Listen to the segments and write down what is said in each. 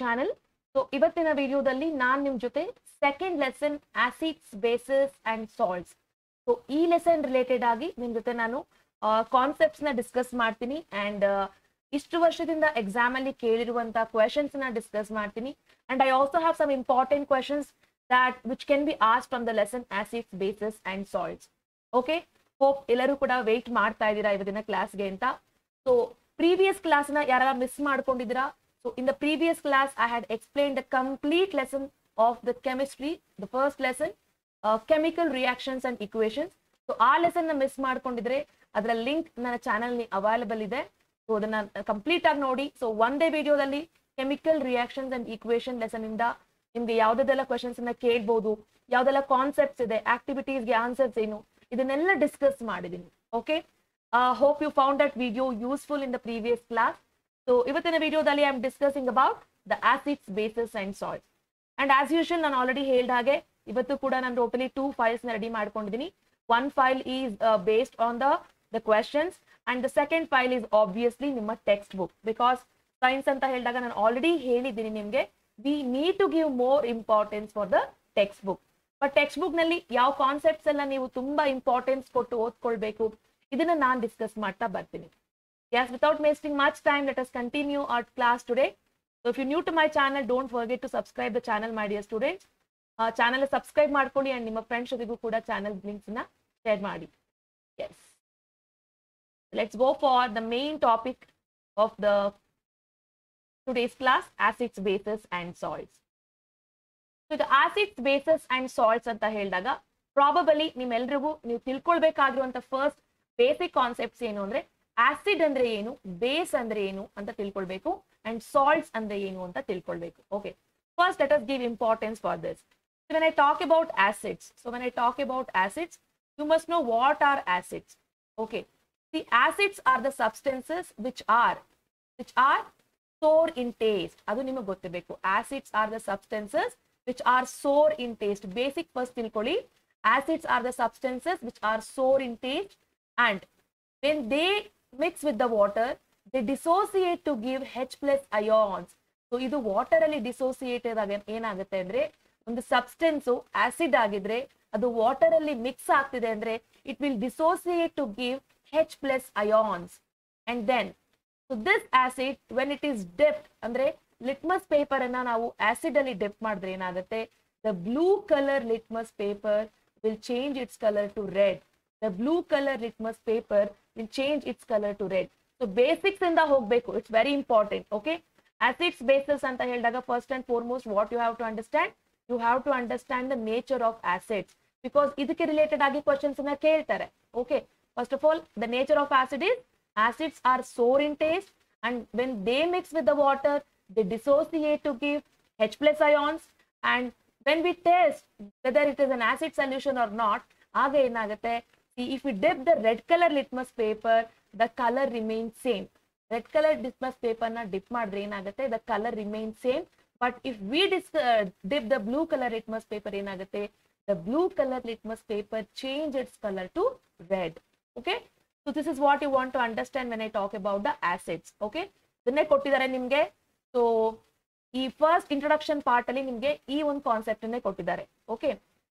Channel so ಇವತ್ತಿನ ವಿಡಿಯೋದಲ್ಲಿ ನಾನು ನಿಮ್ ಜೊತೆ second lesson acids bases and salts so ಈ ಲೆಸನ್ ರಿಲೇಟೆಡ್ ಆಗಿ ನಿಮ್ ಜೊತೆ ನಾನು ಕಾನ್ಸೆಪ್ಟ್ಸ್ನ ಡಿಸ್ಕಸ್ ಮಾಡ್ತೀನಿ ಅಂಡ್ ಇಷ್ಟು ವರ್ಷದಿಂದ ಎಕ್ಸಾಮ್ ಅಲ್ಲಿ ಕೇಳಿರುವಂತಹ ಕ್ವೆಶನ್ಸ್ನ ಡಿಸ್ಕಸ್ ಮಾಡ್ತೀನಿ. And I also have some important questions that which can be asked from the lesson acids, bases and salts. Okay hope ಎಲ್ಲರೂ ಕೂಡ ವೆಯ್ಟ್ ಮಾಡ್ತಾ ಇದ್ದೀರಾ ಇವತ್ತಿನ ಕ್ಲಾಸ್ಗೆ ಅಂತ. ಸೊ ಪ್ರೀವಿಯಸ್ ಕ್ಲಾಸ್ನ ಯಾರ ಮಿಸ್ ಮಾಡ್ಕೊಂಡಿದ್ದೀರಾ? So in the previous class I had explain the complete lesson of the chemistry the first lesson chemical reactions and equations so ಆ ಲೆಸನ್ ಮಿಸ್ ಮಾಡ್ಕೊಂಡಿದ್ರೆ ಅದರ ಲಿಂಕ್ ನನ್ನ ಚಾನಲ್ ಅವೈಲಬಲ್ ಇದೆ. ಸೊ ಅದನ್ನ complete ಆಗಿ ನೋಡಿ. ಸೊ ಒಂದೇ ವಿಡಿಯೋದಲ್ಲಿ chemical reactions and equation lesson ಇಂದ ನಿಮ್ಗೆ ಯಾವ್ದೆಲ್ಲ ಕ್ವಶನ್ಸ್ ಅನ್ನ ಕೇಳ್ಬಹುದು ಯಾವ್ದೆಲ್ಲ ಕಾನ್ಸೆಪ್ಟ್ಸ್ ಇದೆ ಆಕ್ಟಿವಿಟೀಸ್ಗೆ ಆನ್ಸರ್ಸ್ ಏನು, ಇದನ್ನೆಲ್ಲ ಡಿಸ್ಕಸ್ ಮಾಡಿದೀನಿ. Okay hope you found that video useful in the previous class so ಇವತ್ತಿನ ವಿಡಿಯೋದಲ್ಲಿ I am discussing about the acids bases and salt and as usual ನಾನು ಆಲ್ರೆಡಿ ಹೇಳ್ದ ಹಾಗೆ ಇವತ್ತು ಕೂಡ ನಾನು ಟೋಟಲಿ ಟೂ ಫೈಲ್ಸ್ ರೆಡಿ ಮಾಡ್ಕೊಂಡಿದ್ದೀನಿ. One file is based on the the questions and the second file is obviously ನಿಮ್ಮ text book because science ಅಂತ ಹೇಳಿದಾಗ ನಾನು ಆಲ್ರೆಡಿ ಹೇಳಿದ್ದೀನಿ ನಿಮಗೆ. We need to give more importance for the textbook but text ಬುಕ್ನಲ್ಲಿ ಯಾವ concepts ಎಲ್ಲ ನೀವು ತುಂಬಾ ಇಂಪಾರ್ಟೆನ್ಸ್ ಕೊಟ್ಟು ಓದ್ಕೊಳ್ಬೇಕು, ಇದನ್ನ ನಾನು ಡಿಸ್ಕಸ್ ಮಾಡ್ತಾ ಬರ್ತೀನಿ. yes without wasting much time let us continue our class today so if you're new to my channel don't forget to subscribe the channel my dear students uh, channel subscribe ಮಾಡ್ಕೊಳ್ಳಿ and ನಿಮ್ಮ friends ಜೊತೆಗೂ ಕೂಡ channel links ನ share ಮಾಡಿ yes let's go for the main topic of the today's class acids bases and salts so the acids bases and salts ಅಂತ ಹೇಳಿದಾಗ probably ನಿಮ್ಮೆಲ್ರಿಗೂ ನೀವು ತಿಳ್ಕೊಳ್ಬೇಕಾಗಿರುವಂತ ಫಸ್ಟ್ ಬೇಸಿಕ್ ಕಾನ್ಸೆಪ್ಟ್ಸ್ ಏನು ಅಂದ್ರೆ ಆಸಿಡ್ ಅಂದ್ರೆ ಏನು ಬೇಸ್ ಅಂದ್ರೆ ಏನು ಅಂತ ತಿಳ್ಕೊಳ್ಬೇಕು ಅಂಡ್ ಸಾಲ್ಟ್ಸ್ ಅಂದ್ರೆ ಏನು ಅಂತ ತಿಳ್ಕೊಳ್ಬೇಕು okay first let us give importance for this when I talk about acids so when I talk about acids you must know what are acids okay the acids are the substances which are which are sour in taste ಅದು ನಿಮಗೆ ಗೊತ್ತಿರಬೇಕು acids are the substances which are sour in taste basic first ತಿಳ್ಕೊಳ್ಳಿ acids are the substances which are sour in taste and when they mix with the water, they dissociate to give H plus ions. So ಇದು water ಅಲ್ಲಿ dissociated ಆಗ ಏನಾಗುತ್ತೆ ಅಂದ್ರೆ, ಒಂದು substance acid ಆಗಿದ್ರೆ, ಅದು water ಅಲ್ಲಿ ಮಿಕ್ಸ್ ಆಗ್ತಿದೆ ಅಂದ್ರೆ it will dissociate to give H plus ions and then so this acid when it is dipped ಅಂದ್ರೆ ಲಿಟ್ಮಸ್ ಪೇಪರ್ ಅನ್ನ ನಾವು ಆಸಿಡ್ ಅಲ್ಲಿ ಡೆಪ್ ಮಾಡಿದ್ರೆ ಏನಾಗುತ್ತೆ? The blue colour litmus paper will change its colour to red the blue colour litmus paper will change its color to red. So basics in the ಹೋಗ್ಬೇಕು it's very important okay acids bases ಅಂತ ಹೇಳಿದಾಗ first and foremost what you have to understand you have to understand the nature of acids because ಇದಕ್ಕೆ related ಆಗಿ questions ನ ಕೇಳ್ತಾರೆ okay first of all the nature of acid is acids are sour in taste and when they mix with the water they dissociate to give H plus ions and when we test whether it is an acid solution or not ಆಗ ಏನಾಗುತ್ತೆ see if we dip the red color litmus paper the color remains same red color litmus paper na dip ಮಾಡಿದ್ರೆ ಏನಾಗುತ್ತೆ the color remains same but if we dis uh, dip the blue color litmus paper ಏನಾಗುತ್ತೆ the blue color litmus paper change its color to red okay so this is what you want to understand when I talk about the acids okay ಇದನ್ನೇ ಕೊಟ್ಟಿದ್ದಾರೆ nimge. so ಈ first introduction part ಅಲ್ಲಿ ನಿಮ್ಗೆ ಈ ಒಂದು concept ಅನ್ನೇ ಕೊಟ್ಟಿದ್ದಾರೆ okay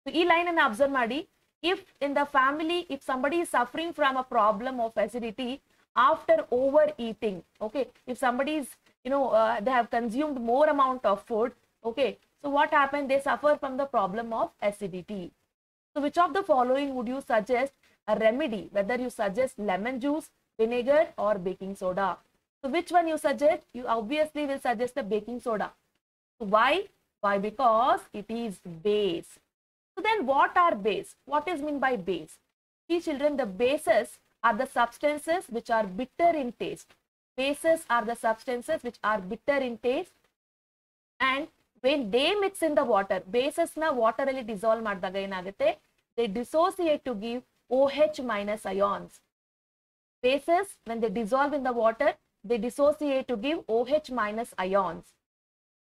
ಈ ಲೈನ್ ಅನ್ನ ಅಬ್ಸರ್ವ್ ಮಾಡಿ if in the family, if somebody is suffering from a problem of acidity after overeating, okay, if somebody is, you know, uh, they have consumed more amount of food, okay, so what happened? They suffer from the problem of acidity. So which of the following would you suggest a remedy, whether you suggest lemon juice, vinegar or baking soda? So which one you suggest? You obviously will suggest the baking soda. So why? Why? Because it is base. So then what are base? What is mean by base? See children, the bases are the substances which are bitter in taste. Bases are the substances which are bitter in taste. And when they mix in the water, bases na water ಅಲ್ಲಿ dissolve ಮಾಡಿದಾಗ ಏನಾಗುತ್ತೆ they dissociate to give OH minus ions. Bases, when they dissolve in the water, they dissociate to give OH minus ions.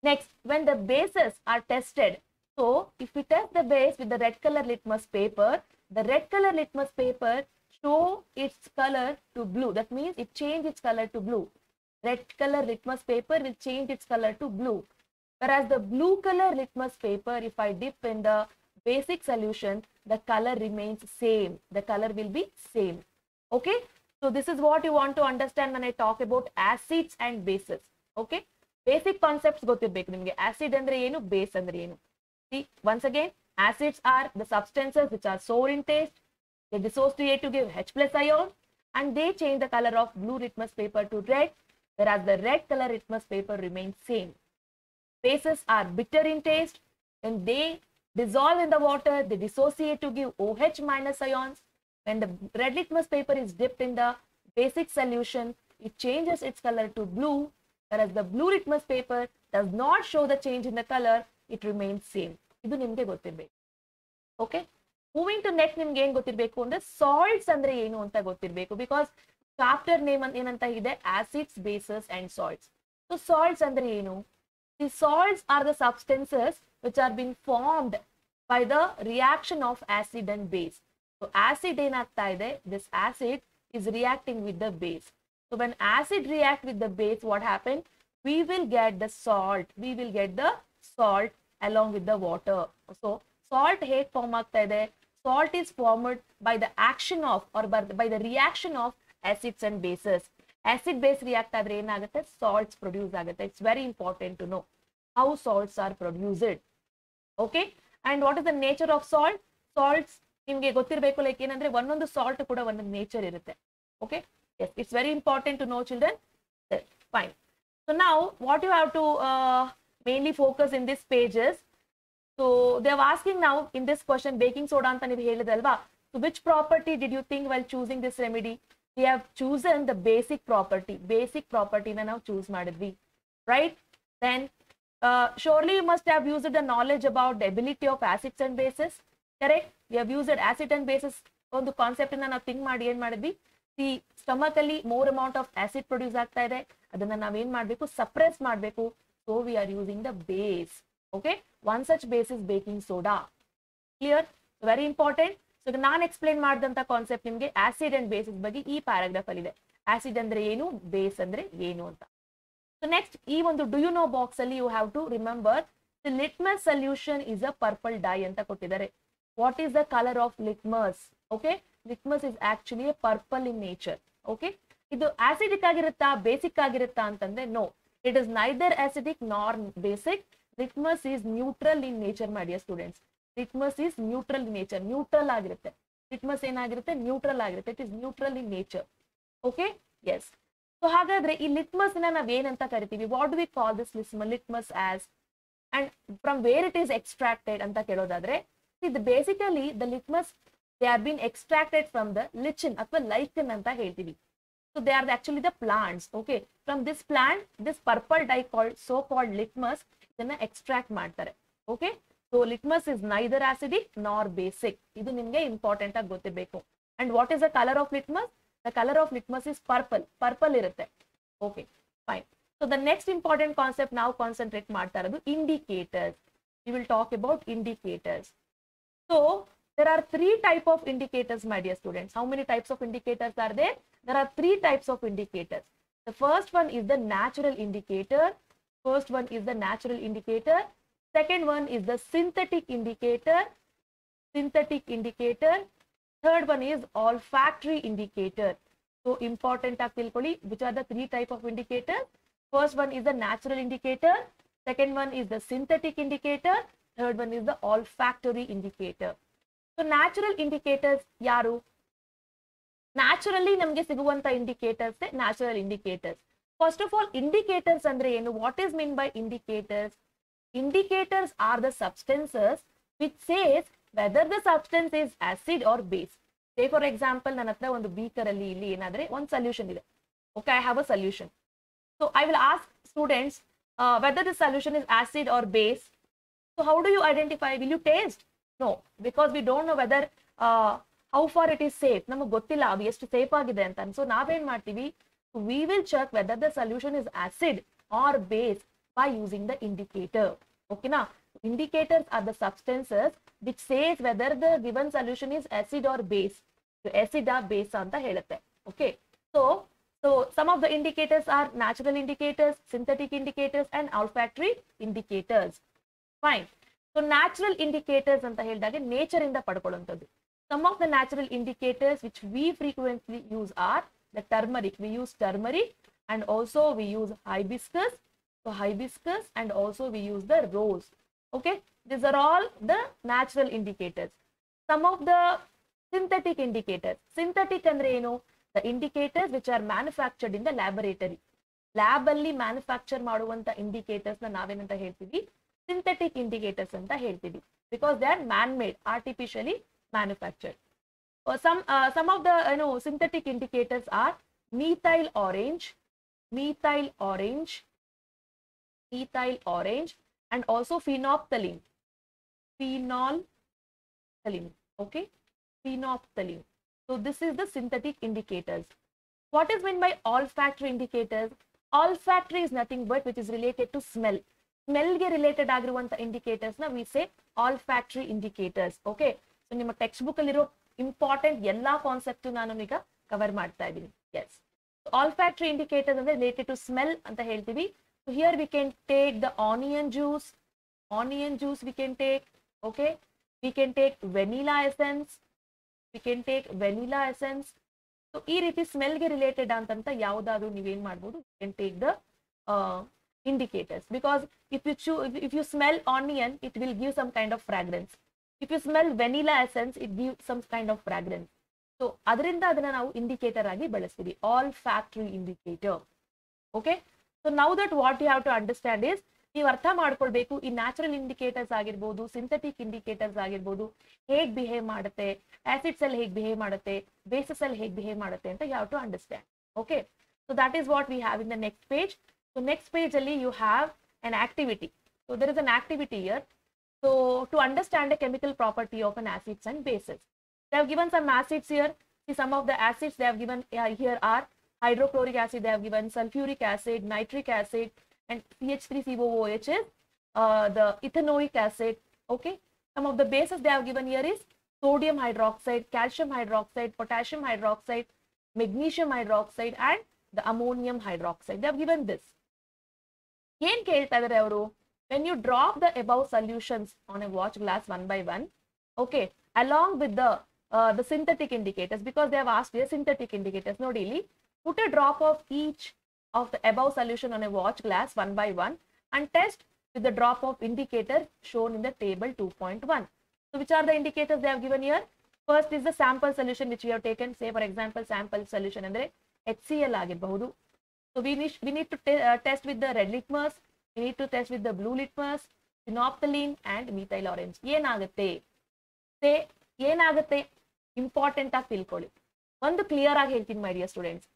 Next, when the bases are tested, so if we test the base with the red color litmus paper, the red color litmus paper show its color to blue. That means it change its color to blue. Red color litmus paper will change its color to blue. whereas the blue color litmus paper if i dip in the basic solution the color remains same the color will be same okay so this is what you want to understand when i talk about acids and bases okay basic concepts ಗೊತ್ತಿರ್ಬೇಕು ನಿಮಗೆ acid ಅಂದ್ರೆ ಏನು base ಅಂದ್ರೆ ಏನು see once again acids are the substances which are sour in taste. They dissociate to give H plus ion and they change the color of blue litmus paper to red whereas the red color litmus paper remains same. Bases are bitter in taste. When they dissolve in the water they dissociate to give OH minus ions. When the red litmus paper is dipped in the basic solution it changes its color to blue whereas the blue litmus paper does not show the change in the color it remains same ಇದು ನಿಮ್ಗೆ ಗೊತ್ತಿರ್ಬೇಕು okay moving to next ನಿಮ್ಗೆ ಏನ್ ಗೊತ್ತಿರ್ಬೇಕು ಅಂದ್ರೆ salts ಅಂದ್ರೆ ಏನು ಅಂತ ಗೊತ್ತಿರ್ಬೇಕು ಬಿಕಾಸ್ ಚಾಪ್ಟರ್ ನೇಮ್ ಏನಂತ ಇದೆ acids bases and salts so salts ಅಂದ್ರೆ ಏನು the salts are the substances which are been formed by the reaction of acid and base so acid ಏನಾಗ್ತಾ ಇದೆ this acid is reacting with the base. So when acid react with the base, what happened? We will get the salt. We will get the salt along with the water. So salt ಹೇಗೆ form ಆಗ್ತಾ ಇದೆ salt is formed by the action of or by the reaction of acids and bases acid base react ಆದ್ರೆ ಏನಾಗುತ್ತೆ salts produce ಆಗುತ್ತೆ it's very important to know how salts are produced okay and what is the nature of salt salts ನಿಮ್ಗೆ ಗೊತ್ತಿರಬೇಕು like ಏನಂದ್ರೆ ಒಂದೊಂದು salt ಕೂಡ ಒಂದೊಂದು nature ಇರುತ್ತೆ okay yes it's very important to know children fine so ನಾವು what you have to mainly focus in this pages so they've asking ನಾವು in this question baking soda ಅಂತ ನೀವು ಹೇಳಿದಲ್ವಾ so which property did you think well choosing this remedy we have chosen the basic property basic ಪ್ರಾಪರ್ಟಿನ ನಾವು choose ಮಾಡಿದ್ವಿ. Right then surely you must have used the knowledge about the ability of acids and bases. Correct? We have used acid and bases. ಒಂದು concept ಇಂದ ನಾವು think ಮಾಡಿ ಏನ್ ಮಾಡಿದ್ವಿ? See stomach ಅಲ್ಲಿ more amount of acid produce ಆಗ್ತಾ ಇದೆ. ಅದನ್ನ ನಾವೇನ್ ಮಾಡ್ಬೇಕು? ಸಪ್ರೆಸ್ ಮಾಡ್ಬೇಕು. So we are using the base okay one such base is baking soda clear very important so ನಾನು ಎಕ್ಸ್ಪ್ಲೈನ್ ಮಾಡಿದಂತ ಕಾನ್ಸೆಪ್ಟ್ ನಿಮ್ಗೆ ಆಸಿಡ್ ಅಂಡ್ ಬೇಸಿಸ್ ಬಗ್ಗೆ ಈ ಪ್ಯಾರಾಗ್ರಾಫ್ ಅಲ್ಲಿ ಇದೆ. ಆಸಿಡ್ ಅಂದ್ರೆ ಏನು? ಬೇಸ್ ಅಂದ್ರೆ ಏನು ಅಂತ. ಸೊ ನೆಕ್ಸ್ಟ್ ಈ ಒಂದು ಡು ಯು ನೋ ಬಾಕ್ಸ್ ಅಲ್ಲಿ you have to remember the litmus solution is a purple dye ಅಂತ ಕೊಟ್ಟಿದ್ದಾರೆ. What is the colour of litmus okay litmus is actually purple in nature okay ಇದು acidic ಆಗಿರುತ್ತಾ basic ಆಗಿರುತ್ತಾ ಅಂತಂದ್ರೆ no it is neither acidic nor basic litmus is neutral in nature ಮಾಡಿಯ students litmus is neutral in nature neutral ಆಗಿರುತ್ತೆ. Litmus ಏನಾಗಿರುತ್ತೆ? Neutral ಆಗಿರುತ್ತೆ. It is neutral in nature okay yes so ಹಾಗಾದ್ರೆ ಈ ಲಿಟ್ಮಸ್ನ ನಾವ್ ಏನಂತ ಕರಿತೀವಿ? What we call this ಲಿಸ್ಮ litmus as and from where it is extracted ಅಂತ ಕೇಳೋದಾದ್ರೆ, ಇದು basically the litmus they are been extracted from the lichen ಅಥವಾ ಲೈಕನ್ ಅಂತ ಹೇಳ್ತೀವಿ. so they are actually the plants okay from this plant this purple dye called so called litmus ಇದನ್ನ extract ಮಾಡ್ತಾರೆ okay so litmus is neither acidic nor basic ಇದು ನಿಮ್ಗೆ important ಆಗಿ ಗೊತ್ತಿರಬೇಕು and what is the colour of litmus the colour of litmus is purple purple ಇರುತ್ತೆ okay fine so the next important concept ನಾವು concentrate ಮಾಡ್ತಾ ಇರೋದು indicators we will talk about indicators so there are three type of indicators my dear students how many types of indicators are there there are three types of indicators the first one is the natural indicator first one is the natural indicator second one is the synthetic indicator synthetic indicator third one is olfactory indicator so important ಆಗಿ ತಿಳ್ಕೊಳ್ಳಿ which are the three type of indicators first one is the natural indicator second one is the synthetic indicator third one is the olfactory indicator So natural indicators ಯಾರು? Naturally ನಮಗೆ ಸಿಗುವಂತ indicators natural indicators first of all indicators ಅಂದ್ರೆ ಏನು? What is mean by indicators indicators are the substances which says whether the substance is acid or base say for example ನನ್ನ ಹತ್ರ ಒಂದು beaker ಅಲ್ಲಿ ಇಲ್ಲಿ ಏನಾದ್ರೆ ಒಂದು ಸೊಲ್ಯೂಷನ್ ಇದೆ. Okay I have a solution so I will ask students whether the solution is acid or base so how do you identify will you taste No because we don't know whether how far it is safe ನಮಗೆ ಗೊತ್ತಿಲ್ಲ ಅದು ಎಷ್ಟು safe ಆಗಿದೆ ಅಂತ so ನಾವೇನ್ ಮಾಡ್ತೀವಿ we will check whether the solution is acid or base by using the indicator ಓಕೆನಾ indicators are the substances which says whether the given solution is acid or base acid or base ಅಂತ ಹೇಳುತ್ತೆ okay so So some of the indicators are natural indicators, synthetic indicators, and olfactory indicators. Fine. So natural indicators ಅಂತ ಹೇಳಿದಾಗ nature ಇಂದ ಪಡ್ಕೊಳ್ಳುವಂಥದ್ದು. Some of the natural indicators which we frequently use are the turmeric we use turmeric and also we use hibiscus so hibiscus and also we use the rose okay these are all the natural indicators some of the synthetic indicator synthetic ಅಂದ್ರೆ ಏನು? The indicators which are manufactured in the laboratory ಲ್ಯಾಬಲ್ಲಿ manufacture ಮಾಡುವಂಥ ಇಂಡಿಕೇಟರ್ಸ್ನ ನಾವೇನಂತ ಹೇಳ್ತೀವಿ? Synthetic indicators ಅಂತ ಹೇಳ್ತೀವಿ because they are man made artificially manufactured some uh, some of the you know synthetic indicators are methyl orange methyl orange methyl orange and also phenolphthalein phenolphthalein okay phenolphthalein so this is the synthetic indicators what is meant by olfactory indicators olfactory is nothing but which is related to smell ಸ್ಮೆಲ್ಗೆ related ಆಗಿರುವಂತ ಇಂಡಿಕೇಟರ್ಸ್ನ we say olfactory indicators okay so ನಿಮ್ಮ text book ಅಲ್ಲಿರೋ important ಎಲ್ಲಾ concept ನಾನು ಈಗ cover ಮಾಡ್ತಾ ಇದ್ದೀನಿ. Yes olfactory indicator ಅಂದ್ರೆ ರಿಲೇಟೆಡ್ ಟು ಸ್ಮೆಲ್ ಅಂತ ಹೇಳ್ತೀವಿ. So here we can take the onion juice onion juice we can take okay we can take vanilla essence we can take vanilla essence so ಈ ರೀತಿ ಸ್ಮೆಲ್ಗೆ related ಅಂತಂತ ಯಾವ್ದಾದ್ರು ನೀವೇನ್ ಮಾಡ್ಬೋದು? Can take the indicators because if you chew if, if you smell onion it will give some kind of fragrance if you smell vanilla essence it gives some kind of fragrance so ಅದರಿಂದ ಅದನ್ನ ನಾವು indicator ಆಗಿ ಬಳಸ್ತೀವಿ olfactory indicator okay so now that what you have to understand is ನೀವು ಅರ್ಥ ಮಾಡ್ಕೊಳ್ಬೇಕು ಈ natural indicators ಆಗಿರ್ಬೋದು ಸಿಂಥೆಟಿಕ್ ಇಂಡಿಕೇಟರ್ಸ್ ಆಗಿರ್ಬೋದು ಹೇಗ್ ಬಿಹೇವ್ ಮಾಡುತ್ತೆ ಆಸಿಡ್ಸ್ ಅಲ್ಲಿ ಹೇಗ್ ಬಿಹೇವ್ ಮಾಡುತ್ತೆ ಬೇಸಸ್ ಅಲ್ಲಿ ಹೇಗ್ ಬಿಹೇವ್ ಮಾಡುತ್ತೆ ಅಂತ you have to understand okay so that is what we have in the next page So next page only you have an activity. So there is an activity here. So to understand the chemical property of an acids and bases. They have given some acids here. See some of the acids they have given uh, here are hydrochloric acid, they have given sulfuric acid, nitric acid, and CH3COOH is uh, the ethanoic acid. Okay. Some of the bases they have given here is sodium hydroxide, calcium hydroxide, potassium hydroxide, magnesium hydroxide, and the ammonium hydroxide. They have given this. ಏನ್ ಕೇಳ್ತಾ ಇದಾರೆ ಅವರು when you drop the above solutions on a watch glass one by one okay along with the the synthetic indicators because they have asked synthetic indicators ನೋಡಿ ಇಲ್ಲಿ put a drop of each of the above solution on a watch glass one by one and test with the drop of indicator shown in the table 2.1. So which are the indicators they have given here? First is the sample solution which we have taken. Say for example, sample solution ಅಂದ್ರೆ HCl ಆಗಿರಬಹುದು So we need, we need to te uh, test with the red litmus, we need to test with the blue litmus, phenolphthalein and methyl orange. ಏನಾಗುತ್ತೆ? ಸೇ ಏನಾಗುತ್ತೆ? Important ಆಗಿ ತಿಳ್ಕೊಳ್ಳಿ. ಒಂದು clear ಆಗಿ ಹೇಳ್ತೀನಿ my dear students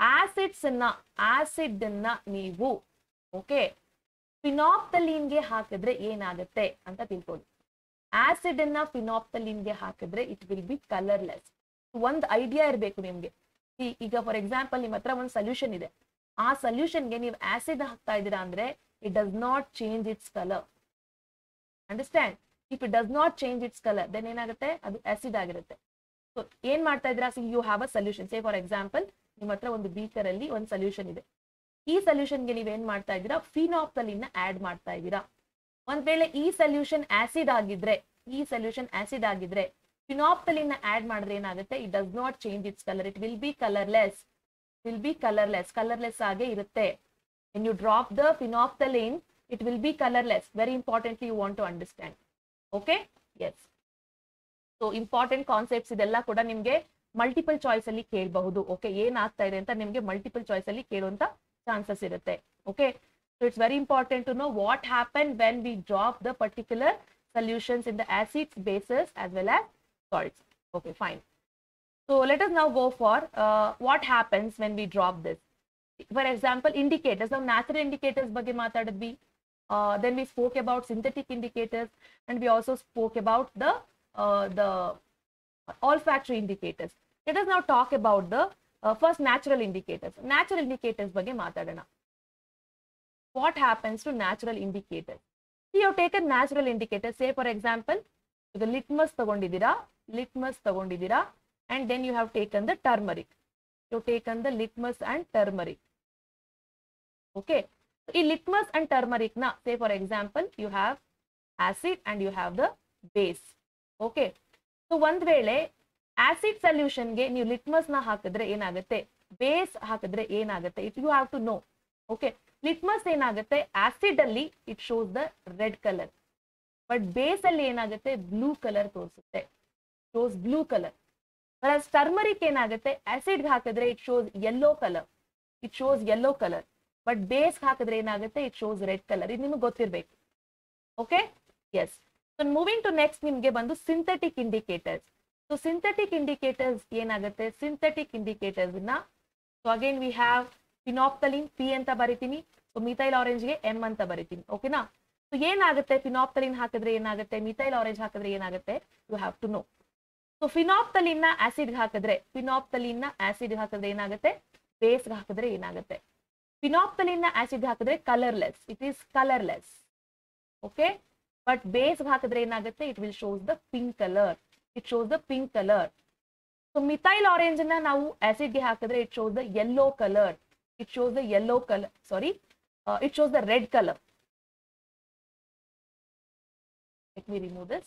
acids ಅನ್ನ acid ಅನ್ನ ನೀವು ಓಕೆ ಫಿನಾಪ್ತಲೀನ್ಗೆ ಹಾಕಿದ್ರೆ ಏನಾಗುತ್ತೆ ಅಂತ ತಿಳ್ಕೊಳ್ಳಿ. ಆಸಿಡ್ ಅನ್ನ ಫಿನಾಪ್ತಲೀನ್ಗೆ ಹಾಕಿದ್ರೆ ಇಟ್ ವಿಲ್ ಬಿ ಕಲರ್ಲೆಸ್ ಒಂದು ಐಡಿಯಾ ಇರಬೇಕು ನಿಮ್ಗೆ. ಈಗ ಫಾರ್ ಎಕ್ಸಾಂಪಲ್ ನಿಮ್ಮ ಹತ್ರ ಒಂದು ಸೊಲ್ಯೂಷನ್ ಇದೆ. ಆ ಸೊಲ್ಯೂಷನ್ಗೆ ನೀವು ಆಸಿಡ್ ಹಾಕ್ತಾ ಇದ್ದೀರಾ ಅಂದ್ರೆ it does not change its colour understand if it does not change its colour then ಏನಾಗುತ್ತೆ? ಅದು ಆಸಿಡ್ ಆಗಿರುತ್ತೆ. ಸೊ ಏನ್ ಮಾಡ್ತಾ ಇದ್ದೀರಾ? You have a solution say for example ನಿಮ್ಮ ಹತ್ರ ಒಂದು ಬೀಕರ್ ಅಲ್ಲಿ ಒಂದು ಸೊಲ್ಯೂಷನ್ ಇದೆ. ಈ ಸೊಲ್ಯೂಷನ್ಗೆ ನೀವು ಏನ್ ಮಾಡ್ತಾ ಇದ್ದೀರಾ? ಫಿನಾಪ್ತಲಿನ ಆಡ್ ಮಾಡ್ತಾ ಇದ್ದೀರಾ. ಒಂದ್ ವೇಳೆ ಈ ಸೊಲ್ಯೂಷನ್ ಆಸಿಡ್ ಆಗಿದ್ರೆ, ಈ ಸೊಲ್ಯೂಷನ್ ಆಸಿಡ್ ಆಗಿದ್ರೆ ಫಿನಾಪ್ತಲಿನ ಆಡ್ ಮಾಡಿದ್ರೆ ಏನಾಗುತ್ತೆ? It does not change its colour it will be colourless will be colourless colourless ಆಗೇ ಇರುತ್ತೆ when you drop the phenolphthalein it will be colorless very importantly you want to understand okay yes so important concepts ಇದೆಲ್ಲ ಕೂಡ ನಿಮ್ಗೆ multiple choice ಅಲ್ಲಿ ಕೇಳಬಹುದು okay ಏನ್ ಆಗ್ತಾ ಇದೆ ಅಂತ ನಿಮ್ಗೆ ಮಲ್ಟಿಪಲ್ ಚಾಯ್ಸ್ ಅಲ್ಲಿ ಕೇಳುವಂತ ಚಾನ್ಸಸ್ ಇರುತ್ತೆ okay so it's very important to know what happen when we drop the particular solutions in the acids bases as well as salts okay fine so let us now go for uh, what happens when we drop this for example indicators ನಾವು natural indicators ಬಗ್ಗೆ ಮಾತಾಡಿದ್ವಿ uh, then we spoke about synthetic indicators and we also spoke about the uh, the olfactory indicators let us now talk about the uh, first natural indicators natural indicators ಬಗ್ಗೆ ಮಾತಾಡೋಣ what happens to natural indicators you have taken natural indicators say for example ಈಗ litmus ತಗೊಂಡಿದ್ದೀರಾ litmus ತಗೊಂಡಿದ್ದೀರಾ and then you have taken the turmeric you taken the litmus and turmeric okay ಈ litmus and turmeric ನ say for example you have acid and you have the base okay so ಒಂದ್ ವೇಳೆ acid ಸೊಲ್ಯೂಷನ್ಗೆ ನೀವು litmus ನ ಹಾಕಿದ್ರೆ ಏನಾಗುತ್ತೆ base ಹಾಕಿದ್ರೆ ಏನಾಗುತ್ತೆ it you have to know okay litmus ಏನಾಗುತ್ತೆ ಆಸಿಡ್ ಅಲ್ಲಿ it shows the red colour but base ಅಲ್ಲಿ ಏನಾಗುತ್ತೆ ಬ್ಲೂ ಕಲರ್ ತೋರಿಸುತ್ತೆ ಶೋಸ್ ಬ್ಲೂ ಕಲರ್ turmeric ಏನಾಗುತ್ತೆ? ಆಸಿಡ್ ಹಾಕಿದ್ರೆ it shows yellow colour it shows yellow colour but base ಹಾಕಿದ್ರೆ ಏನಾಗುತ್ತೆ? It shows red colour ಇದು ನಿಮ್ಗೆ ಗೊತ್ತಿರ್ಬೇಕು. Okay yes so moving to next ನಿಮ್ಗೆ ಬಂದು synthetic indicators so synthetic indicators ಏನಾಗುತ್ತೆ? Synthetic ಇಂಡಿಕೇಟರ್ಸ್ನ so again we have phenolphthalein P ಅಂತ ಬರಿತೀನಿ. ಸೊ ಮಿಥೈಲ್ ಆರೆಂಜ್ಗೆ ಎಂ ಅಂತ ಬರಿತೀನಿ. ಓಕೆನಾ ಸೊ ಏನಾಗುತ್ತೆ? ಫಿನಾಪ್ತಲಿನ್ ಹಾಕಿದ್ರೆ ಏನಾಗುತ್ತೆ? ಮಿಥೈಲ್ ಆರೆಂಜ್ ಹಾಕಿದ್ರೆ ಏನಾಗುತ್ತೆ? You have to know so ಫಿನಾಪ್ತಲಿನ್ನ acid ಹಾಕಿದ್ರೆ ಫಿನಾಪ್ತಲಿನ್ ಆಸಿಡ್ ಹಾಕಿದ್ರೆ ಏನಾಗುತ್ತೆ? ಬೇಸ್ ಹಾಕಿದ್ರೆ ಏನಾಗುತ್ತೆ? ಫಿನಾಪ್ತಲಿನ್ ಆಸಿಡ್ ಹಾಕಿದ್ರೆ colourless it is colourless okay but base ಹಾಕಿದ್ರೆ ಏನಾಗುತ್ತೆ? It will shows the pink colour it shows the pink colour so methyl ಆರೆಂಜ್ನ ನಾವು ಆಸಿಡ್ಗೆ ಹಾಕಿದ್ರೆ it shows the yellow colour it shows the yellow colour sorry it shows the red colour let me remove this.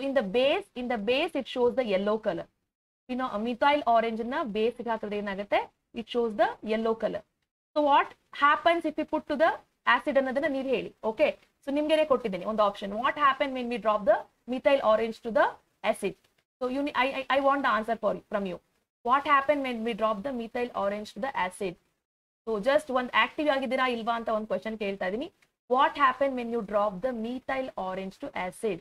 So in the base in the base it shows the yellow color you know methyl orange na base it shows the yellow color so what happens if we put to the acid ಅನ್ನೋದನ್ನ ನೀವು ಹೇಳಿ okay so ನಿಮ್ಗೆನೆ ಕೊಟ್ಟಿದ್ದೀನಿ ಒಂದು option what happen when we drop the methyl orange to the so you I, I i want the answer for from you what happened when we drop the methyl orange to the acid so just one active ಆಗಿದ್ದೀರಾ ಇಲ್ವಾ ಅಂತ ಒಂದು question ಕೇಳ್ತಾ ಇದೀನಿ what happen when you drop the methyl orange to acid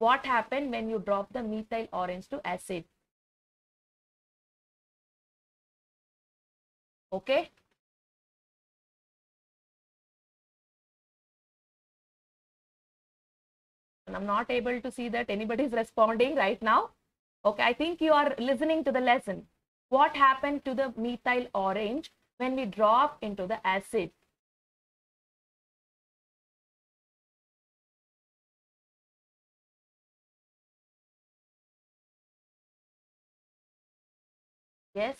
what happened when you drop the methyl orange to acid. Okay. And I'm not able to see that anybody is responding right now. Okay, I think you are listening to the lesson. What happened to the methyl orange when we drop into the acid? Yes.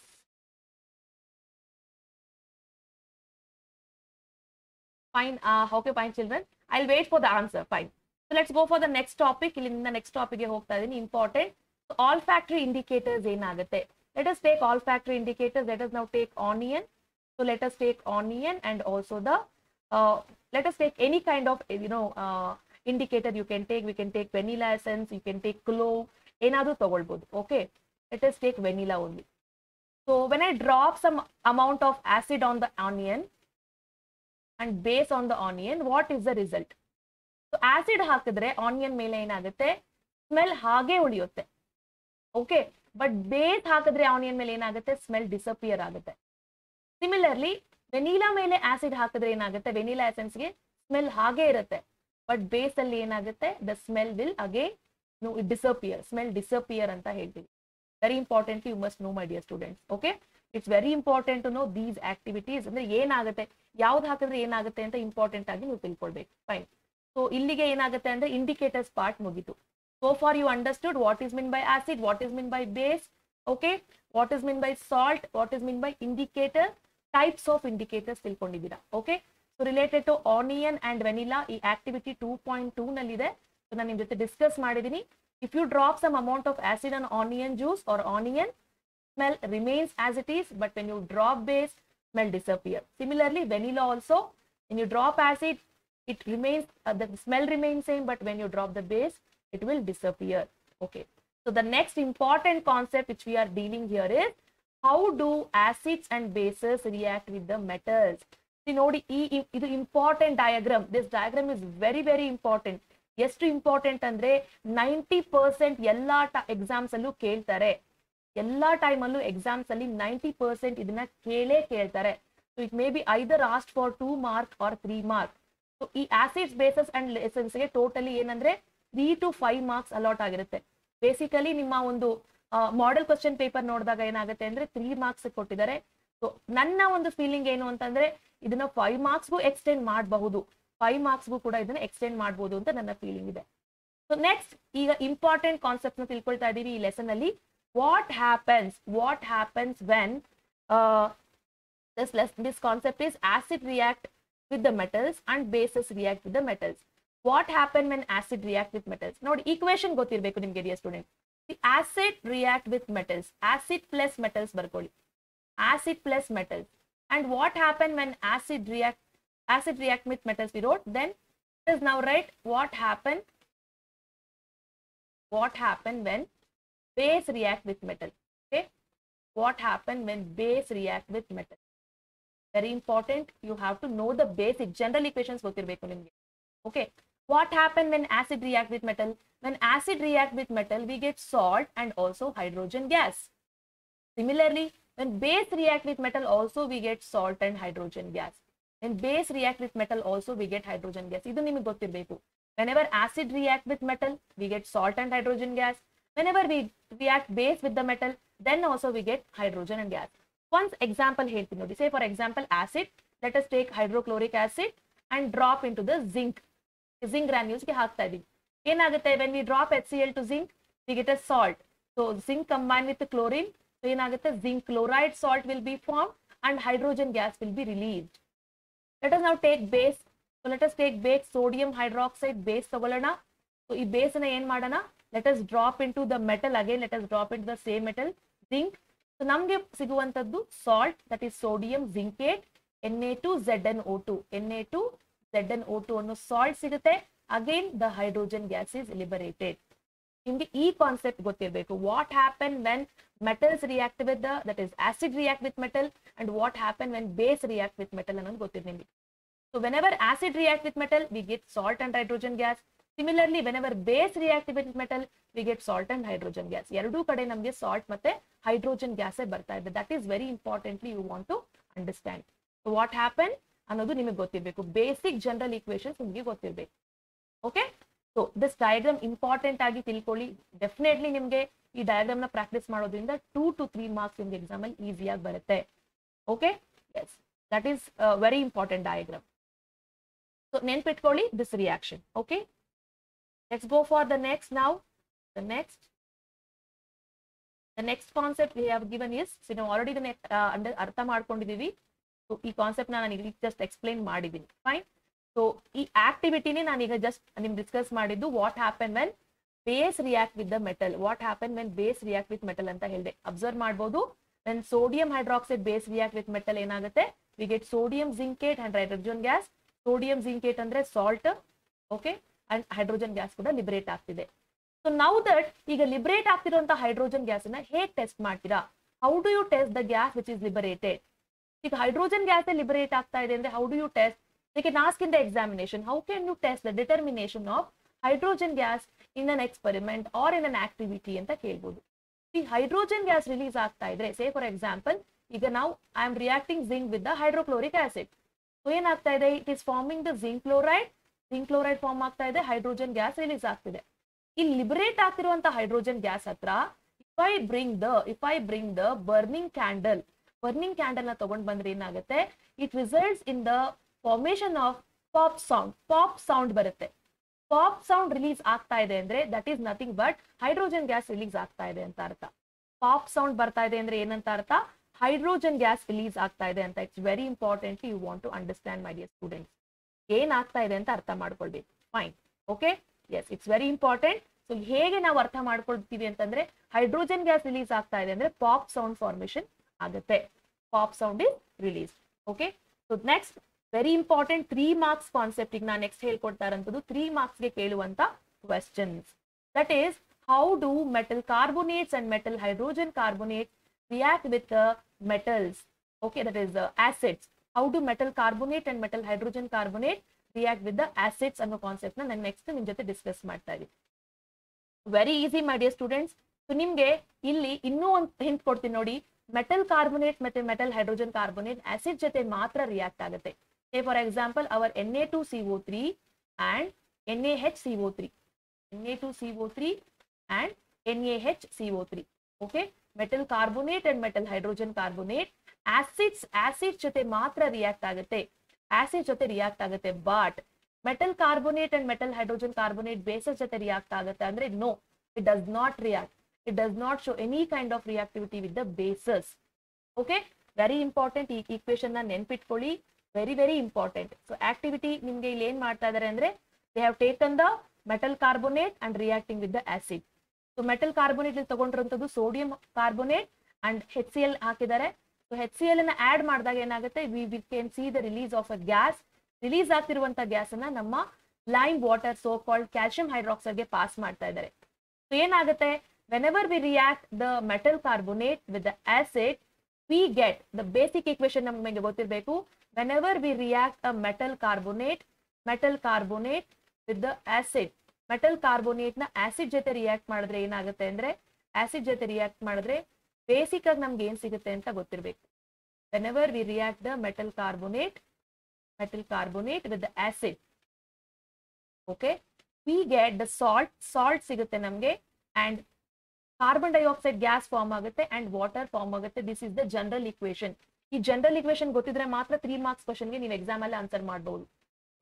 Fine. Uh, okay, fine, children. I'll wait for the answer. Fine. So let's go for the next topic. ಇಲ್ಲಿಂದ next topic ಗೆ ಹೋಗ್ತಾ ಇದೀನಿ important all factory indicators ಏನಾಗುತ್ತೆ let us take all factory indicators let us now take onion so let us take onion and also the uh, let us take any kind of you know uh, indicator you can take we can take vanilla essence you can take clove ಏನಾದ್ರೂ ತಗೊಳ್ಬೋದು okay let us take vanilla only so when i drop some amount of acid on the onion and base on the onion what is the result so acid ಹಾಕಿದ್ರೆ onion ಮೇಲೆ ಏನಾಗುತ್ತೆ smell ಹಾಗೆ ಉಳಿಯುತ್ತೆ okay but base ಹಾಕಿದ್ರೆ onion ಮೇಲೆ ಏನಾಗುತ್ತೆ smell disappear ಆಗುತ್ತೆ similarly vanilla ಮೇಲೆ ಆಸಿಡ್ ಹಾಕಿದ್ರೆ ಏನಾಗುತ್ತೆ ವೆನಿಲಾ ಗೆ ಸ್ಮೆಲ್ ಹಾಗೆ ಇರುತ್ತೆ ಬಟ್ ಬೇಸ್ ಅಲ್ಲಿ ಏನಾಗುತ್ತೆ the smell will again no it disappear smell disappear ಅಂತ ಹೇಳ್ತೀವಿ very important you must know my dear students okay it's very important to know these activities ಅಂದ್ರೆ ಏನಾಗುತ್ತೆ ಯಾವ್ದು ಹಾಕಿದ್ರೆ ಏನಾಗುತ್ತೆ ಅಂತ ಇಂಪಾರ್ಟೆಂಟ್ ಆಗಿ ನೀವು ತಿಳ್ಕೊಳ್ಬೇಕು ಫೈನ್ ಸೊ ಇಲ್ಲಿಗೆ ಏನಾಗುತ್ತೆ ಅಂದ್ರೆ ಇಂಡಿಕೇಟರ್ಸ್ ಪಾರ್ಟ್ ಮುಗೀತು so far you understood what is meant by acid what is meant by base okay what is meant by salt what is meant by indicator types of indicators ತಿಳ್ಕೊಂಡಿದ್ದೀರಾ okay so related to onion and vanilla ಈ activity 2.2 ನಲ್ಲಿದೆ so ನಾನು ನಿಮ್ ಜೊತೆ discuss ಮಾಡಿದ್ದೀನಿ if you drop some amount of acid on onion juice or onion, smell remains as it is, but when you drop base, smell disappear. Similarly, vanilla also, when you drop acid, it remains, uh, the smell remains same, but when you drop the base, it will disappear. Okay. So the next important concept which we are dealing here is how do acids and bases react with the metals? You know, the, the important diagram, this diagram is very, very important. ಎಷ್ಟು important ಅಂದ್ರೆ ninety percent ಎಲ್ಲಾ exams ಅಲ್ಲೂ ಕೇಳ್ತಾರೆ. ಎಲ್ಲಾ time ಅಲ್ಲೂ exams ಅಲ್ಲಿ ninety percent ಇದನ್ನ ಕೇಳೇ ಕೇಳ್ತಾರೆ. So it may be either asked for two mark or three mark so ಈ ಆಸಿಡ್ಸ್ ಬೇಸಸ್ ಅಂಡ್ ಲೆಸನ್ಸ್ಗೆ ಟೋಟಲಿ ಏನಂದ್ರೆ three to five marks allot ಆಗಿರುತ್ತೆ. ಬೇಸಿಕಲಿ ನಿಮ್ಮ ಒಂದು ಮಾಡೆಲ್ ಕ್ವಶನ್ ಪೇಪರ್ ನೋಡಿದಾಗ ಏನಾಗುತ್ತೆ ಅಂದ್ರೆ ತ್ರೀ ಮಾರ್ಕ್ಸ್ ಕೊಟ್ಟಿದ್ದಾರೆ. ಸೊ ನನ್ನ ಒಂದು ಫೀಲಿಂಗ್ ಏನು ಅಂತಂದ್ರೆ ಇದನ್ನ ಫೈವ್ ಮಾರ್ಕ್ಸ್ಗೂ ಎಕ್ಸ್ಟೆಂಡ್ ಮಾಡಬಹುದು. ಫೈವ್ ಮಾರ್ಕ್ಸ್ಗೂ ಕೂಡ ಇದನ್ನ ಎಕ್ಸ್ಟೆಂಡ್ ಮಾಡಬಹುದು ಅಂತ ನನ್ನ ಫೀಲಿಂಗ್ ಇದೆ. ಸೊ ನೆಕ್ಸ್ಟ್ ಈಗ ಇಂಪಾರ್ಟೆಂಟ್ ಕಾನ್ಸೆಪ್ಟ್ನ ತಿಳ್ಕೊಳ್ತಾ ಇದ್ದೀವಿ ಈ ಲೆಸನ್ ಅಲ್ಲಿ. What happens what happens when this concept this concept react with the metals and bases react with the metals. What happen when acid react with metals? ನೋಡಿ equation ಗೊತ್ತಿರಬೇಕು ನಿಮಗೆ dear student the acid react with metals. Acid plus metals ಬರ್ಕೊಳ್ಳಿ. Acid plus metals and what happen when acid react acid react with metals we wrote then it is now write what happen what happen when base react with metal okay what happen when base react with metal very important you have to know the basic general equations ಗೊತ್ತಿರಬೇಕು ನಿಮಗೆ okay what happen when acid react with metal when acid react with metal we get salt and also hydrogen gas similarly when base react with metal also we get salt and hydrogen gas when base react with metal also we get hydrogen gas ಇದು ನಿಮಗೆ ಗೊತ್ತಿರಬೇಕು whenever acid react with metal we get salt and hydrogen gas whenever we react base with the metal then also we get hydrogen and gas once example ಹೇಳ್ತೀನಿ ನೋಡಿ say for example acid let us take hydrochloric acid and drop into the zinc zinc granules ಗೆ ಹಾಕ್ತಾ ಇದೀವಿ ಏನಾಗುತ್ತೆ when we drop HCl to zinc we get a salt so zinc combined with the chlorine so ಏನಾಗುತ್ತೆ zinc chloride salt will be formed and hydrogen gas will be released let us now take base so let us take base sodium hydroxide base ತಗೊಳ್ಳೋಣ so ಈ base ನ ಏನ್ ಮಾಡೋಣ let us drop into the metal again let us drop into the same metal zinc so ನಮ್ಗೆ ಸಿಗುವಂತದ್ದು salt that is sodium zincate N A two Z N O two N A two Z N O two ಅನ್ನೋ salt ಸಿಗುತ್ತೆ again the hydrogen gas is liberated ನಿಮ್ಗೆ ಈ concept ಗೊತ್ತಿರಬೇಕು what happen when metals react with that is acid react with metal and what happen when base react with metal ಅನ್ನೋದು ಗೊತ್ತಿದೆ ನಿಮಗೆ so whenever acid react with metal we get salt and hydrogen gas similarly whenever base react with metal we get salt and hydrogen gas ಎರಡೂ ಕಡೆ ನಮಗೆ salt ಮತ್ತೆ hydrogen ಗ್ಯಾಸೇ ಬರ್ತಾ ಇದೆ that is very importantly you want to understand what happen ಅನ್ನೋದು ನಿಮಗೆ ಗೊತ್ತಿರಬೇಕು basic general equations ನಿಮಗೆ ಗೊತ್ತಿರಬೇಕು okay So this diagram important ಆಗಿ ತಿಳ್ಕೊಳ್ಳಿ. ಡೆಫಿನೆಟ್ಲಿ ನಿಮಗೆ ಈ ಡಯಾಗ್ರಾಮ್ನ ಪ್ರಾಕ್ಟೀಸ್ ಮಾಡೋದ್ರಿಂದ ಟೂ ಟು ತ್ರೀ ಮಾರ್ಕ್ಸ್ ನಿಮ್ಗೆ ಎಕ್ಸಾಮ್ ಅಲ್ಲಿ ಈಸಿಯಾಗಿ ಬರುತ್ತೆ. Okay yes that is very important diagram so ನೆನ್ಪಿಟ್ಕೊಳ್ಳಿ this reaction okay let's go for the next ನಾವು the next the next concept we have given is so ನಾವು already ಇದನ್ನ ಅರ್ಥ ಮಾಡ್ಕೊಂಡಿದೀವಿ ಸೊ ಈ ಕಾನ್ಸೆಪ್ಟ್ ನಾನು ಈಗ ಜಸ್ಟ್ ಎಕ್ಸ್ಪ್ಲೈನ್ ಮಾಡಿದ್ದೀನಿ. ಫೈನ್ ಸೊ ಈ ಆಕ್ಟಿವಿಟಿನೇ ನಾನೀಗ ಜಸ್ಟ್ ನಿಮ್ ಡಿಸ್ಕಸ್ ಮಾಡಿದ್ದು what happen when base react with the metal what happen when base react with metal ಅಂತ ಹೇಳಿದೆ. ಅಬ್ಸರ್ವ್ ಮಾಡ್ಬೋದು. When sodium hydroxide base react with metal ಏನಾಗುತ್ತೆ? We get sodium zincate and hydrogen gas sodium zincate ಅಂದ್ರೆ salt okay and hydrogen gas ಕೂಡ liberate ಆಗ್ತಿದೆ. So now that ಈಗ liberate ಆಗ್ತಿರುವಂತಹ hydrogen gas ಅನ್ನ ಹೇಗೆ ಟೆಸ್ಟ್ ಮಾಡ್ತೀರಾ? How do you test the gas which is liberated ಈಗ hydrogen gas liberate ಆಗ್ತಾ ಇದೆ ಅಂದ್ರೆ how do you test they can ask in the examination, how can you test the determination of hydrogen gas in an experiment or in an activity ಅಂತ ಕೇಳ್ಬೋದು. ಈ hydrogen gas release ಆಗ್ತಾ ಇದ್ರೆ ಸೇ for example ಈಗ ನಾವು I am reacting zinc with the hydrochloric acid so ಏನಾಗ್ತಾ ಇದೆ? It is forming the zinc chloride zinc chloride form ಆಗ್ತಾ ಇದೆ ಹೈಡ್ರೋಜನ್ ಗ್ಯಾಸ್ ರಿಲೀಸ್ ಆಗ್ತಿದೆ. ಈ ಲಿಬರೇಟ್ ಆಗ್ತಿರುವಂತ ಹೈಡ್ರೋಜನ್ ಗ್ಯಾಸ್ ಹತ್ರ if I bring the if I bring the burning candle burning ಕ್ಯಾಂಡಲ್ನ ತಗೊಂಡ್ ಬಂದ್ರೆ ಏನಾಗುತ್ತೆ? It results in the formation of pop sound pop sound ಬರುತ್ತೆ. ಪಾಪ್ ಸೌಂಡ್ ರಿಲೀಸ್ ಆಗ್ತಾ ಇದೆ ಅಂದ್ರೆ that is nothing but hydrogen gas release ಆಗ್ತಾ ಇದೆ ಅಂತ ಅರ್ಥ. ಪಾಪ್ ಸೌಂಡ್ ಬರ್ತಾ ಇದೆ ಅಂದ್ರೆ ಏನಂತ ಅರ್ಥ? ಹೈಡ್ರೋಜನ್ ಗ್ಯಾಸ್ ರಿಲೀಸ್ ಆಗ್ತಾ ಇದೆ ಅಂತ. It's very important you want to understand my dear students ಏನಾಗ್ತಾ ಇದೆ ಅಂತ ಅರ್ಥ ಮಾಡ್ಕೊಳ್ಬೇಕು. Fine okay yes it's very important so ಹೇಗೆ ನಾವು ಅರ್ಥ ಮಾಡ್ಕೊಳ್ತೀವಿ ಅಂತಂದ್ರೆ ಹೈಡ್ರೋಜನ್ ಗ್ಯಾಸ್ ರಿಲೀಸ್ ಆಗ್ತಾ ಇದೆ ಅಂದ್ರೆ ಪಾಪ್ ಸೌಂಡ್ ಫಾರ್ಮೇಶನ್ ಆಗುತ್ತೆ. Pop sound is release okay so next very important three marks concept ಈಗ ನಾನು ನೆಕ್ಸ್ಟ್ ಹೇಳ್ಕೊಡ್ತಾ ಇರೋಂಥದ್ದು ತ್ರೀ ಮಾರ್ಕ್ಸ್ಗೆ ಕೇಳುವಂತ questions that is how do metal carbonates and metal hydrogen carbonate react with metals okay that is acids how do metal carbonate and metal hydrogen carbonate react with the acids ಅನ್ನೋ concept ನಾನು next ನಿಮ್ ಜೊತೆ discuss ಮಾಡ್ತಾ ಇದ್ದೀನಿ very easy my dear students so ನಿಮ್ಗೆ ಇಲ್ಲಿ ಇನ್ನೂ ಒಂದು ಹಿಂಟ್ ಕೊಡ್ತೀನಿ ನೋಡಿ. ಮೆಟಲ್ ಕಾರ್ಬೋನೇಟ್ ಮತ್ತೆ ಮೆಟಲ್ ಹೈಡ್ರೋಜನ್ ಕಾರ್ಬೋನೇಟ್ ಆಸಿಡ್ ಜೊತೆ ಮಾತ್ರ ರಿಯಾಕ್ಟ್ ಆಗುತ್ತೆ. say for example our Na2CO3 and NaHCO3 Na2CO3 and NaHCO3 okay metal carbonate and metal hydrogen carbonate acids acid ಜೊತೆ ಮಾತ್ರ ರಿಯಾಕ್ಟ್ ಆಗುತ್ತೆ ಆಸಿಡ್ ಜೊತೆ ರಿಯಾಕ್ಟ್ ಆಗುತ್ತೆ but metal carbonate and metal hydrogen carbonate bases ಜೊತೆ react ಆಗುತ್ತೆ ಅಂದ್ರೆ no it does not react it does not show any kind of reactivity with the bases okay very important ಈ equation ನ ನೆನ್ಪಿಟ್ಕೊಳ್ಳಿ very very important so activity ನಿಮ್ಗೆ ಇಲ್ಲಿ ಏನ್ ಮಾಡ್ತಾ ಇದಾರೆ ಅಂದ್ರೆ they have taken the metal carbonate and reacting with the acid so metal carbonate ಇಲ್ಲಿ ತಗೊಂಡಿರುವಂತದ್ದು sodium carbonate and H C L ಹಾಕಿದ್ದಾರೆ. ಸೊ ಹೆಚ್ ಸಿ ಎಲ್ ಅನ್ನ ಆಡ್ ಮಾಡಿದಾಗ ಏನಾಗುತ್ತೆ? We we can see the release of a gas release ಆಗ್ತಿರುವಂತ gas ಅನ್ನ ನಮ್ಮ lime water so called calcium ಹೈಡ್ರಾಕ್ಸೈಡ್ಗೆ pass ಮಾಡ್ತಾ ಇದ್ದಾರೆ. So ಏನಾಗುತ್ತೆ? Whenever we react the metal carbonate with the acid we get the basic equation ನಮಗೆ ಗೊತ್ತಿರಬೇಕು. Whenever we react a metal carbonate metal carbonate with the acid metal ಕಾರ್ಬೋನೇಟ್ನ acid ಜೊತೆ react ಮಾಡಿದ್ರೆ ಏನಾಗುತ್ತೆ ಅಂದ್ರೆ acid ಜೊತೆ ರಿಯಾಕ್ಟ್ ಮಾಡಿದ್ರೆ basic ಆಗಿ ನಮ್ಗೆ ಏನ್ ಸಿಗುತ್ತೆ ಅಂತ ಗೊತ್ತಿರಬೇಕು. Whenever we react the metal carbonate metal carbonate with the acid. Okay? We the salt salt. ಸಿಗುತ್ತೆ ನಮ್ಗೆ and carbon dioxide gas form ಆಗುತ್ತೆ ಅಂಡ್ ವಾಟರ್ ಫಾರ್ಮ್ ಆಗುತ್ತೆ. This is the general equation ಈ ಜನರಲ್ ಇಕ್ವೇಶನ್ ಗೊತ್ತಿದ್ರೆ ಮಾತ್ರ three marks ಕ್ವಶನ್ಗೆ ನೀವು exam ಅಲ್ಲಿ ಆನ್ಸರ್ ಮಾಡಬಹುದು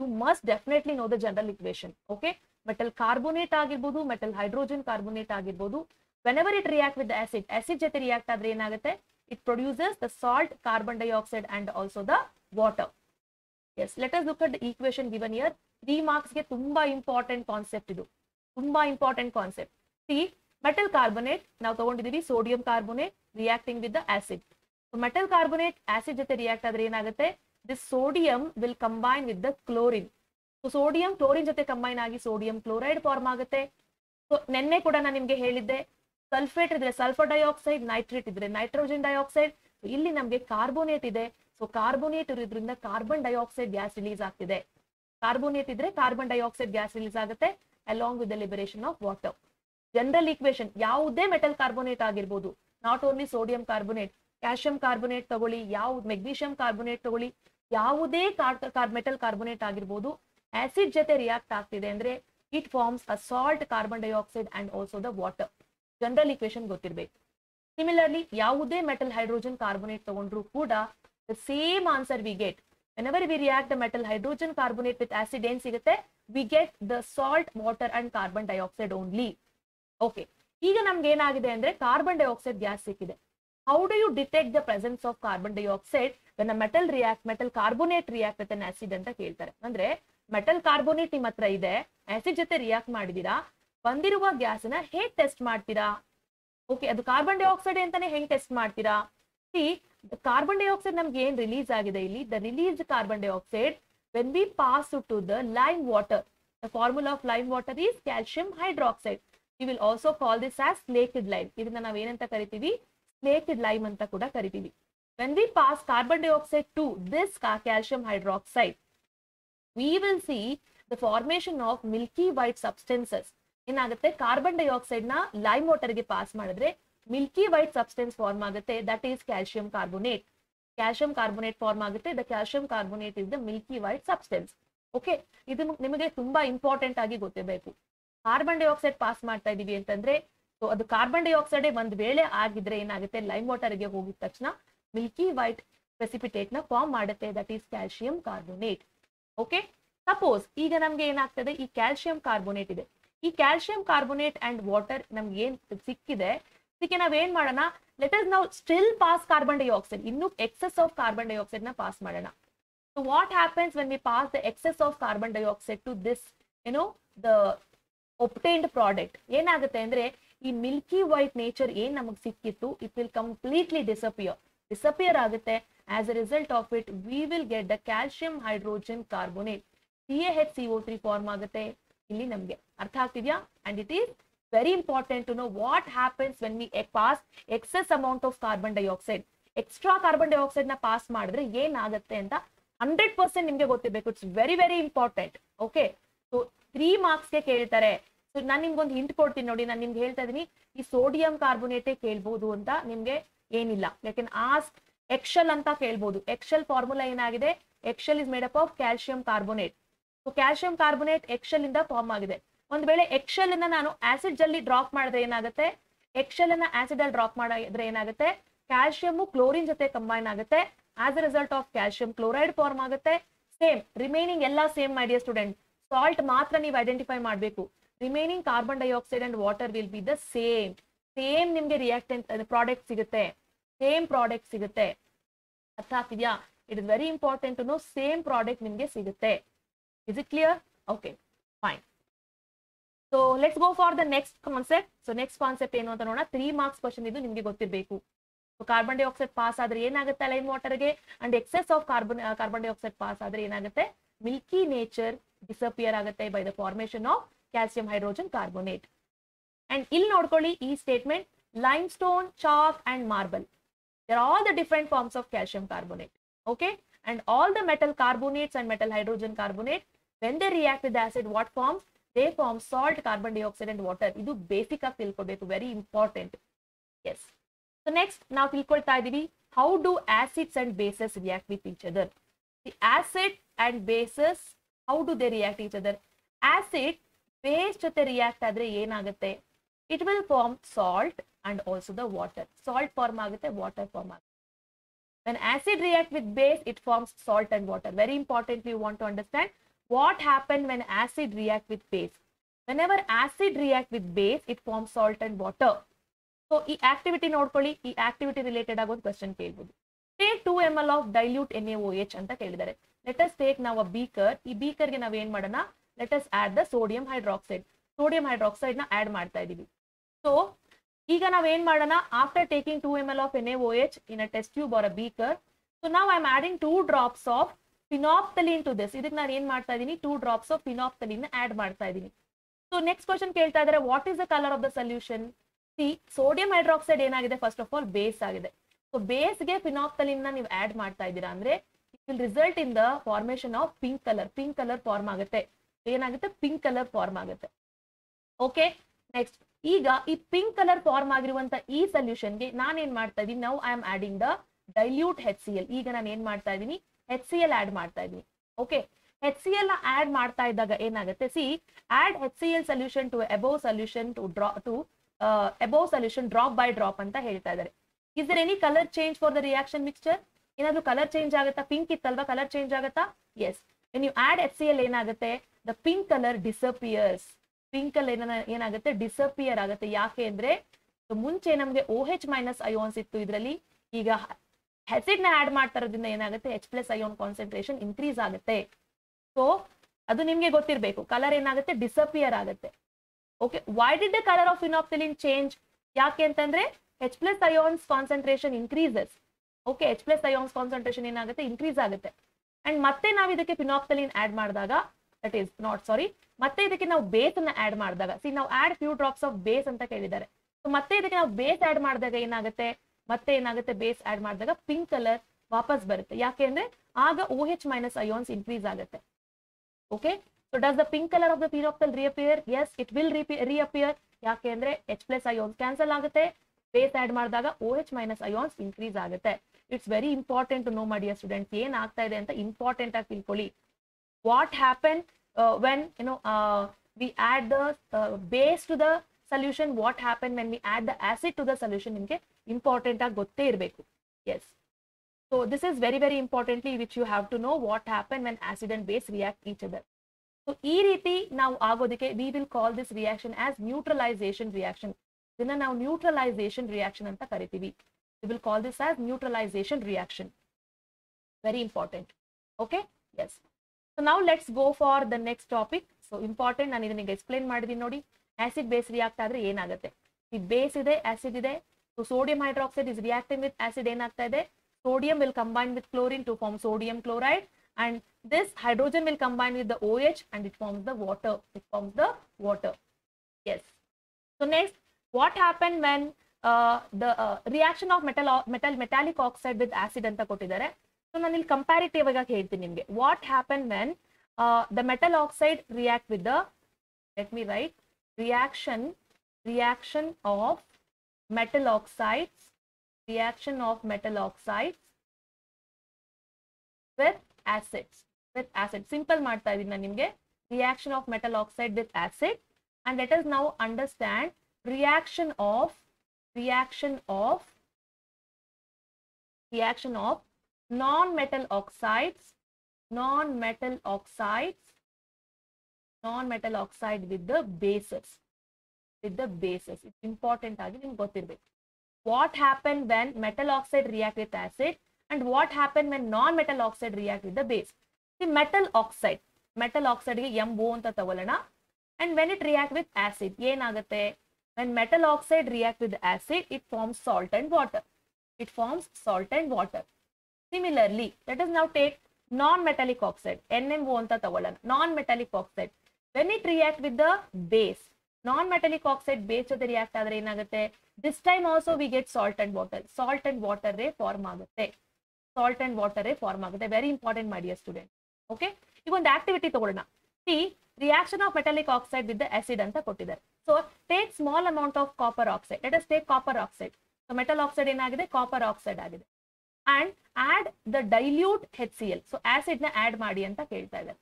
you must definitely know the general equation okay metal carbonate ಆಗಿರ್ಬೋದು ಮೆಟಲ್ ಹೈಡ್ರೋಜನ್ ಕಾರ್ಬೋನೇಟ್ ಆಗಿರ್ಬೋದು. Whenever it react with acid acid ಜೊತೆ ರಿಯಾಕ್ಟ್ ಆದ್ರೆ ಏನಾಗುತ್ತೆ? It produces the salt carbon dioxide and also the water yes let us look at equation given here three ಮಾರ್ಕ್ಸ್ಗೆ ತುಂಬಾ important concept ಇದು. ತುಂಬಾ important concept see metal carbonate ನಾವು ತಗೊಂಡಿದೀವಿ sodium carbonate reacting with the acid metal carbonate acid ಜೊತೆ react ಆದ್ರೆ ಏನಾಗುತ್ತೆ? This sodium will combine with the chlorine so sodium chlorine ಜೊತೆ combine ಆಗಿ sodium chloride form ಆಗುತ್ತೆ. So ನಿನ್ನೆ ಕೂಡ ನಾನು ನಿಮ್ಗೆ ಹೇಳಿದ್ದೆ ಸಲ್ಫೇಟ್ ಇದ್ರೆ ಸಲ್ಫರ್ ಡೈಆಕ್ಸೈಡ್ ನೈಟ್ರೇಟ್ ಇದ್ರೆ ನೈಟ್ರೋಜನ್ ಡೈಆಕ್ಸೈಡ್ ಇಲ್ಲಿ ನಮ್ಗೆ ಕಾರ್ಬೋನೇಟ್ ಇದೆ. ಸೊ ಕಾರ್ಬೋನೇಟ್ ಇರೋದ್ರಿಂದ ಕಾರ್ಬನ್ ಡೈಆಕ್ಸೈಡ್ ಗ್ಯಾಸ್ ರಿಲೀಸ್ ಆಗ್ತಿದೆ. ಕಾರ್ಬೋನೇಟ್ ಇದ್ರೆ ಕಾರ್ಬನ್ ಡೈಆಕ್ಸೈಡ್ ಗ್ಯಾಸ್ ರಿಲೀಸ್ ಆಗುತ್ತೆ along with the liberation of water general equation ಯಾವುದೇ ಮೆಟಲ್ ಕಾರ್ಬೋನೇಟ್ ಆಗಿರ್ಬೋದು not only sodium carbonate calcium carbonate ತಗೊಳ್ಳಿ, ಯಾವ ಮೆಗ್ನೀಷಿಯಂ ಕಾರ್ಬೊನೇಟ್ ತಗೊಳ್ಳಿ, ಯಾವುದೇ ಮೆಟಲ್ ಕಾರ್ಬೋನೇಟ್ ಆಗಿರ್ಬೋದು, ಆಸಿಡ್ ಜೊತೆ ರಿಯಾಕ್ಟ್ ಆಗ್ತಿದೆ ಅಂದ್ರೆ it forms a salt carbon dioxide and also the water general equation ಗೊತ್ತಿರಬೇಕು. ಸಿಮಿಲರ್ಲಿ ಯಾವುದೇ ಮೆಟಲ್ ಹೈಡ್ರೋಜನ್ ಕಾರ್ಬೋನೇಟ್ ತಗೊಂಡ್ರು ಕೂಡ the same answer we get whenever we react the metal hydrogen carbonate with acid ಏನ್ ಸಿಗುತ್ತೆ? We get the salt water and carbon dioxide only okay ಈಗ ನಮ್ಗೆ ಏನಾಗಿದೆ ಅಂದ್ರೆ ಕಾರ್ಬನ್ ಡೈಆಕ್ಸೈಡ್ ಗ್ಯಾಸ್ ಸಿಕ್ಕಿದೆ. How detect you presence the presence of carbon dioxide when metal react metal react react an acid ಅಂತ ಕೇಳ್ತಾರೆ. ಅಂದ್ರೆ ಮೆಟಲ್ ಕಾರ್ಬೋನೇಟ್ ನಿಮ್ಮ ಹತ್ರ ಇದೆ ಆಸಿಡ್ ಜೊತೆ ರಿಯಾಕ್ಟ್ ಮಾಡಿದೀರಾ ಬಂದಿರುವ ಗ್ಯಾಸ್ನ ಹೇಗ್ ಟೆಸ್ಟ್ ಮಾಡ್ತೀರಾ? ಓಕೆ ಅದು ಕಾರ್ಬನ್ ಡೈಆಕ್ಸೈಡ್ ಅಂತಾನೆ ಹೆಂಗ್ ಟೆಸ್ಟ್ ಮಾಡ್ತೀರಾ? ಸಿ ಕಾರ್ಬನ್ ಡೈಆಕ್ಸೈಡ್ ನಮ್ಗೆ ಏನ್ ರಿಲೀಸ್ ಆಗಿದೆ ಇಲ್ಲಿ? The released carbon dioxide when we pass to the lime water the formula of lime water is calcium hydroxide you will also call this as slaked lime ಇದನ್ನ ನಾವ್ ಏನಂತ ಕರಿತೀವಿ? Slaked lime ಅಂತ ಕೂಡ ಕರಿತೀವಿ. When we pass carbon dioxide to this calcium hydroxide we will see the formation of milky white substances ಏನಾಗುತ್ತೆ? Carbon ಡೈಆಕ್ಸೈಡ್ನ lime ವಾಟರ್ಗೆ ಪಾಸ್ ಮಾಡಿದ್ರೆ ಮಿಲ್ಕಿ ವೈಟ್ ಸಬ್ಸ್ಟೆನ್ಸ್ ಫಾರ್ಮ್ ಆಗುತ್ತೆ. That is calcium carbonate calcium carbonate form ಆಗುತ್ತೆ. The calcium carbonate is the milky white substance okay ಇದು ನಿಮಗೆ ತುಂಬಾ important ಆಗಿ ಗೊತ್ತಿರಬೇಕು. ಕಾರ್ಬನ್ ಡೈಆಕ್ಸೈಡ್ ಪಾಸ್ ಮಾಡ್ತಾ ಇದೀವಿ ಅಂತಂದ್ರೆ ಸೊ ಅದು ಕಾರ್ಬನ್ ಡೈಆಕ್ಸೈಡ್ ಒಂದ್ ವೇಳೆ ಆಗಿದ್ರೆ ಏನಾಗುತ್ತೆ? ಲೈಮ್ ವಾಟರ್ಗೆ ಹೋಗಿದ ತಕ್ಷಣ ಮಿಲ್ಕಿ ವೈಟ್ ಪ್ರೆಸಿಪಿಟೇಟ್ನ ಫಾರ್ಮ್ ಮಾಡುತ್ತೆ. That is calcium carbonate okay suppose ಈಗ ನಮ್ಗೆ ಏನಾಗ್ತದೆ? ಈ ಕ್ಯಾಲ್ಸಿಯಂ ಕಾರ್ಬೋನೇಟ್ ಇದೆ. ಈ ಕ್ಯಾಲ್ಸಿಯಂ ಕಾರ್ಬೋನೇಟ್ ಅಂಡ್ ವಾಟರ್ ನಮ್ಗೆ ಏನ್ ಸಿಕ್ಕಿದೆ? ಇದಕ್ಕೆ ನಾವ್ ಏನ್ ಮಾಡೋಣ? ಲೆಟ್ ಅಸ್ ನಾವು ಸ್ಟಿಲ್ ಪಾಸ್ ಕಾರ್ಬನ್ ಡೈಆಕ್ಸೈಡ್ ಇನ್ನು ಎಕ್ಸೆಸ್ ಆಫ್ ಕಾರ್ಬನ್ ಡೈಆಕ್ಸೈಡ್ನ ಪಾಸ್ ಮಾಡೋಣ. So what happens when we pass the excess of carbon dioxide to this ಏನೋ ದ ಒಪ್ಟೈನ್ಡ್ ಪ್ರಾಡಕ್ಟ್ ಏನಾಗುತ್ತೆ ಅಂದ್ರೆ ಈ ಮಿಲ್ಕಿ ವೈಟ್ ನೇಚರ್ ಏನ್ ನಮಗ್ ಸಿಕ್ಕಿತ್ತು it will completely disappear disappear ಆಗುತ್ತೆ. As a result of it we will get the calcium hydrogen carbonate C A H C O three form ಆಗುತ್ತೆ. ಇಲ್ಲಿ ನಮ್ಗೆ ಅರ್ಥ ಆಗ್ತಿದ್ಯಾ? And it is very important to know what happens when we pass excess amount of carbon dioxide extra carbon ಡೈಆಕ್ಸೈಡ್ನ pass ಮಾಡಿದ್ರೆ ಏನಾಗುತ್ತೆ ಅಂತ hundred percent ನಿಮ್ಗೆ ಗೊತ್ತಿರಬೇಕು. It's very very important okay so three ಮಾರ್ಕ್ಸ್ಗೆ ಕೇಳ್ತಾರೆ. ಸೊ ನಾನು ನಿಮ್ಗೊಂದು ಹಿಂಟ್ ಕೊಡ್ತೀನಿ ನೋಡಿ. ನಾನು ನಿಮ್ಗೆ ಹೇಳ್ತಾ ಇದೀನಿ, ಈ ಸೋಡಿಯಂ ಕಾರ್ಬೋನೇಟೇ ಕೇಳ್ಬೋದು ಅಂತ ನಿಮ್ಗೆ ಏನಿಲ್ಲ. ಯಾಕೆನ್ ಆಸ್ಕ್ ಎಕ್ಶಲ್ ಅಂತ ಕೇಳ್ಬೋದು. ಎಕ್ಶಲ್ ಫಾರ್ಮುಲಾ ಏನಾಗಿದೆ? Eggshell is made up of calcium carbonate so calcium carbonate eggshell ಇಂದ ಫಾರ್ಮ್ ಆಗಿದೆ. ಒಂದ್ ವೇಳೆ ಎಕ್ಶಲ್ ಅನ್ನ ನಾನು ಆಸಿಡ್ ಜಲ್ಲಿ ಡ್ರಾಪ್ ಮಾಡಿದ್ರೆ ಏನಾಗುತ್ತೆ? ಎಕ್ಶಲ್ ಅನ್ನ ಆಸಿಡ್ ಅಲ್ಲಿ ಡ್ರಾಪ್ ಮಾಡಿದ್ರೆ ಏನಾಗುತ್ತೆ? ಕ್ಯಾಲ್ಸಿಯಂ ಕ್ಲೋರಿನ್ ಜೊತೆ ಕಂಬೈನ್ ಆಗುತ್ತೆ. As a result of calcium chloride form ಆಗುತ್ತೆ. ಸೇಮ್ ರಿಮೈನಿಂಗ್ ಎಲ್ಲ ಸೇಮ್ ಮಾಡಿಯ ಸ್ಟೂಡೆಂಟ್ ಸಾಲ್ಟ್ ಮಾತ್ರ ನೀವು ಐಡೆಂಟಿಫೈ ಮಾಡಬೇಕು. Remaining carbon dioxide and water will be the same same ನಿಮ್ಗೆ ರಿಯಾಕ್ಟೆಂಟ್ ಪ್ರಾಡಕ್ಟ್ ಸಿಗುತ್ತೆ. ಸೇಮ್ ಪ್ರಾಡಕ್ಟ್ ಸಿಗುತ್ತೆ. ಅರ್ಥ ಆಗ್ತಿದ್ಯಾ? It is very important no same product ನಿಮ್ಗೆ ಸಿಗುತ್ತೆ. Is it clear okay fine so let's go for the next concept so next concept ಏನು ಅಂತ ನೋಡೋಣ. ತ್ರೀ ಮಾರ್ಕ್ಸ್ ಕ್ವಶನ್ ಇದು ನಿಮ್ಗೆ ಗೊತ್ತಿರಬೇಕು. ಕಾರ್ಬನ್ ಡೈಆಕ್ಸೈಡ್ ಪಾಸ್ ಆದ್ರೆ ಏನಾಗುತ್ತೆ lime ವಾಟರ್ಗೆ and excess of carbon carbon dioxide pass ಆದ್ರೆ ಏನಾಗುತ್ತೆ? ಮಿಲ್ಕಿ ನೇಚರ್ ಡಿಸಪಿಯರ್ ಆಗುತ್ತೆ by the formation of calcium hydrogen carbonate and ಇಲ್ಲಿ ನೋಡ್ಕೊಳ್ಳಿ ಈ statement limestone chalk and marble they're all the different forms of calcium carbonate okay and all the metal carbonates and metal hydrogen carbonate when they react with acid what forms they form salt carbon dioxide and water ಇದು basic ಆಗಿ ತಿಳ್ಕೊಬೇಕು very important yes so next ನಾವು ತಿಳ್ಕೊಳ್ತಾ ಇದೀವಿ how do acids and bases react with each other the acid and bases how do they react each other acid base ಜೊತೆ react ಆದ್ರೆ ಏನಾಗುತ್ತೆ? It will form salt and also the water salt form ಆಗುತ್ತೆ water form ಆಗುತ್ತೆ. Acid react with base it forms salt and water very important you want to understand what happen when acid react with base whenever acid react with base it form salt and water so ಈ activity ನೋಡ್ಕೊಳ್ಳಿ. ಈ activity related ಆಗಿ ಒಂದು question ಕೇಳ್ಬೋದು. Take two M L of dilute N A H ಅಂತ ಕೇಳಿದ್ದಾರೆ. Lettuce take ನಾವು beaker ಈ ಬೀಕರ್ಗೆ ನಾವು ಏನ್ ಮಾಡೋಣ? Let's add the sodium hydroxide sodium ಹೈಡ್ರಾಕ್ಸೈಡ್ನ add ಮಾಡ್ತಾ ಇದೀವಿ. ಸೊ ಈಗ ನಾವ್ ಏನ್ ಮಾಡೋಣ? After taking two M L of N A H in a test tube or a beaker so ನಾವು I am adding two drops of phenolphthalein to this ಇದಕ್ಕೆ ನಾನು ಏನ್ ಮಾಡ್ತಾ ಇದ್ದೀನಿ two drops of phenolphthalein add ಮಾಡ್ತಾ ಇದೀನಿ. So next question ಕೇಳ್ತಾ ಇದ್ದಾರೆ what is the colour of the solution see sodium hydroxide ಏನಾಗಿದೆ? ಫಸ್ಟ್ ಆಫ್ ಆಲ್ ಬೇಸ್ ಆಗಿದೆ. ಸೊ ಬೇಸ್ಗೆ ಫಿನಾಪ್ತಲಿನ್ನ ನೀವು ಆಡ್ ಮಾಡ್ತಾ ಇದ್ದೀರಾ ಅಂದ್ರೆ it will result in the formation of pink colour pink colour form ಆಗುತ್ತೆ. ಏನಾಗುತ್ತೆ? ಪಿಂಕ್ ಕಲರ್ ಫಾರ್ಮ್ ಆಗುತ್ತೆ. ಓಕೆ ನೆಕ್ಸ್ಟ್ ಈಗ ಈ ಪಿಂಕ್ ಕಲರ್ ಫಾರ್ಮ್ ಆಗಿರುವಂತ ಈ ಸೊಲ್ಯೂಷನ್ಗೆ ನಾನು ಏನ್ ಮಾಡ್ತಾ ಇದೀನಿ now I am adding the dilute H C L ಈಗ ನಾನು ಏನ್ ಮಾಡ್ತಾ ಇದೀನಿ ಹೆಚ್ ಸಿ ಎಲ್ ಆಡ್ ಮಾಡ್ತಾ ಇದೀನಿ okay H C L add ಮಾಡ್ತಾ ಇದ್ದಾಗ ಏನಾಗುತ್ತೆ? See add H C L solution to above solution to drop to above solution drop by drop ಅಂತ ಹೇಳ್ತಾ ಇದ್ದಾರೆ. Is there any colour change for the reaction mixture ಏನಾದ್ರು colour change ಆಗುತ್ತಾ? Pink ಇತ್ತಲ್ವಾ? Colour change ಆಗುತ್ತಾ? Yes ನೀವು add H C L ಏನಾಗುತ್ತೆ? The pink colour disappears pink colour ಏನ ಏನಾಗುತ್ತೆ? ಡಿಸಪಿಯರ್ ಆಗುತ್ತೆ. ಯಾಕೆ ಅಂದ್ರೆ ಮುಂಚೆ ನಮ್ಗೆ ಓ ಹೆಚ್ ಮೈನಸ್ ಅಯೋನ್ಸ್ ಇತ್ತು ಇದರಲ್ಲಿ. ಈಗ ಹೆಸಿಡ್ನ ಆಡ್ ಮಾಡ್ತಾ ಇರೋದ್ರಿಂದ ಏನಾಗುತ್ತೆ? H plus ion concentration increase ಆಗುತ್ತೆ. ಸೊ ಅದು ನಿಮ್ಗೆ ಗೊತ್ತಿರಬೇಕು. ಕಲರ್ ಏನಾಗುತ್ತೆ? ಡಿಸಪಿಯರ್ ಆಗುತ್ತೆ. Okay why did the colour of phenolphthalein change ಯಾಕೆ ಅಂತಂದ್ರೆ H plus ions concentration increases okay H plus ions concentration ಏನಾಗುತ್ತೆ? ಇನ್ಕ್ರೀಸ್ ಆಗುತ್ತೆ. ಅಂಡ್ ಮತ್ತೆ ನಾವು ಇದಕ್ಕೆ ಫಿನಾಪ್ತಲಿನ್ ಆಡ್ ಮಾಡಿದಾಗ ದಟ್ ಈಸ್ ನಾಟ್ ಸಾರಿ ಮತ್ತೆ ಇದಕ್ಕೆ ನಾವು ಬೇಸ್ ಅನ್ನ ಆಡ್ ಮಾಡಿದಾಗ ಸಿ ನಾವು add few drops of base ಅಂತ ಕೇಳಿದ್ದಾರೆ. ಸೊ ಮತ್ತೆ ಇದಕ್ಕೆ ನಾವು ಬೇಸ್ ಆಡ್ ಮಾಡಿದಾಗ ಏನಾಗುತ್ತೆ? ಮತ್ತೆ ಏನಾಗುತ್ತೆ ಬೇಸ್ ಆಡ್ ಮಾಡಿದಾಗ ಪಿಂಕ್ ಕಲರ್ ವಾಪಸ್ ಬರುತ್ತೆ. ಯಾಕೆ ಅಂದ್ರೆ ಆಗ O H minus ions increase ಆಗುತ್ತೆ. Okay so does the pink colour of the phenolphthalein reappear yes it will reappear ಯಾಕೆ ಅಂದ್ರೆ ಎಚ್ ಪ್ಲಸ್ ಅಯೋನ್ಸ್ ಕ್ಯಾನ್ಸಲ್ ಆಗುತ್ತೆ. ಬೇಸ್ ಆಡ್ ಮಾಡಿದಾಗ O H minus ions increase ಆಗುತ್ತೆ. It's very important to know my dear students ಏನ್ ಆಗ್ತಾ ಇದೆ ಅಂತ important ಆಗಿ ತಿಳ್ಕೊಳ್ಳಿ. what happened uh, when you know uh, we add the uh, base to the solution what happened when we add the acid to the solution ನಿಮಗೆ important ಆಗಿ ಗೊತ್ತೇ ಇರಬೇಕು yes so this is very very importantly which you have to know what happen when acid and base react each other so ಈ ರೀತಿ ನಾವು ಆಗೋದಕ್ಕೆ we will call this reaction as neutralisation reaction ಇದನ್ನ ನಾವು neutralisation reaction ಅಂತ ಕರಿತೀವಿ we will call this as neutralisation reaction very important okay yes So ನಾವು let's go for the next topic so important ನಾನು ಇದನ್ನ ಎಕ್ಸ್ಪ್ಲೇನ್ ಮಾಡಿದೀನಿ ನೋಡಿ. Acid base react ಆದ್ರೆ ಏನಾಗುತ್ತೆ? ಈ ಬೇಸ್ ಇದೆ ಆಸಿಡ್ ಇದೆ. So sodium hydroxide is reacting with acid ಏನಾಗ್ತಾ ಇದೆ? Sodium will combine with chlorine to form sodium chloride and this hydrogen will combine with the O H and it form the water it form the water yes so next what happen when the reaction of metal metal metallic oxide with acid ಅಂತ ಕೊಟ್ಟಿದ್ದಾರೆ? So ನಾನು ಇಲ್ಲಿ comparative ಆಗಿ ಹೇಳ್ತೀನಿ ನಿಮಗೆ what happen when the metal oxide react with the let me write reaction reaction of metal oxides reaction of metal oxides with acids with acid simple ಮಾಡ್ತಾ ಇದೀನಿ ನಾನು ನಿಮಗೆ reaction of metal oxide with acid and let us now understand reaction of reaction of reaction of non metal oxides non metal oxides non metal oxide with the bases with the bases it's important ಆಗಿ ನಿಮ್ಗೆ ಗೊತ್ತಿರ್ಬೇಕು what happen when metal oxide react with acid and what happen when non metal oxide react with the base the metal oxide metal ಆಕ್ಸೈಡ್ಗೆ M O ಅಂತ ತಗೊಳ್ಳೋಣ and when it react with acid ಏನಾಗುತ್ತೆ when metal oxide react with acid it forms salt and water it forms salt and water Similarly let us ನಾವು take non metallic oxide N M O ಅಂತ ತಗೊಳ್ಳೋಣ. Non metallic oxide when it react with the base non metallic oxide base ಜೊತೆ react ಆದ್ರೆ ಏನಾಗುತ್ತೆ? This time also we get salt and water salt and water ರೇ form ಆಗುತ್ತೆ. Salt and water form ಆಗುತ್ತೆ. Very important my dear student okay ಈಗ ಒಂದು activity ತಗೊಳ್ಳೋಣ. See reaction of metallic oxide with acid ಅಂತ ಕೊಟ್ಟಿದ್ದಾರೆ. So take small amount of copper oxide let us take copper oxide so metal oxide ಏನಾಗಿದೆ? Copper oxide ಆಗಿದೆ. And add the dilute H C L so ಆಸಿಡ್ನ add ಮಾಡಿ ಅಂತ ಕೇಳ್ತಾ ಇದ್ದಾರೆ.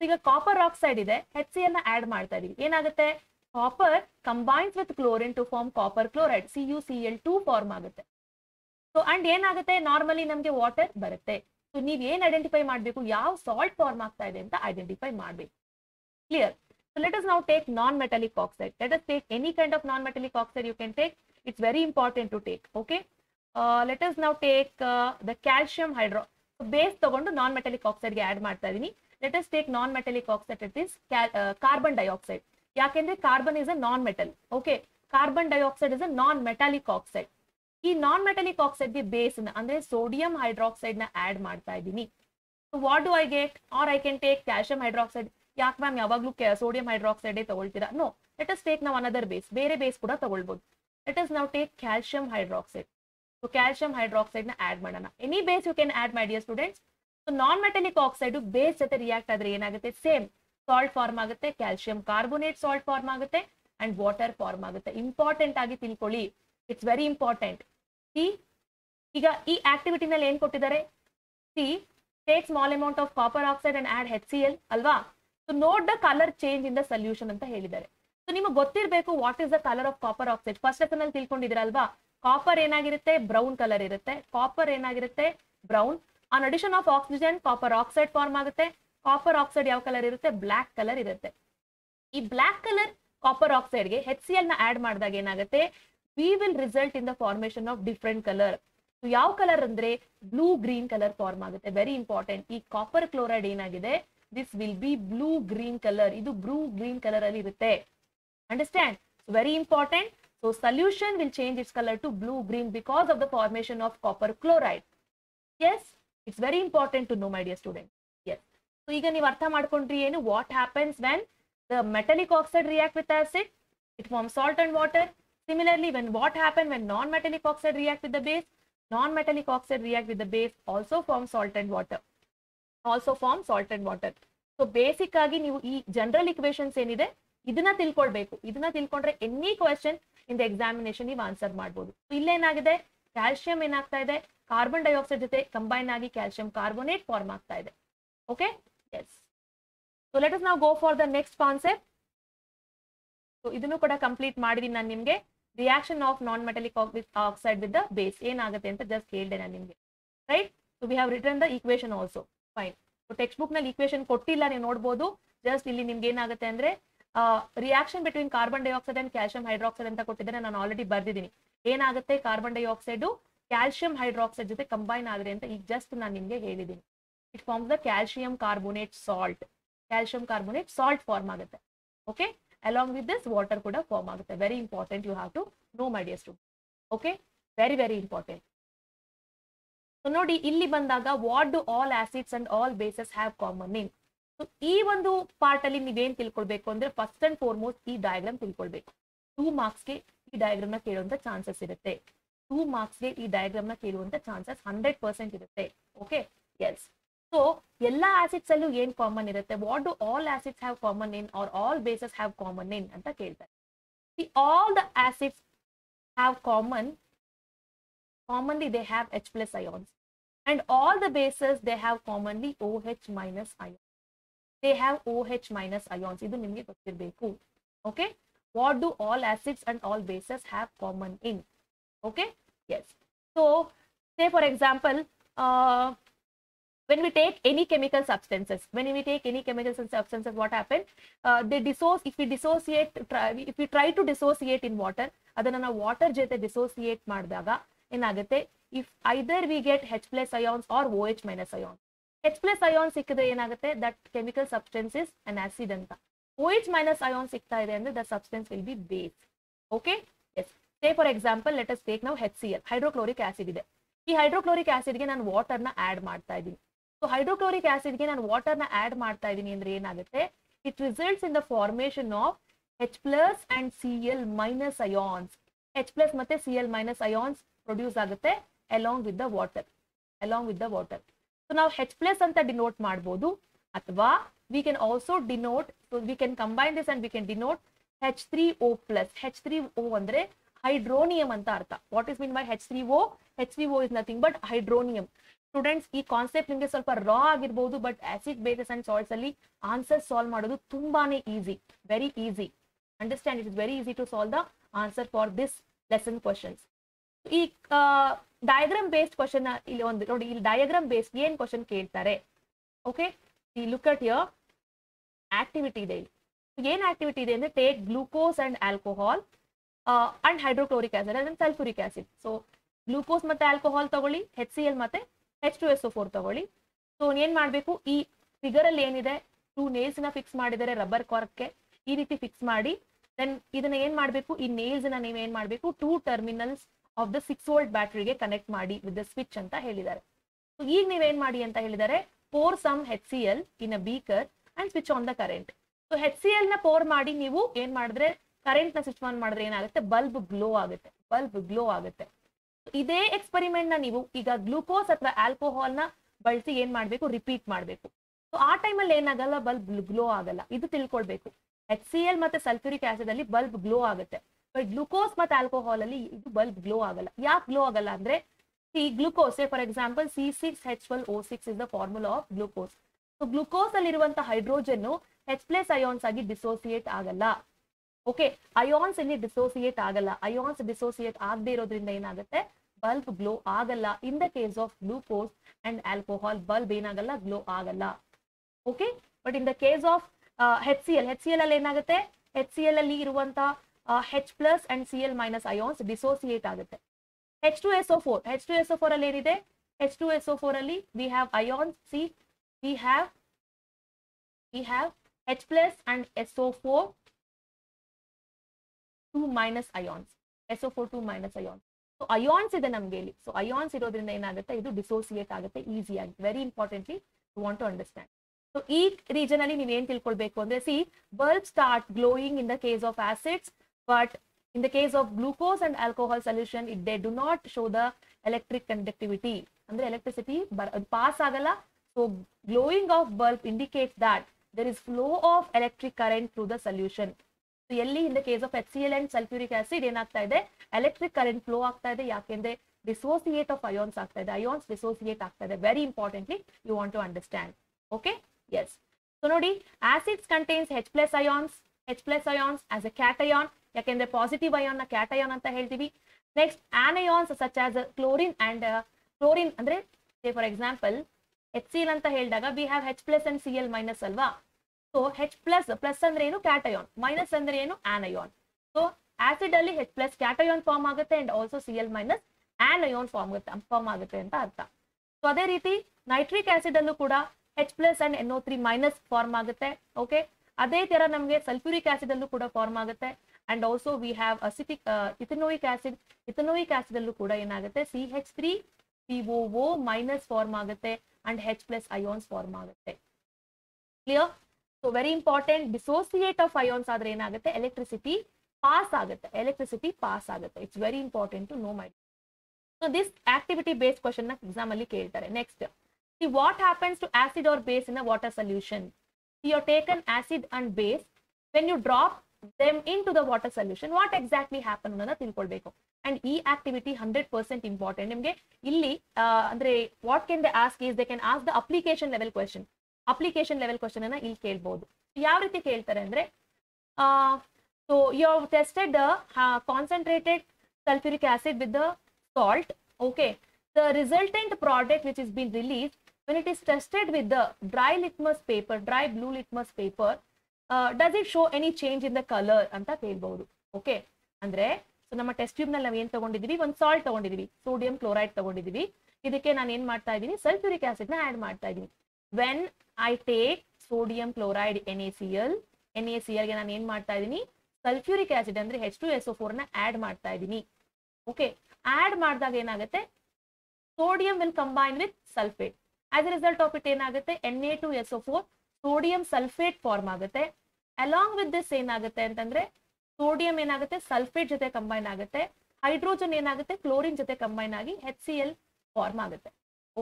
ಈಗ copper oxide ಇದೆ ಹೆಚ್ ಸಿ ಎಲ್ನ ಆಡ್ ಮಾಡ್ತಾ ಇದೀವಿ. ಏನಾಗುತ್ತೆ? Copper combines with chlorine to form copper chloride C U C L to form ಆಗುತ್ತೆ. ಸೊ ಅಂಡ್ ಏನಾಗುತ್ತೆ? ನಾರ್ಮಲಿ ನಮಗೆ ವಾಟರ್ ಬರುತ್ತೆ. ಸೊ ನೀವ್ ಏನ್ ಐಡೆಂಟಿಫೈ ಮಾಡಬೇಕು? ಯಾವ ಸಾಲ್ಟ್ ಫಾರ್ಮ್ ಆಗ್ತಾ ಇದೆ ಅಂತ ಐಡೆಂಟಿಫೈ ಮಾಡಬೇಕು. ಕ್ಲಿಯರ್ ಸೊ ಲೆಟ್ ಅಸ್ ನಾವು take non metallic oxide let us take any kind of non metallic oxide you can take it's very important to take okay let us ನಾವು take the calcium hydro base ತಗೊಂಡು ನಾನ್ metallic ಆಕ್ಸೈಡ್ಗೆ add ಮಾಡ್ತಾ ಇದೀನಿ let us take non metallic oxide it is carbon dioxide ಯಾಕೆಂದ್ರೆ carbon is a non metal okay carbon dioxide is a non metallic oxide ಈ ನಾನ್ metallic ಆಕ್ಸೈಡ್ಗೆ base ಅಂದ್ರೆ sodium hydroxide ನ add ಮಾಡ್ತಾ ಇದ್ದೀನಿ what do I get or I can take calcium hydroxide ಯಾಕೆ ma'am ಯಾವಾಗ್ಲೂ sodium hydroxide ತಗೊಳ್ತೀರಾ no let us take ನಾವು another base ಬೇರೆ base ಕೂಡ ತಗೊಳ್ಬಹುದು ಲೆಟ್ ಅಸ್ ನಾವು take calcium hydroxide so calcium ಹೈಡ್ರಾಕ್ಸೈಡ್ನ add ಮಾಡೋಣ. Any base you can add my dear students so non metallic oxide base ಜೊತೆ react ಆದ್ರೆ ಏನಾಗುತ್ತೆ? Same salt form ಆಗುತ್ತೆ ಕ್ಯಾಲ್ಶಿಯಂ ಕಾರ್ಬೋನೇಟ್ ಸಾಲ್ಟ್ ಫಾರ್ಮ್ ಆಗುತ್ತೆ ಅಂಡ್ ವಾಟರ್ ಫಾರ್ಮ್ ಆಗುತ್ತೆ. Important ಆಗಿ ತಿಳ್ಕೊಳ್ಳಿ. It's very important see ಈಗ ಈ ಆಕ್ಟಿವಿಟಿನಲ್ಲಿ ಏನ್ ಕೊಟ್ಟಿದ್ದಾರೆ? See take small amount of copper oxide and add H C L ಅಲ್ವಾ? So note the colour change in the solution ಅಂತ ಹೇಳಿದ್ದಾರೆ. ಸೊ ನಿಮಗೆ ಗೊತ್ತಿರಬೇಕು what is the colour of copper oxide first lesson ಅಲ್ಲಿ ತಿಳ್ಕೊಂಡಿದ್ದೀರಲ್ವಾ? ಕಾಪರ್ ಏನಾಗಿರುತ್ತೆ? Brown colour ಇರುತ್ತೆ. Copper ಏನಾಗಿರುತ್ತೆ? Brown on addition of oxygen copper oxide form ಆಗುತ್ತೆ. ಕಾಪರ್ ಆಕ್ಸೈಡ್ ಯಾವ ಕಲರ್ ಇರುತ್ತೆ? ಬ್ಲಾಕ್ ಕಲರ್ ಇರುತ್ತೆ. ಈ ಬ್ಲಾಕ್ ಕಲರ್ ಕಾಪರ್ ಆಕ್ಸೈಡ್ಗೆ ಹೆಚ್ ಸಿ ಎಲ್ನ ಆಡ್ ಮಾಡಿದಾಗ ಏನಾಗುತ್ತೆ? We will result in the formation of different colour ಯಾವ ಕಲರ್ ಅಂದ್ರೆ? ಬ್ಲೂ ಗ್ರೀನ್ ಕಲರ್ ಫಾರ್ಮ್ ಆಗುತ್ತೆ. ವೆರಿ ಇಂಪಾರ್ಟೆಂಟ್ ಈ ಕಾಪರ್ ಕ್ಲೋರೈಡ್ ಏನಾಗಿದೆ? This will be blue green colour ಇದು ಬ್ಲೂ ಗ್ರೀನ್ ಕಲರ್ ಅಲ್ಲಿ ಇರುತ್ತೆ. Understand very important So solution will change its colour to blue green because of the formation of copper chloride yes it's very important to know my dear student yes so ಈಗ ನೀವು ಅರ್ಥ ಮಾಡ್ಕೊಂಡ್ರಿ ಏನು what happens when the metallic oxide react with acid it form salt and water Similarly, when what happened when non-metallic oxide react with the base, non-metallic oxide react with the base also form salt and water. Also form salt and water. So basic ಆಗಿ ನೀವು ಈ general equations ಏನಿದೆ ಇದನ್ನ ತಿಳ್ಕೊಳ್ಬೇಕು. ಇದನ್ನ ತಿಳ್ಕೊಂಡ್ರೆ any question in the examination ನೀವು answer ಮಾಡ್ಬೋದು. ಇಲ್ಲೇನಾಗಿದೆ? ಕ್ಯಾಲ್ಸಿಯಂ ಏನಾಗ್ತಾ ಇದೆ? ಕಾರ್ಬನ್ ಡೈಆಕ್ಸೈಡ್ ಜೊತೆ ಕಂಬೈನ್ ಆಗಿ ಕ್ಯಾಲ್ಸಿಯಂ ಕಾರ್ಬೋನೇಟ್ ಫಾರ್ಮ್ ಆಗ್ತಾ ಇದೆ. Okay yes so let us ನಾವು go for the next concept so ಇದನ್ನು ಕೂಡ ಕಂಪ್ಲೀಟ್ ಮಾಡಿದೀನಿ ನಾನು ನಿಮ್ಗೆ. Reaction of non metallic oxide with the base ಏನಾಗುತ್ತೆ ಅಂತ ಜಸ್ಟ್ ಹೇಳಿದೆ ನಾನು ನಿಮ್ಗೆ. Right so we have written the equation also fine text ಬುಕ್ನಲ್ಲಿ ಈಕ್ವೇಶನ್ ಕೊಟ್ಟಿಲ್ಲ, ನೀವು ನೋಡ್ಬೋದು. ಜಸ್ಟ್ ಇಲ್ಲಿ ನಿಮ್ಗೆ ಏನಾಗುತ್ತೆ ಅಂದ್ರೆ reaction between carbon dioxide and calcium hydroxide ಅಂತ ಕೊಟ್ಟಿದ್ದಾರೆ ನಾನು ಆಲ್ರೆಡಿ ಬರ್ದಿದ್ದೀನಿ. ಏನಾಗುತ್ತೆ? ಕಾರ್ಬನ್ ಡೈಆಕ್ಸೈಡ್ ಕ್ಯಾಲ್ಸಿಯಂ ಹೈಡ್ರಾಕ್ಸೈಡ್ ಜೊತೆ ಕಂಬೈನ್ ಆದ್ರೆ ಅಂತ ಈಗ ಜಸ್ಟ್ ನಾನು ನಿಮಗೆ ಹೇಳಿದ್ದೀನಿ. It forms the calcium carbonate salt calcium carbonate salt form ಆಗುತ್ತೆ. Okay along with this water ಕೂಡ ಫಾರ್ಮ್ ಆಗುತ್ತೆ. Very important you have to know my dear student okay very very important ನೋಡಿ, ಇಲ್ಲಿ ಬಂದಾಗ what do all acids and all bases have common in so ಈ ಒಂದು part ಅಲ್ಲಿ ನೀವೇನ್ ತಿಳ್ಕೊಳ್ಬೇಕು ಅಂದ್ರೆ ಫಸ್ಟ್ ಅಂಡ್ ಫಾರ್ಮೋಸ್ಟ್ ಈ ಡಯಾಗ್ರಾಮ್ ತಿಳ್ಕೊಳ್ಬೇಕು ಟೂ ಮಾರ್ಕ್ಸ್ಗೆ ಈ ಡಯಾಗ್ರಾಮ್ ನ ಕೇಳುವಂತ ಚಾನ್ಸಸ್ ಇರುತ್ತೆ ಟೂ ಮಾರ್ಕ್ಸ್ಗೆ ಈ ಡಯಾಗ್ರಾಮ್ ನ ಕೇಳುವಂತ ಚಾನ್ಸಸ್ ಹಂಡ್ರೆಡ್ ಪರ್ಸೆಂಟ್ ಇರುತ್ತೆ ಓಕೆ ಎಸ್ ಸೊ ಎಲ್ಲಾ ಆಸಿಡ್ಸ್ ಅಲ್ಲೂ ಏನ್ ಕಾಮನ್ ಇರುತ್ತೆ what do all acids have common in or all bases have common in ಅಂತ ಕೇಳ್ತಾರೆ all the acids have common commonly they have H plus ions. And all the bases, they have commonly OH minus ions. They have OH minus ions. ಇದು ನಿಮಗೆ ಗೊತ್ತಿರಬೇಕು okay what do all acids and all bases have common in okay yes so say for example when we take any chemical substances when we take any chemical substances what happen uh, they disso- if we dissociate try, if we try to dissociate in water ಅದನ್ನ ನಾವು water ಜೊತೆ dissociate ಮಾಡಿದಾಗ ಏನಾಗುತ್ತೆ if either we get H plus ions or O H minus ions H plus ion ಸಿಕ್ಕಿದ್ರೆ ಏನಾಗುತ್ತೆ? That chemical substance is an acid ಅಂತ. O H minus ion ಸಿಗ್ತಾ ಇದೆ ಅಂದ್ರೆ the substance will be base okay yes say for example let us take ನಾವು H C L hydrochloric acid ಇದೆ. ಈ hydrochloric ಆಸಿಡ್ಗೆ ನಾನು ವಾಟರ್ನ ಆಡ್ ಮಾಡ್ತಾ ಇದ್ದೀನಿ. ಸೊ ಹೈಡ್ರೋಕ್ಲೋರಿಕ್ ಆಸಿಡ್ಗೆ ನಾನು ವಾಟರ್ನ ಆಡ್ ಮಾಡ್ತಾ ಇದ್ದೀನಿ ಅಂದ್ರೆ ಏನಾಗುತ್ತೆ? It results in the formation of H plus and C L minus ions H plus ಮತ್ತೆ C L minus ions produce ಆಗುತ್ತೆ along with the water along with the water ನಾವು H plus ಅಂತ denote ಮಾಡ್ಬೋದು. ಅಥವಾ we can also denote so we can combine this and we can denote H three O plus H three O ಅಂದ್ರೆ hydronium ಅಂತ ಅರ್ಥ. What is mean by H three O H three O is nothing but hydronium students ಈ concept ನಿಮಗೆ ಸ್ವಲ್ಪ ರಾ ಆಗಿರ್ಬೋದು but acid bases and salts ಅಲ್ಲಿ answer solve ಮಾಡೋದು ತುಂಬಾನೇ easy very easy understand it is very easy to solve the answer for this lesson questions ಈ diagram based question ಇಲ್ಲಿ ಒಂದು, ನೋಡಿ, ಇಲ್ಲಿ ಡಯಾಗ್ರಾಮ್ ಬೇಸ್ಡ್ ಏನ್ ಕ್ವಶನ್ ಕೇಳ್ತಾರೆ? ಓಕೆ ಈ ಲುಕ್ ಅಟ್ ಯರ್ ಆಕ್ಟಿವಿಟಿ ಇದೆ ಇಲ್ಲಿ. ಏನ್ ಆಕ್ಟಿವಿಟಿ ಇದೆ ಅಂದ್ರೆ take glucose and alcohol and hydrochloric acid ಅಂದ್ರೆ ಸಲ್ಫ್ಯೂರಿಕ್ ಆಸಿಡ್ ಸೊ ಗ್ಲೂಕೋಸ್ ಮತ್ತೆ ಆಲ್ಕೋಹಾಲ್ ತಗೊಳ್ಳಿ ಹೆಚ್ ಸಿ ಎಲ್ ಮತ್ತೆ H two S O four ತಗೊಳ್ಳಿ. ಸೊ ಏನ್ ಮಾಡ್ಬೇಕು? ಈ ಫಿಗರ್ ಅಲ್ಲಿ ಏನಿದೆ? ಟೂ ನೇಲ್ಸ್ನ ಫಿಕ್ಸ್ ಮಾಡಿದರೆ ರಬ್ಬರ್ ಕಾರ್ಕ್ಗೆ ಈ ರೀತಿ ಫಿಕ್ಸ್ ಮಾಡಿ ದೆನ್ ಇದನ್ನ ಏನ್ ಮಾಡ್ಬೇಕು? ಈ ನೇಲ್ಸ್ನ ನೀವೇನ್ ಮಾಡ್ಬೇಕು? Two terminals of the six volt ಬ್ಯಾಟ್ರಿಗೆ connect ಮಾಡಿ ವಿತ್ ದ ಸ್ವಿಚ್ ಅಂತ ಹೇಳಿದ್ದಾರೆ. ಈಗ ನೀವೇನ್ ಮಾಡಿ ಅಂತ ಹೇಳಿದ್ದಾರೆ pour some H C L in a beaker and switch on the current so H C ಎಲ್ನ pour ಮಾಡಿ ನೀವು ಏನ್ ಮಾಡಿದ್ರೆ ಕರೆಂಟ್ನ ಸ್ವಿಚ್ ಆನ್ ಮಾಡಿದ್ರೆ ಏನಾಗುತ್ತೆ? ಬಲ್ಬ್ ಗ್ಲೋ ಆಗುತ್ತೆ. ಬಲ್ಬ್ ಗ್ಲೋ ಆಗುತ್ತೆ. ಇದೇ ಎಕ್ಸ್ಪೆರಿಮೆಂಟ್ನ ನೀವು ಈಗ ಗ್ಲೂಕೋಸ್ ಅಥವಾ ಆಲ್ಕೋಹಾಲ್ನ ಬಳಸಿ ಏನ್ ಮಾಡ್ಬೇಕು? ರಿಪೀಟ್ ಮಾಡ್ಬೇಕು. ಸೊ ಆ ಟೈಮಲ್ಲಿ ಏನಾಗಲ್ಲ? ಬಲ್ಬ್ ಗ್ಲೋ ಆಗಲ್ಲ. ಇದು ತಿಳ್ಕೊಳ್ಬೇಕು. ಎಚ್ ಸಿ ಎಲ್ ಮತ್ತೆ ಸಲ್ಫ್ಯೂರಿಕ್ ಆಸಿಡ್ ಅಲ್ಲಿ ಬಲ್ಬ್ ಗ್ಲೋ ಆಗುತ್ತೆ. ಬಟ್ ಗ್ಲುಕೋಸ್ ಮತ್ತೆ ಆಲ್ಕೋಹಾಲ್ ಅಲ್ಲಿ ಇದು ಬಲ್ಬ್ ಗ್ಲೋ ಆಗಲ್ಲ. ಯಾಕೆ ಗ್ಲೋ ಆಗಲ್ಲ ಅಂದ್ರೆ see glucose for example C six H twelve O six is the formula of glucose so ಗ್ಲೂಕೋಸಲ್ಲಿ ಇರುವಂತಹ ಹೈಡ್ರೋಜನ್ ಹೆಚ್ ಪ್ಲಸ್ ಅಯಾನ್ಸ್ ಆಗಿ ಡಿಸೋಸಿಯೇಟ್ ಆಗಲ್ಲ. ಓಕೆ ಅಯಾನ್ಸ್ ಇಲ್ಲಿ ಡಿಸೋಸಿಯೇಟ್ ಆಗಲ್ಲ. ಅಯಾನ್ಸ್ ಡಿಸೋಸಿಯೇಟ್ ಆಗದೆ ಇರೋದ್ರಿಂದ ಏನಾಗುತ್ತೆ? ಬಲ್ಬ್ ಗ್ಲೋ ಆಗಲ್ಲ. In the case of glucose and alcohol bulb ಏನಾಗಲ್ಲ? ಗ್ಲೋ ಆಗಲ್ಲ. Okay but in the case of H C L H C L ಅಲ್ಲಿ ಏನಾಗುತ್ತೆ? ಹೆಚ್ ಸಿ ಎಲ್ ಅಲ್ಲಿ ಇರುವಂತಹ H plus and C L minus ions dissociate ಆಗುತ್ತೆ H two S O four H two S O four ಅಲ್ಲಿ ಏನಿದೆ H two S O four ಅಲ್ಲಿ we have ions see we have we have H plus and S O four two minus ions S O four two minus ions so ions ಇದೆ ನಮ್ಗೆ ಇಲ್ಲಿ so ions ಇರೋದ್ರಿಂದ ಏನಾಗುತ್ತೆ ಇದು dissociate ಆಗುತ್ತೆ ಈಸಿಯಾಗಿ very importantly you want to understand so ಈ reason ಅಲ್ಲಿ ನೀವು ಏನ್ ತಿಳ್ಕೊಳ್ಬೇಕು ಅಂದ್ರೆ see bulb start glowing in the case of acids but in the case of glucose and alcohol solution it they do not show the electric conductivity ಅಂದ್ರೆ electricity pass ಆಗಲ್ಲ so glowing of bulb indicates that there is flow of electric current through the solution ಎಲ್ಲಿ in the case of H C L and sulphuric acid ಏನಾಗ್ತಾ ಇದೆ electric current flow ಆಗ್ತಾ ಇದೆ ಯಾಕೆಂದ್ರೆ dissociate of ions ಆಗ್ತಾ ಇದೆ ions dissociate ಆಗ್ತಾ ಇದೆ very importantly you want to understand okay yes so ನೋಡಿ acids contains H plus ions H plus ions as a cation ಯಾಕೆಂದ್ರೆ ಪಾಸಿಟಿವ್ ಅಯಾನ್ನ ಕ್ಯಾಟಯಾನ್ ಅಂತ ಹೇಳ್ತೀವಿ. Next anions such as chlorine and chlorine ಅಂದ್ರೆ for example H C L ಅಂತ ಹೇಳಿದಾಗ we have H plus and C L minus ಅಲ್ವಾ? So H plus plus ಅಂದ್ರೆ ಏನು? ಕ್ಯಾಟಯಾನ್ ಮೈನಸ್ ಅಂದ್ರೆ ಏನು? ಆನಯಾನ್ ಸೊ ಆಸಿಡ್ ಅಲ್ಲಿ ಹೆಚ್ ಪ್ಲಸ್ ಕ್ಯಾಟಯಾನ್ ಫಾರ್ಮ್ ಆಗುತ್ತೆ and also C L minus anion form form ಆಗುತ್ತೆ ಅಂತ ಅರ್ಥ. ಸೊ ಅದೇ ರೀತಿ ನೈಟ್ರಿಕ್ ಆಸಿಡ್ ಅಲ್ಲೂ ಕೂಡ H plus and N three minus form ಆಗುತ್ತೆ ಓಕೆ ಅದೇ ತರ ನಮಗೆ ಸಲ್ಫ್ಯೂರಿಕ್ ಆಸಿಡ್ ಅಲ್ಲೂ ಕೂಡ ಫಾರ್ಮ್ ಆಗುತ್ತೆ. and also we have acetic ethanoic acid ethanoic acid ಅಲ್ಲೂ ಕೂಡ ಏನಾಗುತ್ತೆ C H three C O O minus form ಆಗುತ್ತೆ and H plus ions form ಆಗುತ್ತೆ clear so very important dissociate of ions ಆದ್ರೆ ಏನಾಗುತ್ತೆ ಎಲೆಕ್ಟ್ರಿಸಿಟಿ ಪಾಸ್ ಆಗುತ್ತೆ electricity pass ಆಗುತ್ತೆ it's very important to know my so this activity based question ನ exam ಅಲ್ಲಿ ಕೇಳ್ತಾರೆ next see what happens to acid or base in a water solution you are taken acid and base when you drop them into the water solution what exactly happen ಅನ್ನೋದನ್ನ ತಿಳ್ಕೊಳ್ಬೇಕು and ಈ activity hundred percent important ನಿಮಗೆ ಇಲ್ಲಿ ಅಂದ್ರೆ what can they ask is they can ask the application level question application level question ಅನ್ನ ಇಲ್ಲಿ ಕೇಳ್ಬಹುದು ಯಾವ ರೀತಿ ಕೇಳ್ತಾರೆ ಅಂದ್ರೆ so you tested concentrated sulphuric acid with the salt okay the resultant product which is been release when it is tested with the dry litmus paper dry blue litmus paper uh, it show any change in the colour ಅಂತ ಕೇಳ್ಬಹುದು okay ಅಂದ್ರೆ so ನಮ್ಮ test ಟ್ಯೂಬ್ನಲ್ಲಿ ನಾವು ಏನ್ ತಗೊಂಡಿದೀವಿ? ಒಂದ್ salt ತಗೊಂಡಿದೀವಿ. ಸೋಡಿಯಂ ಕ್ಲೋರೈಡ್ ತಗೊಂಡಿದೀವಿ. ಇದಕ್ಕೆ ನಾನು ಏನ್ ಮಾಡ್ತಾ ಇದೀನಿ ಸಲ್ಫ್ಯೂರಿಕ್ ಆಸಿಡ್ನ ಆಡ್ ಮಾಡ್ತಾ ಇದ್ದೀನಿ. When I take sodium chloride N A C L N A C ಎಲ್ಗೆ ನಾನು ಏನ್ ಮಾಡ್ತಾ ಇದ್ದೀನಿ? ಸಲ್ಫ್ಯೂರಿಕ್ ಆಸಿಡ್ ಅಂದ್ರೆ ಹೆಚ್ ಟು ಎಸ್ ಫೋರ್ನ ಆಡ್ ಮಾಡ್ತಾ ಇದ್ದೀನಿ. ಓಕೆ ಆಡ್ ಮಾಡಿದಾಗ ಏನಾಗುತ್ತೆ? Sodium will combine with sulphate as a result of it ಏನಾಗುತ್ತೆ? N A two S four sodium sulphate form ಆಗುತ್ತೆ. ಅಲಾಂಗ್ ವಿತ್ ದಿಸ್ ಏನಾಗುತ್ತೆ ಅಂತಂದ್ರೆ ಸೋಡಿಯಂ ಏನಾಗುತ್ತೆ? ಸಲ್ಫೇಟ್ ಜೊತೆ ಕಂಬೈನ್ ಆಗುತ್ತೆ. ಹೈಡ್ರೋಜನ್ ಏನಾಗುತ್ತೆ? ಕ್ಲೋರಿನ್ ಜೊತೆ ಕಂಬೈನ್ ಆಗಿ ಹೆಚ್ ಸಿ ಎಲ್ ಫಾರ್ಮ್ ಆಗುತ್ತೆ.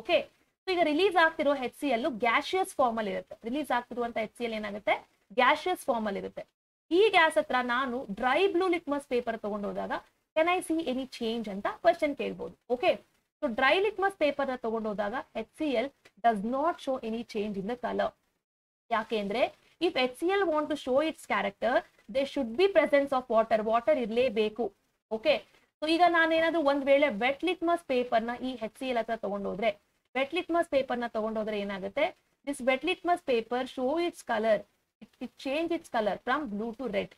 ಓಕೆ ಸೊ ಈಗ ರಿಲೀಸ್ ಆಗ್ತಿರೋ H C L gaseous form ಅಲ್ಲಿ ಇರುತ್ತೆ. ರಿಲೀಸ್ ಆಗ್ತಿರುವಂತ ಹೆಚ್ ಸಿ ಎಲ್ ಏನಾಗುತ್ತೆ? ಗ್ಯಾಶಿಯಸ್ ಫಾರ್ಮ್ ಅಲ್ಲಿ ಇರುತ್ತೆ. ಈ ಗ್ಯಾಸ್ ಹತ್ರ ನಾನು ಡ್ರೈ ಬ್ಲೂ ಲಿಟ್ಮಸ್ ಪೇಪರ್ ತಗೊಂಡು ಹೋದಾಗ can I see any change ಅಂತ ಕ್ವಶನ್ ಕೇಳ್ಬೋದು. Okay so dry litmus paper ತಗೊಂಡು ಹೋದಾಗ H C L does not show any change in the colour ಯಾಕೆಂದ್ರೆ C L want to show its character they should be presence of water water ಇರಲೇಬೇಕು okay so ಈಗ ನಾನೇನಾದ್ರೂ ಒಂದ್ ವೇಳೆ vet litmus ಪೇಪರ್ನ ಈ ಹೆಚ್ ಸಿ ಎಲ್ ಹತ್ರ ತಗೊಂಡೋದ್ರೆ vet ಲಿಟ್ಮಸ್ನ ತಗೊಂಡೋದ್ರೆ ಏನಾಗುತ್ತೆ? This wet litmus paper show its colour it it change its colour from blue to red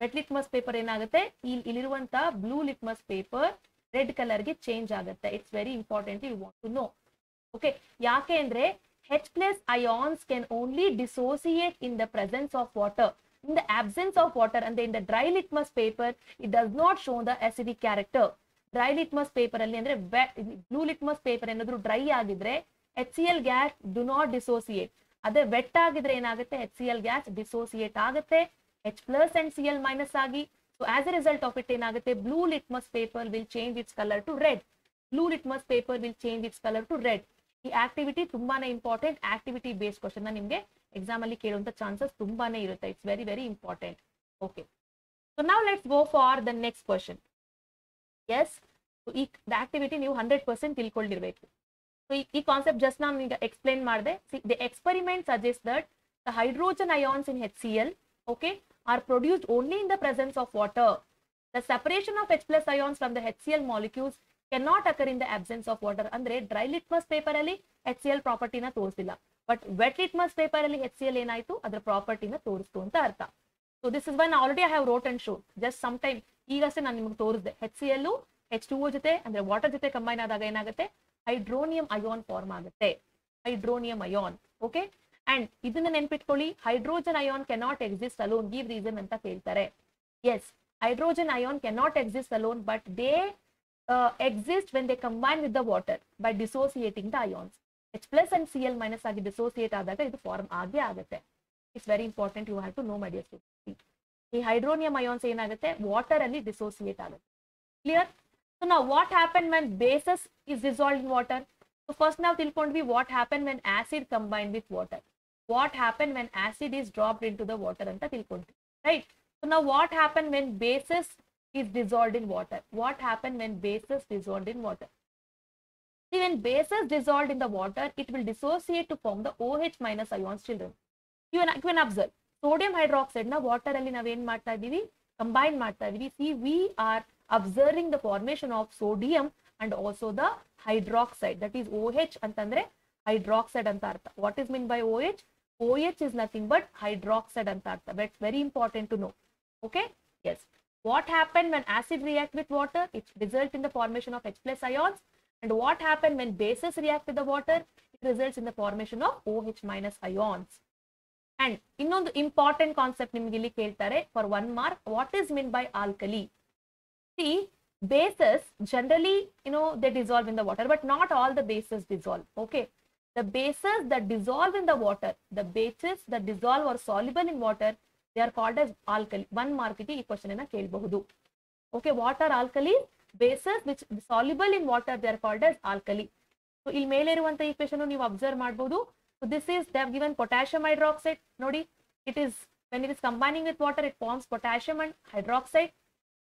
wet litmus paper ಏನಾಗುತ್ತೆ? ಇಲ್ಲಿ ಇಲ್ಲಿರುವಂತ ಬ್ಲೂ ಲಿಟ್ಮಸ್ ಪೇಪರ್ ರೆಡ್ ಕಲರ್ಗೆ ಚೇಂಜ್ ಆಗುತ್ತೆ. It's very important you want to know okay ಯಾಕೆ ಅಂದ್ರೆ H plus ions can only dissociate in the presence of water. In the absence of water and in the dry litmus paper, it does not show the acidic character. Dry litmus paper ಅಲ್ಲಿ ಅಂದ್ರೆ blue litmus paper ಏನಾದ್ರು dry ಆಗಿದ್ರೆ H C L gas do not dissociate ಅದೇ vet ಆಗಿದ್ರೆ ಏನಾಗುತ್ತೆ H C L gas dissociate ಆಗುತ್ತೆ H plus and C L minus ಆಗಿ so as a result of it ಏನಾಗುತ್ತೆ blue litmus paper will change its colour to red blue litmus paper will change its colour to red ಈ activity ತುಂಬಾನೇ important activity base question ನಿಮಗೆ exam ಅಲ್ಲಿ ಕೇಳುವಂತ chances ತುಂಬಾನೇ ಇರುತ್ತೆ it's very very important okay so ನಾವು let's go for the next question yes ಈ activity ನೀವು hundred percent ತಿಳ್ಕೊಂಡಿರ್ಬೇಕು so ಈ ಕಾನ್ಸೆಪ್ಟ್ ಜಸ್ಟ್ ನಾನು ಈಗ ಎಕ್ಸ್ಪ್ಲೈನ್ ಮಾಡಿದೆ the experiment suggest that the hydrogen ions in H C L okay are produced only in the presence of water the separation of H plus ions from the H C L molecules can not occur in the absence of water ಅಂದ್ರೆ dry litmus paper ಅಲ್ಲಿ H C L ಪ್ರಾಪರ್ಟಿನ ತೋರಿಸಿಲ್ಲ. But wet litmus paper ಅಲ್ಲಿ H C L ಏನಾಯ್ತು? ಅದ್ರ ಪ್ರಾಪರ್ಟಿನ ತೋರಿಸ್ತು ಅಂತ ಅರ್ಥ. So this is one already I have wrote and show just some time ಈಗಷ್ಟೇ ನಾನು ನಿಮ್ಗೆ ತೋರಿಸಿದೆ. H C L H two ಜೊತೆ, ಅಂದ್ರೆ ವಾಟರ್ ಜೊತೆ ಕಂಬೈನ್ ಆದಾಗ ಏನಾಗುತ್ತೆ? ಹೈಡ್ರೋನಿಯಂ ಅಯೋನ್ ಫಾರ್ಮ್ ಆಗುತ್ತೆ. ಹೈಡ್ರೋನಿಯಂ ಅಯೋನ್ ಓಕೆ ಅಂಡ್ ಇದನ್ನ ನೆನ್ಪಿಟ್ಕೊಳ್ಳಿ. Hydrogen ion cannot exist alone give reason ಅಂತ ಕೇಳ್ತಾರೆ. Yes hydrogen ion cannot exist alone but they uh, exist when they combine with the water by dissociating the ions. H plus and Cl minus ಆಗಿ dissociate ಆದಾಗ ಇದು form ಆಗೇ ಆಗುತ್ತೆ it's very important you have to know my dear ಈ hydronium ions ಏನಾಗುತ್ತೆ water ಅಲ್ಲಿ dissociate ಆಗುತ್ತೆ clear so ನಾವು what happen when bases is dissolve in water so first ನಾವು ತಿಳ್ಕೊಂಡ್ವಿ what happen when acid combine with water what happen when acid is dropped into the water ಅಂತ ತಿಳ್ಕೊಂಡ್ವಿ right so ನಾವು what happen when basis is dissolved in water. What happened when bases dissolved in water? See, when bases dissolved in the water, it will dissociate to form the OH minus ions children. You can, you can observe. Sodium hydroxide na water ಅಲ್ಲಿ ನಾವೇನ್ ಮಾಡ್ತಾ ಇದೀವಿ combine ಮಾಡ್ತಾ ಇದೀವಿ see we are observing the formation of sodium and also the hydroxide that is O H ಅಂತಂದ್ರೆ hydroxide ಅಂತ ಅರ್ಥ what is mean by O H O H is nothing but hydroxide ಅಂತ ಅರ್ಥ but very important to know okay yes what happened when acid react with water it results in the formation of h plus ions and what happened when bases react with the water it results in the formation of oh minus ions and ಇನ್ನೊಂದು important concept ನಿಮ್ಗೆ ಇಲ್ಲಿ ಕೇಳ್ತಾರೆ for one mark what is mean by alkali see bases generally you know they dissolve in the water but not all the bases dissolve okay the bases that dissolve in the water the bases that dissolve or soluble in water they are called as alkali one mark ಗೆ ಈ question ಅನ್ನ ಕೇಳಬಹುದು okay water alkali bases which soluble in water they are called as alkali so ಇಲ್ಲಿ ಮೇಲೆ ಇರುವಂತ ಈ question ನೀವು observe ಮಾಡಬಹುದು so this is they given potassium hydroxide ನೋಡಿ it is when it is combining with water it forms potassium and hydroxide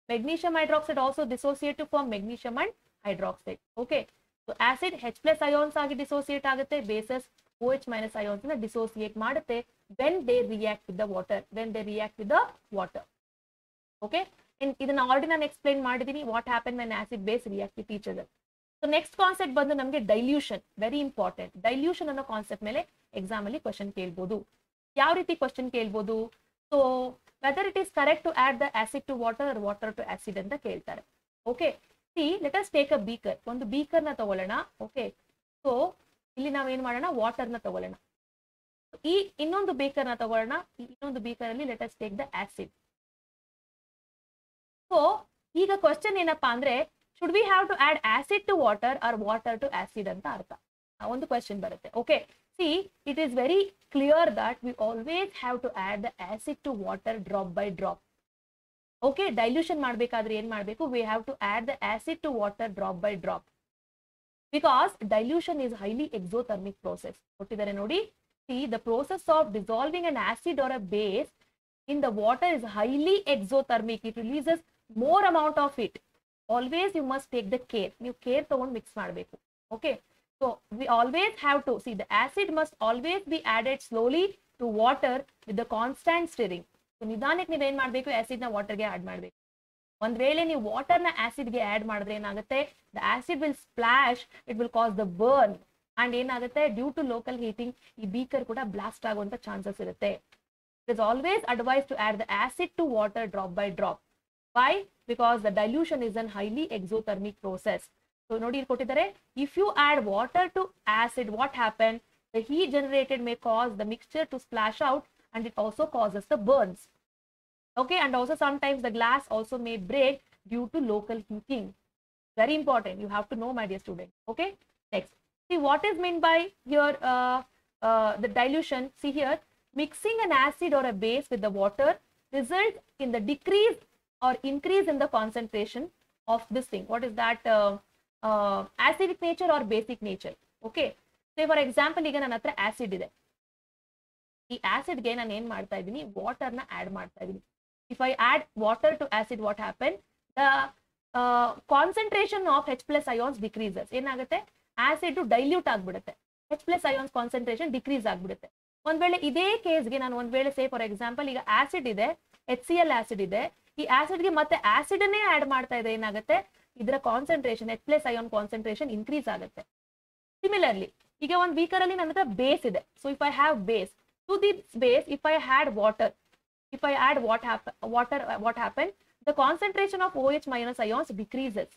magnesium hydroxide also dissociate to form magnesium and hydroxide okay so acid h plus ions ಆಗಿ dissociate ಆಗುತ್ತೆ bases O H minus ions ನ dissociate ಮಾಡುತ್ತೆ when they react with the water when they react with the water okay ಇದನ್ನ already ನಾನು explain ಮಾಡಿದೀನಿ what happen when acid base react with each other so next concept ಬಂದು ನಮಗೆ dilution very important dilution ಅನ್ನೋ concept ಮೇಲೆ exam ಅಲ್ಲಿ question ಕೇಳ್ಬೋದು. ಯಾವ ರೀತಿ ಕ್ವಶನ್ ಕೇಳ್ಬೋದು? So whether it is correct to add the acid to water water to acid ಅಂತ ಕೇಳ್ತಾರೆ. Okay see let us take a beaker ಒಂದು ಬೀಕರ್ನ ತಗೊಳ್ಳೋಣ. ಓಕೆ ಸೊ ಇಲ್ಲಿ ನಾವೇನ್ ಮಾಡೋಣ? ವಾಟರ್ನ ತಗೊಳ್ಳೋಣ. ಈ ಇನ್ನೊಂದು ಬೇಕರ್ನ ತಗೊಳ್ಳೋಣ ಇನ್ನೊಂದು ಬೇಕರ್ ಅಲ್ಲಿ let us take the acid so ಈಗ ಕ್ವಶನ್ ಏನಪ್ಪಾ ಅಂದ್ರೆ should we have to add acid to water or water to acid ಅಂತ ಅರ್ಥ. ಒಂದು ಕ್ವಶನ್ ಬರುತ್ತೆ. Okay see it is very clear that we always have to add the acid to water drop by drop okay dilution ಮಾಡ್ಬೇಕಾದ್ರೆ ಏನ್ ಮಾಡ್ಬೇಕು? We have to add the acid to water drop by drop because dilution is highly exothermic process ಕೊಟ್ಟಿದ್ದಾರೆ ನೋಡಿ. See the process of dissolving an acid or a base in the water is highly exothermic. It releases more amount of it. Always you must take the care. ನೀವು care ತಗೊಂಡು mix ಮಾಡಬೇಕು okay so we always have to see the acid must always be added slowly to water with the constant stirring so ನಿಧಾನಕ್ಕೆ ನೀವು ಏನ್ ಮಾಡಬೇಕು acid ನ ವಾಟರ್ಗೆ add ಮಾಡಬೇಕು ಒಂದ್ ವೇಳೆ ನೀವು ವಾಟರ್ ನ ಆಸಿಡ್ ಗೆ ಆಡ್ ಮಾಡಿದ್ರೆ ಏನಾಗುತ್ತೆ the acid will splash it will cause the burn and ಏನಾಗುತ್ತೆ ಡ್ಯೂ ಟು ಲೋಕಲ್ ಹೀಟಿಂಗ್ ಈ ಬೀಕರ್ ಕೂಡ ಬ್ಲಾಸ್ಟ್ ಆಗುವಂತ ಚಾನ್ಸಸ್ ಇರುತ್ತೆ it is always advised to add the acid to water drop by drop. Why? Because the dilution is a highly exothermic process. So, ನೋಡಿ ಇಲ್ಲಿ ಕೊಟ್ಟಿದ್ದಾರೆ if you add water to acid, what happen? The heat generated may cause the mixture to splash out and it also causes the burns. Okay, and also sometimes the glass also may break due to local heating. Very important. You have to know, my dear student. Okay, next. See what is meant by here uh, uh, the dilution. See here, mixing an acid or a base with the water results in the decrease or increase in the concentration of this thing. What is that? Uh, uh, acidic nature or basic nature. Okay. Say for example, ಈಗ ನನ್ನ ಹತ್ರ acid ಇದೆ ಈ ಆಸಿಡ್ಗೆ ನಾನು ಏನ್ ಮಾಡ್ತಾ ಇದ್ದೀನಿ ವಾಟರ್ನ add ಮಾಡ್ತಾ ಇದ್ದೀನಿ if I add water to acid what happen the concentration of H plus ions decreases ಏನಾಗುತ್ತೆ acid dilute ಆಗ್ಬಿಡುತ್ತೆ. H plus ions concentration decrease ಆಗ್ಬಿಡುತ್ತೆ. ಒಂದ್ ವೇಳೆ ಇದೇ ಕೇಸ್ಗೆ ನಾನು ಒಂದ್ ವೇಳೆ ಸೇ ಫಾರ್ ಎಕ್ಸಾಂಪಲ್ ಈಗ ಆಸಿಡ್ ಇದೆ ಎಚ್ ಸಿ ಎಲ್ ಆಸಿಡ್ ಇದೆ, ಈ ಆಸಿಡ್ಗೆ ಮತ್ತೆ ಆಸಿಡ್ ನೇ ಆಡ್ ಮಾಡ್ತಾ ಇದೆ ಏನಾಗುತ್ತೆ? ಇದರ concentration H plus ion concentration increase ಆಗುತ್ತೆ. ಸಿಮಿಲರ್ಲಿ ಈಗ ಒಂದು ಬೀಕರ್ ಅಲ್ಲಿ ನನ್ನ ಹತ್ರ ಬೇಸ್ ಇದೆ. So if I have base to the base if I had water if I add what water what happen the concentration of O H minus ions decreases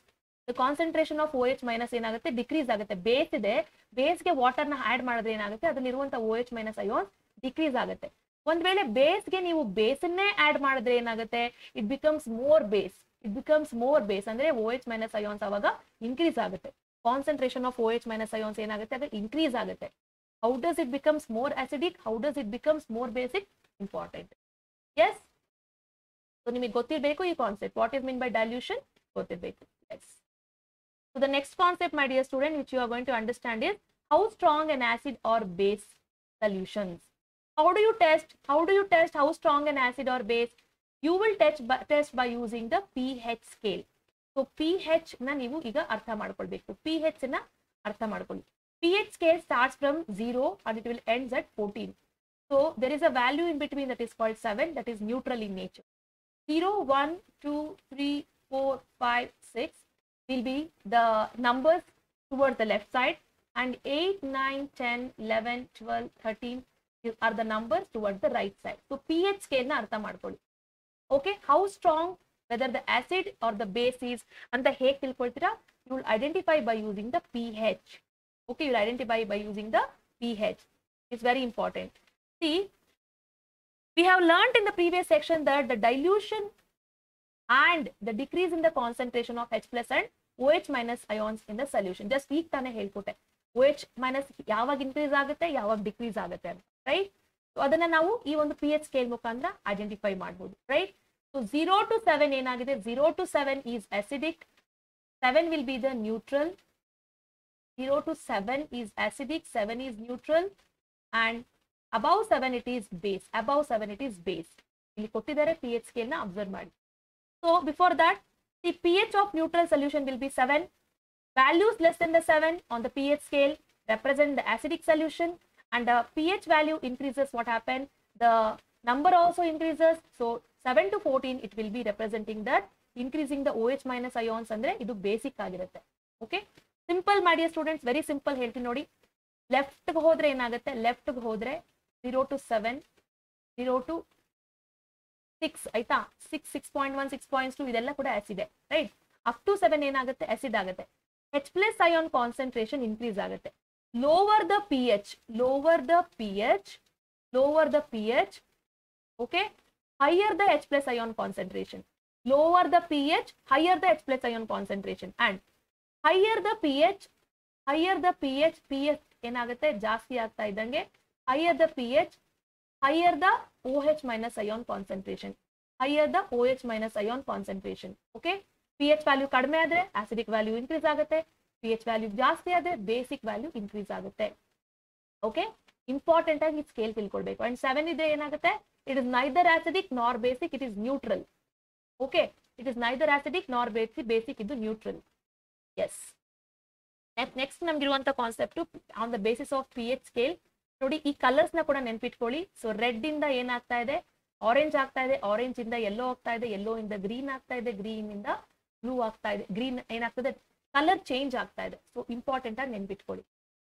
concentration of O H minus ಏನಾಗುತ್ತೆ decrease ಆಗುತ್ತೆ base ಇದೆ ಬೇಸ್ಗೆ ವಾಟರ್ನ add ಮಾಡಿದ್ರೆ ಏನಾಗುತ್ತೆ ಅದರಲ್ಲಿರುವಂತ O H minus ions decrease ಆಗುತ್ತೆ ಒಂದ್ ವೇಳೆ ಬೇಸ್ಗೆ ನೀವು ಬೇಸನ್ನೇ ಆಡ್ ಮಾಡಿದ್ರೆ ಏನಾಗುತ್ತೆ it becomes more base it becomes more base ಅಂದ್ರೆ ಓ ಎಚ್ ಮೈನಸ್ ಅಯಾನ್ಸ್ ಅವಾಗ ಇನ್ಕ್ರೀಸ್ ಆಗುತ್ತೆ concentration of O H minus ions ಏನಾಗುತ್ತೆ ಅದು ಇನ್ಕ್ರೀಸ್ ಆಗುತ್ತೆ how does it becomes more acidic how does it becomes more basic important yes so ನಿಮಗೆ ಗೊತ್ತಿರಬೇಕು ಈ concept what is mean by dilution ಗೊತ್ತಿರಬೇಕು S so the next concept my dear student which you are going to understand is how strong an acid or base solutions how do you test how do you test how strong an acid or base you will test by, test by using the pH scale so P H ನ ನೀವು ಈಗ ಅರ್ಥ ಮಾಡ್ಕೊಳ್ಬೇಕು P H ನ ಅರ್ಥ ಮಾಡ್ಕೊಳ್ಳಿ P H scale starts from zero and it will ends at fourteen so there is a value in between that is called seven that is neutral in nature zero one two three four five six will be the numbers towards the left side and 8 9 10 11 12 13 are the numbers towards the right side so ph scale ನ ಅರ್ಥ ಮಾಡ್ಕೊಳ್ಳಿ okay how strong whether the acid or the base is ಅಂತ ಹೇಗೆ ತಿಳ್ಕೊಳ್ತೀರಾ you will identify by using the ph okay you will identify by using the ph it's very important see we have learned in the previous section that the dilution and the decrease in the concentration of H plus and OH minus ions in the solution just ಈಗ ತಾನೇ ಹೇಳ್ಕೊಟ್ಟೆ. OH minus ಯಾವಾಗ increase ಆಗುತ್ತೆ ಯಾವಾಗ decrease ಆಗುತ್ತೆ ಅಂತ right so ಅದನ್ನ ನಾವು ಈ ಒಂದು ಪಿ ಎಚ್ ಸ್ಕೇಲ್ ಮುಖಾಂತರ ಐಡೆಂಟಿಫೈ ಮಾಡ್ಬೋದು right so zero to seven ಏನಾಗಿದೆ? Zero to seven is acidic seven will be the neutral zero to seven is acidic seven is neutral and above seven it is base above seven it is base ಇಲ್ಲಿ ಕೊಟ್ಟಿದ್ದಾರೆ P ಎಚ್ನ observe ಮಾಡಿ. So before that, the pH of neutral solution will be 7. Values less than the 7 on the pH scale represent the acidic solution and the pH value increases what happened. The number also increases. So 7 to 14, it will be representing that increasing the OH minus ions ಅಂದ್ರೆ ಇದು basic ಆಗಿರುತ್ತೆ. Okay. Simple ಮಾಡಿಯ students very simple ಹೇಳ್ತೀನಿ ನೋಡಿ ಲೆಫ್ಟ್ಗೆ ಹೋದ್ರೆ ಏನಾಗುತ್ತೆ ಲೆಫ್ಟ್ಗೆ ಹೋದ್ರೆ zero to seven zero to six ಆಯ್ತಾ? Six six point one six point two ಇದೆಲ್ಲ ಕೂಡ acid right up to seven ಏನಾಗುತ್ತೆ? ಆಸಿಡ್ ಆಗುತ್ತೆ. H plus ion concentration increase ಆಗುತ್ತೆ. Lower the P H lower the P H lower the P H okay higher the H the P H higher the pH, plus ion concentration and higher the P H higher the P H P H ಏನಾಗುತ್ತೆ? ಜಾಸ್ತಿ ಆಗ್ತಾ ಇದ್ದಂಗೆ. Higher the P pH, higher the OH minus ion concentration. Higher the OH minus ion concentration. Okay? pH value ಕಡಿಮೆ ಆದ್ರೆ acidic value increase ಆಗುತ್ತೆ pH value ಜಾಸ್ತಿ ಆದ್ರೆ basic value increase ಆಗುತ್ತೆ ಓಕೆ ಇಂಪಾರ್ಟೆಂಟ್ ಆಗಿ ಸ್ಕೇಲ್ ತಿಳ್ಕೊಳ್ಬೇಕು ಅಂಡ್ ಸೆವೆನ್ ಇದ್ರೆ ಏನಾಗುತ್ತೆ it is neither acidic nor basic it is neutral okay it is neither acidic nor basic basic ಇದು neutral yes next ನಮ್ಗಿರುವಂತ concept on the basis of P H scale ನೋಡಿ, ಈ ಕಲರ್ಸ್ನ ಕೂಡ ನೆನ್ಪಿಟ್ಕೊಳ್ಳಿ. So red ಇಂದ ಏನಾಗ್ತಾ ಇದೆ? ಆರೆಂಜ್ ಆಗ್ತಾ ಇದೆ. ಆರೆಂಜ್ ಇಂದ ಯೆಲ್ಲೋ ಆಗ್ತಾ ಇದೆ. ಯೆಲ್ಲೋ ಇಂದ ಗ್ರೀನ್ ಆಗ್ತಾ ಇದೆ. ಗ್ರೀನ್ ಇಂದ ಬ್ಲೂ ಆಗ್ತಾ ಇದೆ. ಗ್ರೀನ್ ಏನಾಗ್ತದೆ? ಕಲರ್ ಚೇಂಜ್ ಆಗ್ತಾ ಇದೆ. ಸೊ ಇಂಪಾರ್ಟೆಂಟ್ ಆಗಿ ನೆನ್ಪಿಟ್ಕೊಳ್ಳಿ.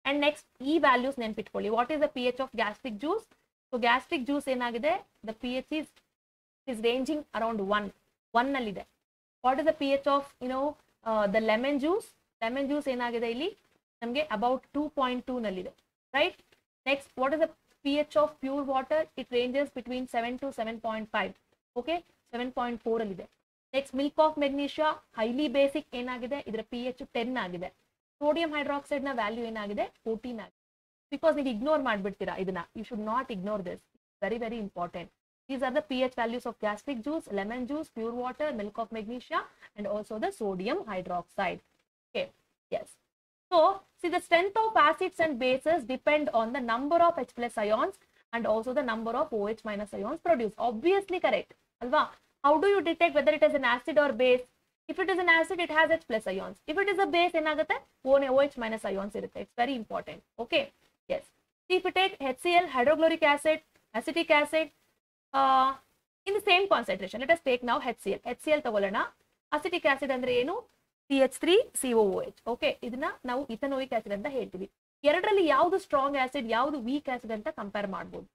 ಅಂಡ್ ನೆಕ್ಸ್ಟ್ ಈ ವ್ಯಾಲ್ಯೂಸ್ ನೆನ್ಪಿಟ್ಕೊಳ್ಳಿ. What is the P H of gastric juice so gastric juice ಏನಾಗಿದೆ? The P H is is ranging around one one ನಲ್ಲಿದೆ what is the P H of you know the lemon juice lemon juice ಏನಾಗಿದೆ ಇಲ್ಲಿ? ನಮಗೆ about two point two ನಲ್ಲಿದೆ. Right Next what is the P H of pure water it ranges between seven to seven point five okay seven point four ಅಲ್ಲಿದೆ next milk of magnesia highly basic ಏನಾಗಿದೆ ಇದರ P H ten ಆಗಿದೆ sodium hydroxide ನ value ಏನಾಗಿದೆ fourteen ಆಗಿದೆ because ನೀವು ignore ಮಾಡ್ಬಿಡ್ತೀರಾ ಇದನ್ನ you should not ignore this very very important These are the pH values of gastric juice, lemon juice, pure water, milk of magnesia, and also the sodium hydroxide. Okay, yes. So, see the strength of acids and bases depend on the number of H plus ions and also the number of OH minus ions produced. Obviously correct. Alva, how do you detect whether it is an acid or base? If it is an acid, it has H plus ions. If it is a base, ಏನಾಗುತ್ತೆ OH minus ions ಇರುತ್ತೆ. It's very important. Okay, yes. See, if you take HCl, hydrochloric acid, acetic acid, uh, in the same concentration. Let us take now HCl. HCl ತಗೊಳ್ಳೋಣ acetic acid ಅಂದ್ರೆ ಏನು C H three C O H okay ಇದನ್ನ ನಾವು ethanoic acid ಅಂತ ಹೇಳ್ತೀವಿ. ಎರಡರಲ್ಲಿ ಯಾವುದು strong acid ಯಾವುದು ವೀಕ್ ಆಸಿಡ್ ಅಂತ ಕಂಪೇರ್ ಮಾಡ್ಬೋದು.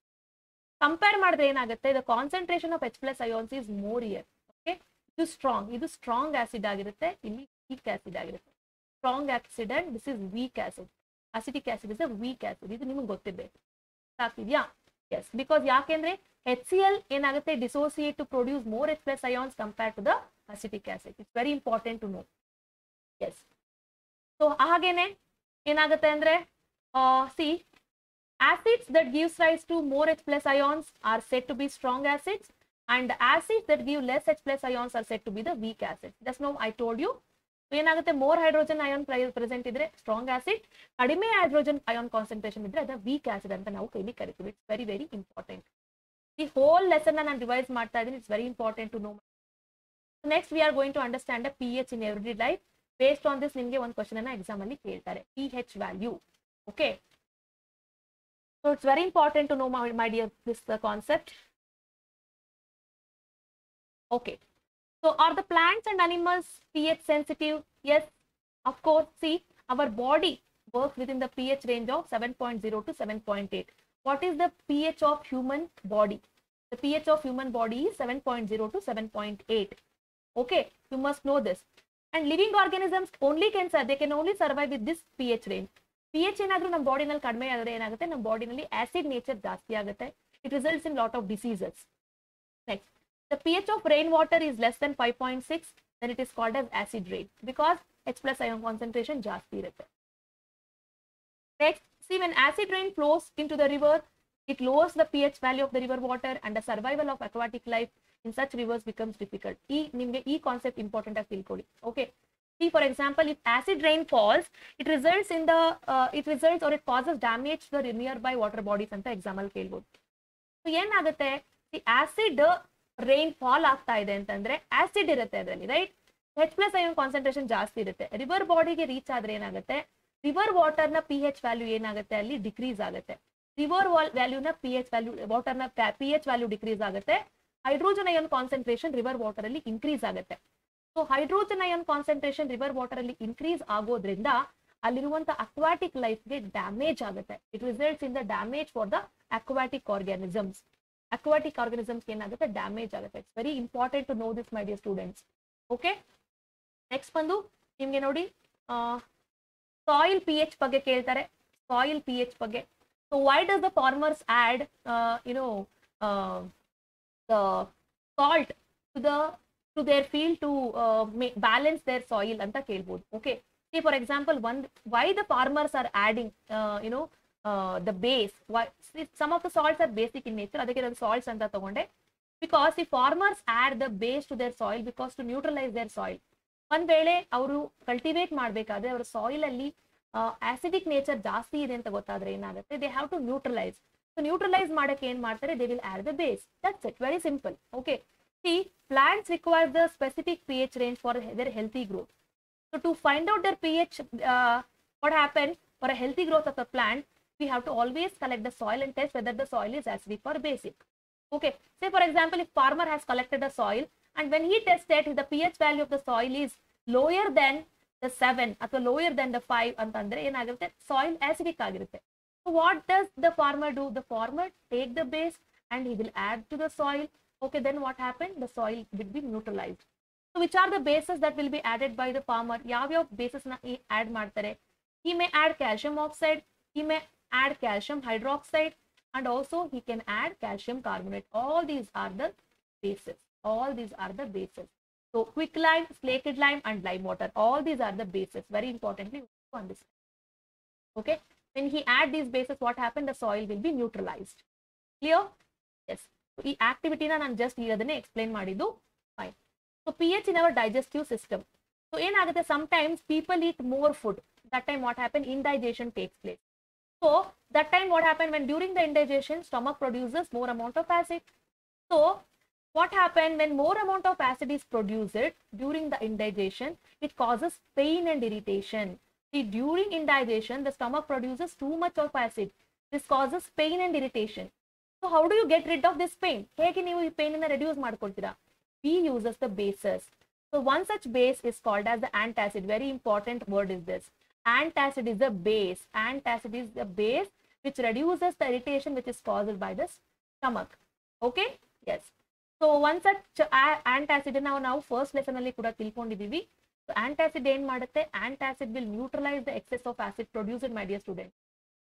ಕಂಪೇರ್ ಮಾಡಿದ್ರೆ ಏನಾಗುತ್ತೆ? The concentration of H plus ions is more here okay ಇದು ಸ್ಟ್ರಾಂಗ್ ಇದು ಸ್ಟ್ರಾಂಗ್ ಆಸಿಡ್ ಆಗಿರುತ್ತೆ, ಇಲ್ಲಿ ವೀಕ್ ಆಸಿಡ್ ಆಗಿರುತ್ತೆ. Strong acid and this is weak acid acetic acid is a weak acid ಇದು ನಿಮ್ಗೆ ಗೊತ್ತಿರಬೇಕು. ಸಾಕಿದ್ಯಾ ಎಸ್ ಬಿಕಾಸ್ ಯಾಕೆಂದ್ರೆ ಎಚ್ ಸಿ ಎಲ್ ಏನಾಗುತ್ತೆ? Dissociate to produce more H plus ions compare to the acetic acid it's very important to know yes so ಹಾಗೇನೆ ಏನಾಗುತ್ತೆ ಅಂದ್ರೆ see acids that gives rise to more H plus ions are said to be strong acids and acids that give less H plus ions are said to be the weak acids. Just I told you. So, ಏನಾಗುತ್ತೆ? More hydrogen ion present ಇದ್ರೆ strong acid ಕಡಿಮೆ hydrogen ion concentration ಇದ್ರೆ ಅದ weak acid ಅಂತ ನಾವು ಕೈಲಿ ಕರಿತೀವಿ. It's very very important ಈ ಹೋಲ್ ಲೆಸನ್ ನಾನು ರಿವೈಸ್ ಮಾಡ್ತಾ ಇದ್ದೀನಿ. It's very important to know next we are going to understand P H in every life based on this ನಿಮಗೆ ಒಂದು ಕ್ವಶನ್ ಅನ್ನ ಎಕ್ಸಾಮ್ ಅಲ್ಲಿ ಕೇಳ್ತಾರೆ P H value okay So it's very important to know, my, my dear, this uh, concept. Okay. So are the plants and animals pH sensitive? Yes, of course. See, our body works within the pH range of 7.0 to 7.8. What is the pH of human body? The pH of human body is 7.0 to 7.8. Okay, you must know this. And living organisms only can, sur- they can only survive with this pH range. P H ಏನಾದ್ರೂ ನಮ್ಮ ಬಾಡಿನಲ್ಲಿ ಕಡಿಮೆ ಆದ್ರೆ ಏನಾಗುತ್ತೆ ನಮ್ಮ ಬಾಡಿನಲ್ಲಿ acid nature ಜಾಸ್ತಿ ಆಗುತ್ತೆ it results in lot of diseases next the P H of rain water is less than five point six then it is called as acid rain because H plus ion concentration ಜಾಸ್ತಿ ಇರುತ್ತೆ next see when acid rain flows into the river lowers the P H value of the river water and the survival of aquatic life in such rivers becomes difficult ಈ ನಿಮಗೆ ಈ concept important ಆಗಿ ತಿಳ್ಕೊಳ್ಳಿ okay See, for example, if acid rain falls, it results in the, uh, it results or it causes damage to the nearby water bodies ಅಂತ example ಕೇಳ್ಬೋದು. So ಏನಾಗುತ್ತೆ? ಈ acid rain fall ಆಗ್ತಾ ಇದೆ ಅಂತಂದ್ರೆ acid ಇರುತ್ತೆ ಅದರಲ್ಲಿ right H plus ion concentration ಜಾಸ್ತಿ ಇರುತ್ತೆ. ರಿವರ್ ಬಾಡಿಗೆ ರೀಚ್ ಆದ್ರೆ ಏನಾಗುತ್ತೆ? ರಿವರ್ ವಾಟರ್ನ ಪಿ ಹೆಚ್ ವ್ಯಾಲ್ಯೂ ಏನಾಗುತ್ತೆ? ಅಲ್ಲಿ ಡಿಕ್ರೀಸ್ ಆಗುತ್ತೆ. ರಿವರ್ ವ್ಯಾಲ್ಯೂನ ಪಿ ಎಚ್ ವ್ಯಾಲ್ಯೂ ವಾಟರ್ನ ಪಿ ಎಚ್ ವ್ಯಾಲ್ಯೂ ಡಿಕ್ರೀಸ್ ಆಗುತ್ತೆ. Hydrogen ion concentration river water ಅಲ್ಲಿ ಇನ್ಕ್ರೀಸ್ ಆಗುತ್ತೆ. So hydrogen ion concentration river water ಅಲ್ಲಿ ಇನ್ಕ್ರೀಸ್ ಆಗೋದ್ರಿಂದ ಅಲ್ಲಿರುವಂತಹ ಅಕ್ವಾಟಿಕ್ ಲೈಫ್ಗೆ ಡ್ಯಾಮೇಜ್ ಆಗುತ್ತೆ. It results in the damage for the aquatic organisms aquatic organisms ಏನಾಗುತ್ತೆ? ಡ್ಯಾಮೇಜ್ ಆಗುತ್ತೆ. It's very important to know this my dear students okay next ಬಂದು ನಿಮ್ಗೆ ನೋಡಿ ಸಾಯಿಲ್ ಪಿ ಎಚ್ ಬಗ್ಗೆ ಕೇಳ್ತಾರೆ. ಸಾಯಿಲ್ ಪಿ ಎಚ್ ಬಗ್ಗೆ. So why does the farmers add you know the salt to the to their field to balance their soil ಅಂತ ಕೇಳ್ಬೋದು. Okay see for example one why the farmers are adding you know the base some of the salts are basic in nature ಅದಕ್ಕೆ ನಾನು salts ಅಂತ ತಗೊಂಡೆ. Because the farmers add the base to their soil because to neutralise their soil ಒಂದ್ ವೇಳೆ ಅವರು cultivate ಮಾಡ್ಬೇಕಾದ್ರೆ ಅವರ soil ಅಲ್ಲಿ ಆಸಿಡಿಕ್ ನೇಚರ್ ಜಾಸ್ತಿ ಇದೆ ಅಂತ ಗೊತ್ತಾದ್ರೆ ಏನಾಗುತ್ತೆ they have to neutralise so neutralise ಮಾಡಕ್ಕೆ ಏನ್ ಮಾಡ್ತಾರೆ they will add the base that's it very simple okay see plants require the specific P H range for their healthy growth so to find out their ph uh, what happened for a healthy growth of a plant we have to always collect the soil and test whether the soil is acidic or basic okay say for example if farmer has collected a soil and when he tested if the ph value of the soil is lower than the 7 ಅಥವಾ lower than the 5 ಅಂತಂದ್ರೆ ಏನಾಗುತ್ತೆ soil acidic ಆಗಿರುತ್ತೆ so what does the farmer do the farmer take the base and he will add to the soil okay then what happened the soil will be neutralized so which are the bases that will be added by the farmer ಯಾವ ಯಾವ bases ನ add ಮಾಡ್ತಾರೆ he may add calcium oxide he may add calcium hydroxide and also he can add calcium carbonate all these are the bases all these are the bases so quicklime slated lime and lime water all these are the bases very importantly to understand okay when he add these bases what happened the soil will be neutralized clear yes ಈ ಆಕ್ಟಿವಿಟಿನ ನಾನು just ಈಗ ಅದನ್ನೇ explain ಮಾಡಿದ್ದು fine so P H in our digestive system so ಏನಾಗುತ್ತೆ sometimes people eat more food that time what happen indigestion takes place so that time what happen when during the indigestion stomach produces more amount of acid so what happened when more amount of acid is produced during the indigestion it causes pain and irritation see during indigestion the stomach produces too much of acid this causes pain and irritation so how do you get rid of this pain ಹೇಗೆ ನೀವು ಈ pain ಅನ್ನ reduce ಮಾಡ್ಕೊಳ್ತೀರಾ we uses the bases so one such base is called as the antacid very important word is this antacid is a base antacid is the base which reduces the irritation which is caused by the stomach okay yes so one such antacid ನಾವು ನಾವು first lesson ಅಲ್ಲಿ ಕೂಡ ತಿಳ್ಕೊಂಡಿದೀವಿ antacid ಏನ್ ಮಾಡುತ್ತೆ antacid will neutralise the excess of acid produced my dear student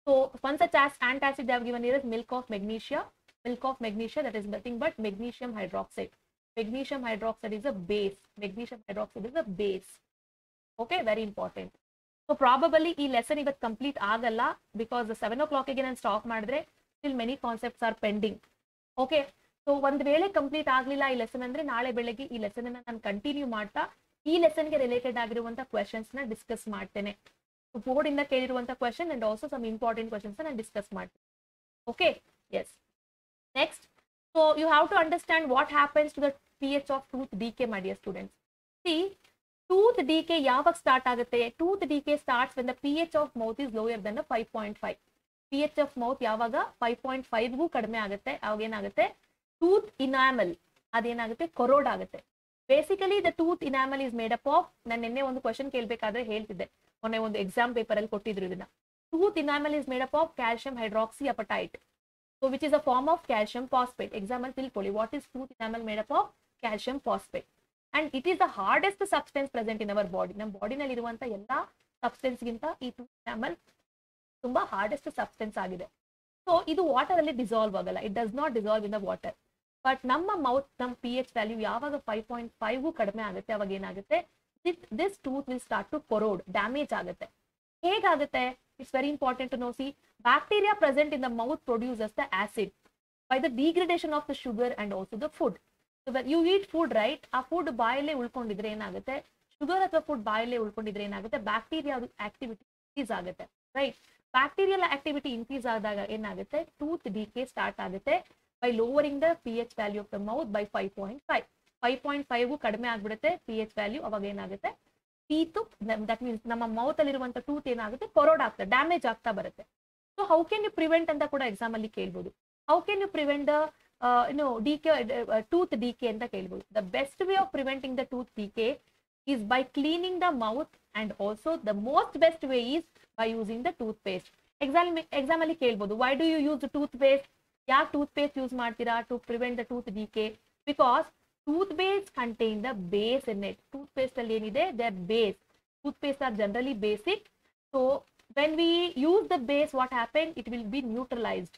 so one such as antacid have given here milk of magnesia milk of magnesia that is nothing but magnesium hydroxide magnesium hydroxide is a base magnesium hydroxide is a base okay very important so probably ಈ lesson ಇವತ್ತು complete ಆಗಲ್ಲ because seven ಓ ಕ್ಲಾಕಿಗೆ ನಾನು stop ಮಾಡಿದ್ರೆ still many concepts are pending okay So ಒಂದ್ ವೇಳೆ complete ಆಗ್ಲಿಲ್ಲ ಈ ಲೆಸನ್ ಅಂದ್ರೆ ನಾಳೆ ಬೆಳಗ್ಗೆ ಈ ಲೆಸನ್ ಅನ್ನ ನಾನು ಕಂಟಿನ್ಯೂ ಮಾಡ್ತಾ, ಈ ಲೆಸನ್ಗೆ ರಿಲೇಟೆಡ್ ಆಗಿರುವಂತ ಕ್ವೆಶನ್ಸ್ನ ಡಿಸ್ಕಸ್ ಮಾಡ್ತೇನೆ. ಬೋರ್ಡ್ ಇಂದ ಕೇಳಿರುವಂತ question and also some important questions ನಾನು ಡಿಸ್ಕಸ್ ಮಾಡ್ತೀನಿ. Okay yes next so you have to understand what happens to the P H of tooth decay my dear students see tooth decay ಯಾವಾಗ start ಆಗುತ್ತೆ? Tooth decay starts when the P H of mouth is lower than five point five P H of mouth ಯಾವಾಗ? Five point ಫೈವ್ಗೂ ಕಡಿಮೆ ಆಗುತ್ತೆ. ಅವಾಗ ಏನಾಗುತ್ತೆ? Tooth enamel ಅದೇನಾಗುತ್ತೆ? Corrode ಆಗುತ್ತೆ. Basically the tooth enamel is made up of ನಾನು ನಿನ್ನೆ ಒಂದು ಕ್ವಶನ್ ಕೇಳ್ಬೇಕಾದ್ರೆ ಹೇಳ್ತಿದ್ದೆ. ಮೊನ್ನೆ ಒಂದು ಎಕ್ಸಾಮ್ ಪೇಪರ್ ಅಲ್ಲಿ ಕೊಟ್ಟಿದ್ರು ಇದನ್ನ. Tooth enamel is made up of calcium hydroxyapatite so which is a form of calcium phosphate ಅಲ್ಲಿ ತಿಳ್ಕೊಳ್ಳಿ. What is tooth enamel made up of calcium phosphate and it is the hardest substance present in our body ನಮ್ಮ ಬಾಡಿನಲ್ಲಿ ಇರುವಂತಹ ಎಲ್ಲ ಸಬ್ಸ್ಟೆನ್ಸ್ಗಿಂತ ಈ tooth enamel ತುಂಬಾ hardest substance ಆಗಿದೆ. ಸೊ ಇದು ವಾಟರ್ ಅಲ್ಲಿ ಡಿಸಾಲ್ವ್ ಆಗಲ್ಲ. It does not dissolve in the water but ನಮ್ಮ ಮೌತ್ ನಮ್ಮ ಪಿ ಎಚ್ ವ್ಯಾಲ್ಯೂ ಯಾವಾಗ ಫೈವ್ ಪಾಯಿಂಟ್ ಫೈವ್ ಕಡಿಮೆ ಆಗುತ್ತೆ ಅವಾಗ ಏನಾಗುತ್ತೆ this tooth will start to corrode damage ಆಗುತ್ತೆ ಹೇಗಾಗುತ್ತೆ it's very important to know see bacteria present in the mouth produces the acid by the degradation of the sugar and also the food you eat food right ಆ food ಬಾಯಲ್ಲೇ ಉಳ್ಕೊಂಡಿದ್ರೆ ಏನಾಗುತ್ತೆ sugar ಅಥವಾ food ಬಾಯಲ್ಲೇ ಉಳ್ಕೊಂಡಿದ್ರೆ ಏನಾಗುತ್ತೆ bacteria activity increase ಆಗುತ್ತೆ right bacterial activity increase ಆದಾಗ ಏನಾಗುತ್ತೆ tooth DK start ಆಗುತ್ತೆ by lowering the P H value of the mouth by five point five five point five ಕಡಿಮೆ ಆಗ್ಬಿಡುತ್ತೆ ಪಿ ಎಚ್ ವ್ಯಾಲ್ಯೂ ಅವಾಗ ಏನಾಗುತ್ತೆ? ಟೀತು ದಟ್ ಮೀನ್ಸ್ ನಮ್ಮ mouth ಅಲ್ಲಿರುವಂತ ಟೂತ್ ಏನಾಗುತ್ತೆ? ಕೊರೋಡ್ ಆಗ್ತದೆ ಡ್ಯಾಮೇಜ್ ಆಗ್ತಾ ಬರುತ್ತೆ. So how can you prevent ಅಂತ ಕೂಡ ಎಕ್ಸಾಮ್ ಅಲ್ಲಿ ಕೇಳ್ಬೋದು. How can you prevent the ಇನ್ನು decay tooth decay ಅಂತ ಕೇಳ್ಬೋದು. The best way of preventing the tooth decay is by cleaning the mouth and also the most best way is by using the tooth paste exam exam ಅಲ್ಲಿ ಕೇಳ್ಬೋದು. Why do you use tooth toothpaste? ಯಾಕೆ tooth paste use ಮಾಡ್ತೀರಾ? To prevent the tooth decay because tooth base contain the base in it tooth paste ಅಲ್ಲಿ ಏನಿದೆ? The base tooth paste are generally basic so when we use the base what happen it will be neutralised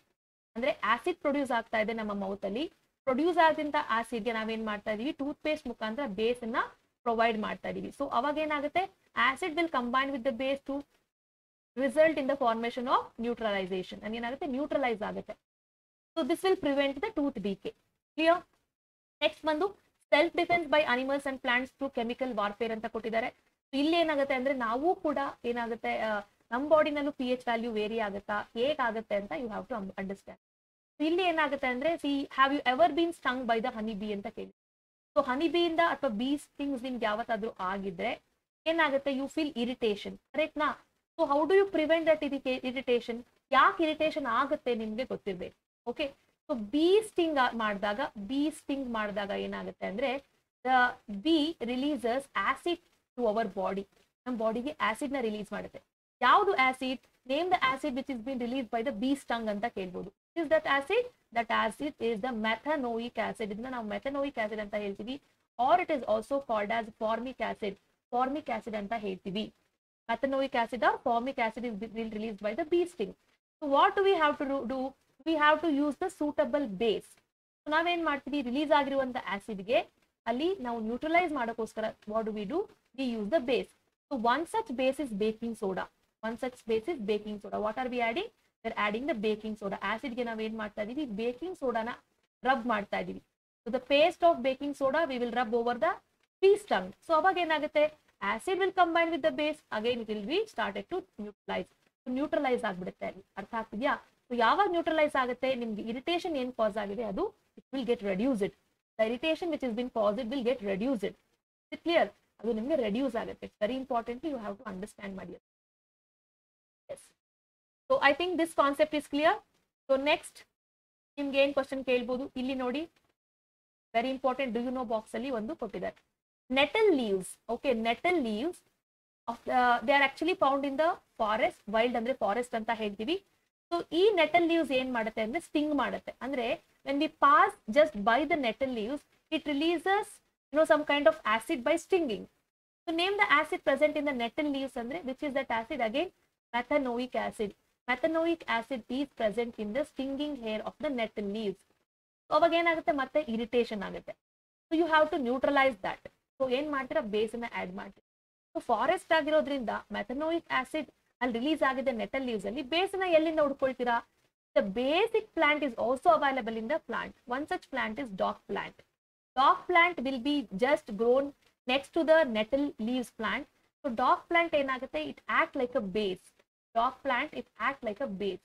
ಅಂದ್ರೆ acid produce ಆಗ್ತಾ ಇದೆ ನಮ್ಮ mouth ಅಲ್ಲಿ. Produce ಆದಂತ ಆಸಿಡ್ಗೆ ನಾವೇನ್ ಮಾಡ್ತಾ ಇದೀವಿ? ಟೂತ್ ಪೇಸ್ಟ್ ಮುಖಾಂತರ ಬೇಸ್ ಅನ್ನ ಪ್ರೊವೈಡ್ ಮಾಡ್ತಾ ಇದೀವಿ. ಸೊ ಅವಾಗ ಏನಾಗುತ್ತೆ? Acid will combine with the base to result in the formation of neutralisation ಏನಾಗುತ್ತೆ ನ್ಯೂಟ್ರಲೈಸ್ ಆಗುತ್ತೆ. So this will prevent the tooth decay clear next ಬಂದು self defence by animals and plants through chemical warfare ಅಂತ ಕೊಟ್ಟಿದ್ದಾರೆ. ಇಲ್ಲಿ ಏನಾಗುತ್ತೆ ಅಂದ್ರೆ, ನಾವು ಕೂಡ ಏನಾಗುತ್ತೆ ನಮ್ಮ ಬಾಡಿನಲ್ಲೂ ಪಿ ಎಚ್ ವ್ಯಾಲ್ಯೂ ವೇರಿ ಆಗುತ್ತಾ ಹೇಗಾಗುತ್ತೆ ಅಂತ ಯು ಹ್ಯಾವ್ ಟು ಅಂಡರ್ಸ್ಟ್ಯಾಂಡ್ ಇಲ್ಲಿ ಏನಾಗುತ್ತೆ ಅಂದ್ರೆ see have you ever been stung by the honey bee ಅಂತ ಕೇಳಿ. ಸೊ ಹನಿ ಬಿಯಿಂದ ಅಥವಾ ಬೀ ಸ್ಟಿಂಗ್ಸ್ ನಿಮ್ಗೆ ಯಾವತ್ತಾದ್ರೂ ಆಗಿದ್ರೆ, ಏನಾಗುತ್ತೆ you feel irritation ಕರೆಕ್ಟ್ನಾ so how do you prevent that irritation ಯಾಕೆ ಇರಿಟೇಷನ್ ಆಗುತ್ತೆ ನಿಮ್ಗೆ ಗೊತ್ತಿರ್ಬೇಕು. ಓಕೆ ಸೊ ಬಿ ಸ್ಟಿಂಗ್ ಮಾಡಿದಾಗ ಬಿ ಸ್ಟಿಂಗ್ ಮಾಡಿದಾಗ ಏನಾಗುತ್ತೆ ಅಂದ್ರೆ the bee releases acid to our body ನಮ್ಮ ಬಾಡಿಗೆ ಆಸಿಡ್ ನ ರಿಲೀಸ್ ಮಾಡುತ್ತೆ ಯಾವುದು acid name the acid which is been release by the bee stung ಅಂತ ಕೇಳ್ಬೋದು is that acid that acid is the methanoic acid ಇದನ್ನ ನಾವು ಮೆಥನೋಯಿಕ್ ಆಸಿಡ್ ಅಂತ ಹೇಳ್ತೀವಿ or it is also called as formic acid formic acid ಅಂತ ಹೇಳ್ತೀವಿ methanoic acid or formic acid is will release by the bee sting so what we have to do we have to use the suitable base ನಾವೇನ್ ಮಾಡ್ತೀವಿ? Release ಆಗಿರುವಂತ ಆಸಿಡ್ಗೆ ಅಲ್ಲಿ ನಾವು neutralise ಮಾಡೋಕ್ಕೋಸ್ಕರ what we do we use the base so one such base is baking soda one such base is baking soda what are we adding there adding the baking soda ಆಸಿಡ್ಗೆ ನಾವು ಏನ್ ಮಾಡ್ತಾ ಇದೀವಿ? Baking ಸೋಡಾನ rub ಮಾಡ್ತಾ ಇದೀವಿ. So the paste of baking soda we will rub over the piece tongue so ಅವಾಗ ಏನಾಗುತ್ತೆ? Acid will combine with the base again it will be started to neutralise neutralise ಆಗ್ಬಿಡುತ್ತೆ ಅಲ್ಲಿ. ಅರ್ಥ ಆಗ್ತಿದ್ಯಾ? ಸೊ ಯಾವಾಗ ನ್ಯೂಟ್ರಲೈಸ್ ಆಗುತ್ತೆ, ನಿಮ್ಗೆ ಇರಿಟೇಷನ್ ಏನ್ ಕಾಸ್ ಆಗಿದೆ, ಅದು it will get reduce it the irritation which is been cause it will get reduce it it clear ಅದು ನಿಮ್ಗೆ ರೆಡ್ಯೂಸ್ ಆಗುತ್ತೆ. It's very important you have to understand ಮಾಡಿ yes so I think this concept is clear so next ನಿಮ್ಗೆ ಏನ್ question ಕೇಳ್ಬೋದು? ಇಲ್ಲಿ ನೋಡಿ. Very important do you know box ಅಲ್ಲಿ ಒಂದು ಕೊಟ್ಟಿದ್ದಾರೆ. Nettle leaves okay nettle leaves they are actually found in the forest wild ಅಂದ್ರೆ ಫಾರೆಸ್ಟ್ ಅಂತ ಹೇಳ್ತೀವಿ. ಸೊ ಈ ನೆಟಲ್ ಲೀವ್ಸ್ ಏನ್ ಮಾಡುತ್ತೆ ಅಂದ್ರೆ ಸ್ಟಿಂಗ್ ಮಾಡುತ್ತೆ ಅಂದ್ರೆ when we pass just by the nettle leaves it releases you know some kind of acid by stinging so name the acid present in the nettle leaves ಅಂದ್ರೆ which is that acid again methanoic acid methanoic acid is present in the stinging hair of the nettle leaves ಅವಾಗ ಏನಾಗುತ್ತೆ ಮತ್ತೆ irritation ಆಗುತ್ತೆ so you have to neutralise that so ಏನ್ ಮಾಡ್ತೀರಾ ಬೇಸನ್ನ add ಮಾಡ್ತೀರಾ so forest ಆಗಿರೋದ್ರಿಂದ ಮೆಥನೋಯಿಕ್ acid ಅಲ್ಲಿ release ಆಗಿದೆ ನೆಟಲ್ ಲೀವ್ಸ್ ಅಲ್ಲಿ ಬೇಸನ್ನ ಎಲ್ಲಿಂದ ಹುಡ್ಕೊಳ್ತೀರಾ? The basic plant is also available in the plant one such plant is dock plant dock plant will be just grown next to the nettle leaves plant so dock plant ಏನಾಗುತ್ತೆ? It act like a base dock plant it act like a base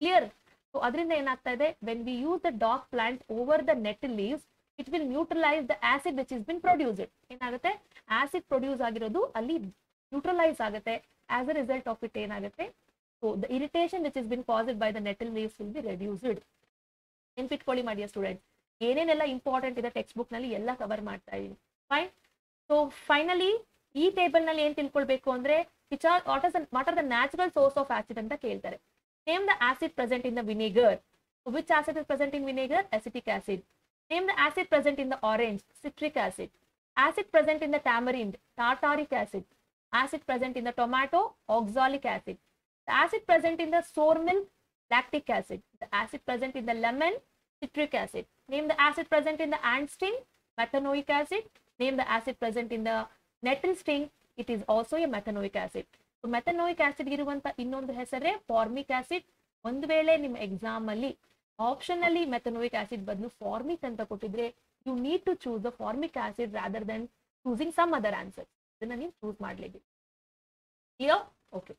clear so ಅದರಿಂದ ಏನಾಗ್ತಾ ಇದೆ? When we use the dock plant over the nettle leaves it will neutralise the acid which is been produced ಏನಾಗುತ್ತೆ? Acid produce ಆಗಿರೋದು ಅಲ್ಲಿ neutralise ಆಗುತ್ತೆ. As a result of it ಏನಾಗುತ್ತೆ? So the irritation which is been caused by the nettle leaves will be reduced ನೆನ್ಪಿಟ್ಕೊಳ್ಳಿ ಮಾಡಿಯ student ಏನೇನೆಲ್ಲ important ಇದೆ text ಬುಕ್ನಲ್ಲಿ ಎಲ್ಲ ಕವರ್ ಮಾಡ್ತಾ ಇದೀನಿ ಫೈನ್ ಸೊ ಫೈನಲಿ ಈ ಟೇಬಲ್ನಲ್ಲಿ ಏನ್ ತಿಳ್ಕೊಳ್ಬೇಕು ಅಂದ್ರೆ which are what as what are the natural source of acid ಅಂತ ಕೇಳ್ತಾರೆ. Name the acid present in the vinegar which acid is present in vinegar acetic acid name the acid present in the orange citric acid acid present in the tamarind tartaric acid acid present in the tomato, oxalic acid. The acid present in the sour milk, lactic acid. The acid present in the lemon, citric acid. Name the acid present in the ant sting, methanoic acid. Name the acid present in the nettle sting, it is also a methanoic acid. So methanoic acid ಇರುವಂತ ಇನ್ನೊಂದು ಹೆಸರೇ formic acid ಒಂದು ವೇಳೆ ನಿಮ್ಮ exam ಅಲ್ಲಿ option ಅಲ್ಲಿ ಮೆಥನೋಯಿಕ್ acid ಬದಲು formic ಅಂತ ಕೊಟ್ಟಿದ್ರೆ you need to choose the formic acid rather than choosing some other answer ಇದನ್ನ ನೀವು ಚೂಸ್ ಮಾಡ್ಲೇಬೇಕು. ಕ್ಲಿಯರ್ ಓಕೆ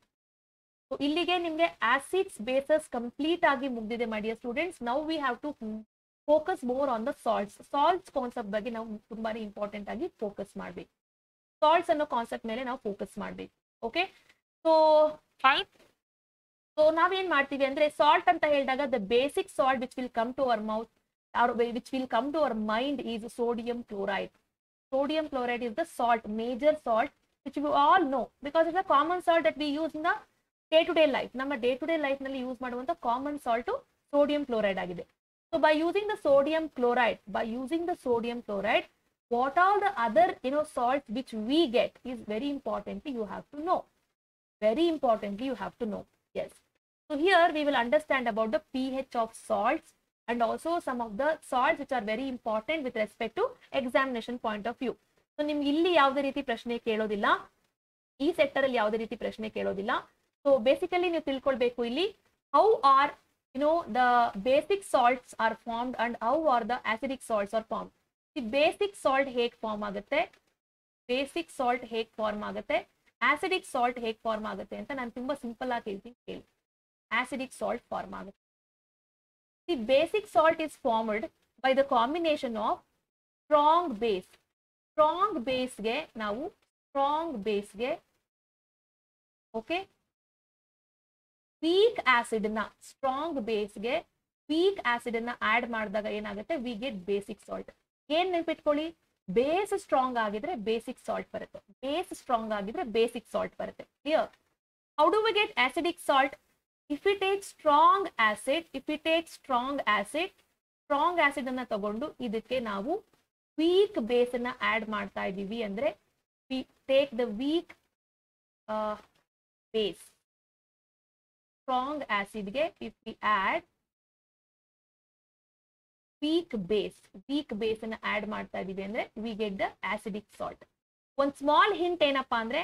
ಸೊ ಇಲ್ಲಿಗೆ ನಿಮ್ಗೆ ಆಸಿಡ್ಸ್ ಬೇಸಸ್ ಕಂಪ್ಲೀಟ್ ಆಗಿ ಮುಗ್ದಿದೆ my dear students now we have to focus more on the salts salts concept ಬಗ್ಗೆ ನಾವು ತುಂಬಾನೇ ಇಂಪಾರ್ಟೆಂಟ್ ಆಗಿ ಫೋಕಸ್ ಮಾಡ್ಬೇಕು. ಸಾಲ್ಟ್ಸ್ ಅನ್ನೋ ಕಾನ್ಸೆಪ್ಟ್ ಮೇಲೆ ನಾವು ಫೋಕಸ್ ಮಾಡ್ಬೇಕು. ಓಕೆ ಸೊ ಫೈನ್ ಸೊ ನಾವೇನ್ ಮಾಡ್ತೀವಿ ಅಂದ್ರೆ ಸಾಲ್ಟ್ ಅಂತ ಹೇಳಿದಾಗ the basic salt which will come to our mouth which will come to our mind is sodium chloride sodium chloride is the salt major salt which we all know because it's a common salt that we use in the day to day life ನಮ್ಮ day to day life ನಲ್ಲಿ use ಮಾಡುವಂತ common salt sodium chloride ಆಗಿದೆ so by using the sodium chloride by using the sodium chloride what are the other you know salt which we get is very importantly you have to know very importantly you have to know yes so here we will understand about the P H of salts and also some of the salts which are very important with respect to examination point of view. So ನಿಮ್ಗೆ ಇಲ್ಲಿ ಯಾವುದೇ ರೀತಿ ಪ್ರಶ್ನೆ ಕೇಳೋದಿಲ್ಲ. ಈ sector ಅಲ್ಲಿ ಯಾವುದೇ ರೀತಿ ಪ್ರಶ್ನೆ ಕೇಳೋದಿಲ್ಲ. ಸೊ ಬೇಸಿಕಲಿ ನೀವು ತಿಳ್ಕೊಳ್ಬೇಕು ಇಲ್ಲಿ how are you know the basic salts are formed and how are the acidic salts are form ಈ ಬೇಸಿಕ್ ಸಾಲ್ಟ್ ಹೇಗೆ ಫಾರ್ಮ್ ಆಗುತ್ತೆ? ಬೇಸಿಕ್ ಸಾಲ್ಟ್ ಹೇಗೆ ಫಾರ್ಮ್ ಆಗುತ್ತೆ? ಆಸಿಡಿಕ್ ಸಾಲ್ಟ್ ಹೇಗೆ ಫಾರ್ಮ್ ಆಗುತ್ತೆ ಅಂತ ನಾನು ತುಂಬಾ ಸಿಂಪಲ್ ಆಗಿ ಹೇಳ್ತೀನಿ, ಕೇಳಿ. ಆಸಿಡಿಕ್ ಸಾಲ್ಟ್ ಫಾರ್ಮ್ ಆಗುತ್ತೆ. The basic salt is formed by the combination of strong base strong ಬೇಸ್ಗೆ ನಾವು ಸ್ಟ್ರಾಂಗ್ ಬೇಸ್ಗೆ ಓಕೆ ವೀಕ್ ಆಸಿಡ್ನ ಸ್ಟ್ರಾಂಗ್ ಬೇಸ್ಗೆ ವೀಕ್ ಆಸಿಡ್ ಅನ್ನ ಆಡ್ ಮಾಡಿದಾಗ ಏನಾಗುತ್ತೆ? ವಿ ಗೆಟ್ ಬೇಸಿಕ್ ಸಾಲ್ಟ್ ಏನ್ ನೆನ್ಪಿಟ್ಕೊಳ್ಳಿ? ಬೇಸ್ ಸ್ಟ್ರಾಂಗ್ ಆಗಿದ್ರೆ ಬೇಸಿಕ್ ಸಾಲ್ಟ್ ಬರುತ್ತೆ. ಬೇಸ್ ಸ್ಟ್ರಾಂಗ್ ಆಗಿದ್ರೆ ಬೇಸಿಕ್ ಸಾಲ್ಟ್ ಬರುತ್ತೆ. Clear how do we get acidic salt if we take strong acid if we take strong acid strong acid ಅನ್ನ ತಗೊಂಡು ಇದಕ್ಕೆ ನಾವು ವೀಕ್ ಬೇಸ್ ಅನ್ನ ಆಡ್ ಮಾಡ್ತಾ ಇದೀವಿ ಅಂದ್ರೆ we take the weak base strong ಆಸಿಡ್ಗೆ if we add weak base weak base ಅನ್ನ add ಮಾಡ್ತಾ ಇದೀವಿ ಅಂದ್ರೆ we get the acidic salt ಒಂದ್ ಸ್ಮಾಲ್ ಹಿಂಟ್ ಏನಪ್ಪಾ ಅಂದ್ರೆ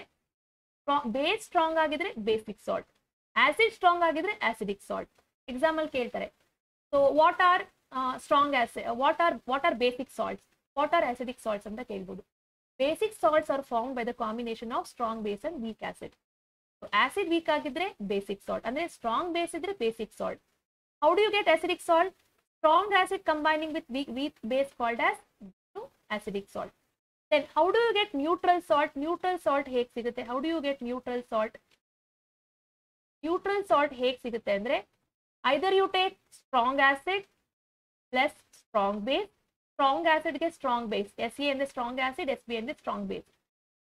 ಬೇಸ್ ಸ್ಟ್ರಾಂಗ್ ಆಗಿದ್ರೆ ಬೇಸಿಕ್ ಸಾಲ್ಟ್ ಆಸಿಡ್ ಸ್ಟ್ರಾಂಗ್ ಆಗಿದ್ರೆ ಆಸಿಡಿಕ್ ಸಾಲ್ಟ್ ಎಕ್ಸಾಂಪಲ್ ಕೇಳ್ತಾರೆ so what are strong acid what are what are basic salts what are acidic salts ಅಂತ ಕೇಳ್ಬೋದು basic salts are form by the combination of strong base and weak acid acid weak ಆಗಿದ್ರೆ basic salt ಅಂದ್ರೆ strong base ಇದ್ರೆ basic salt how do you get acidic salt strong acid combining with weak weak base called as acidic salt then how do you get neutral salt neutral salt ಹೇಗೆ ಸಿಗುತ್ತೆ how do you get neutral salt neutral salt ಹೇಗೆ ಸಿಗುತ್ತೆ ಅಂದ್ರೆ either you take strong acid plus strong base strong ಆಸಿಡ್ಗೆ strong base S A ಅಂದರೆ strong acid S B ಅಂದರೆ strong base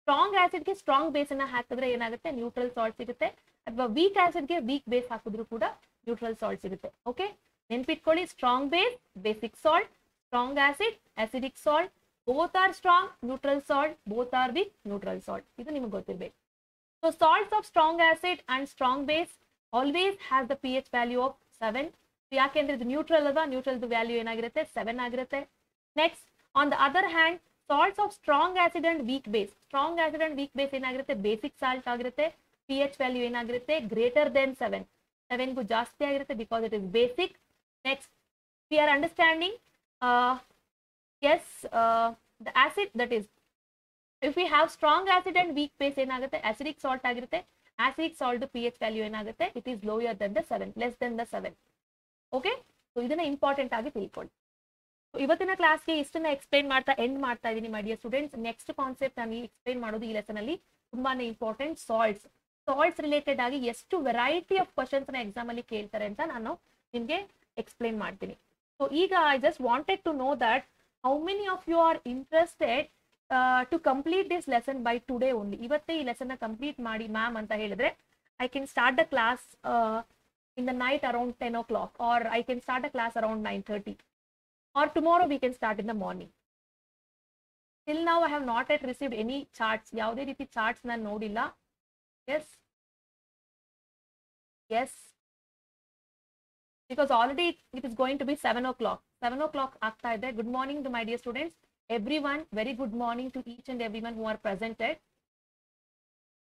strong ಆಸಿಡ್ಗೆ strong base ಅನ್ನ ಹಾಕಿದ್ರೆ ಏನಾಗುತ್ತೆ? ನ್ಯೂಟ್ರಲ್ ಸಾಲ್ಟ್ ಸಿಗುತ್ತೆ. ಅಥವಾ ವೀಕ್ ಆಸಿಡ್ಗೆ ವೀಕ್ ಬೇಸ್ ಹಾಕಿದ್ರು ಕೂಡ ನ್ಯೂಟ್ರಲ್ ಸಾಲ್ಟ್ ಸಿಗುತ್ತೆ. ಓಕೆ ನೆನ್ಪಿಟ್ಕೊಳ್ಳಿ. Strong base basic salt strong acid acidic salt both are strong neutral salt both are weak neutral salt ಇದು ನಿಮ್ಗೆ ಗೊತ್ತಿರ್ಬೇಕು. so salts of strong acid and strong base always has the P H value of seven ಯಾಕೆಂದ್ರೆ ಇದು neutral ಅಲ್ವಾ neutral value ಏನಾಗಿರುತ್ತೆ seven ಆಗಿರುತ್ತೆ next on the other hand salts of strong acid and weak base strong acid and weak base ಏನಾಗಿರುತ್ತೆ basic salt ಆಗಿರುತ್ತೆ P H value ಏನಾಗಿರುತ್ತೆ greater than seven ಸೆವೆನ್ಗೂ ಜಾಸ್ತಿ ಆಗಿರುತ್ತೆ because it is basic next we are understanding yes the acid that is if we have strong acid and weak base ಏನಾಗುತ್ತೆ? Acidic salt ಆಗಿರುತ್ತೆ. Acidic salt P H value ಏನಾಗುತ್ತೆ? It is lower than the seven less than the seven okay so ಇದನ್ನ important ಆಗಿ ತಿಳ್ಕೊಳ್ಳಿ. ಇವತ್ತಿನ ಕ್ಲಾಸ್ಗೆ ಇಷ್ಟನ್ನ explain ಮಾಡ್ತಾ end ಮಾಡ್ತಾ ಇದ್ದೀನಿ my dear students next concept ನಾನು ಎಕ್ಸ್ಪ್ಲೈನ್ ಮಾಡೋದು ಈ ಲೆಸನ್ ಅಲ್ಲಿ ತುಂಬಾನೇ ಇಂಪಾರ್ಟೆಂಟ್ ಸಾಲ್ಟ್ಸ್ ಸಾಲ್ಟ್ಸ್ ರಿಲೇಟೆಡ್ ಆಗಿ ಎಷ್ಟು ವೆರೈಟಿ ಆಫ್ ಕ್ವಶನ್ಸ್ನ ಎಕ್ಸಾಮ್ ಅಲ್ಲಿ ಕೇಳ್ತಾರೆ ಅಂತ ನಾನು ನಿಮ್ಗೆ ಎಕ್ಸ್ಪ್ಲೈನ್ ಮಾಡ್ತೀನಿ. ಸೊ ಈಗ I just wanted to know that how many of you are interested to complete this lesson by today only ಇವತ್ತೇ ಈ ಲೆಸನ್ ಕಂಪ್ಲೀಟ್ ಮಾಡಿ ಮ್ಯಾಮ್ ಅಂತ ಹೇಳಿದ್ರೆ I can start the class in the night around ten o'clock or I can start a class around nine thirty or tomorrow we can start in the morning. Till now I have not yet received any charts. ಯಾವುದೇ ರೀತಿ charts ನಾನು ನೋಡಿಲ್ಲ. Yes. Yes. Because already it is going to be 7 o'clock. 7 o'clock ಆಗ್ತಾ ಇದೆ. Good morning to my dear students. Everyone, very good morning to each and everyone who are presented.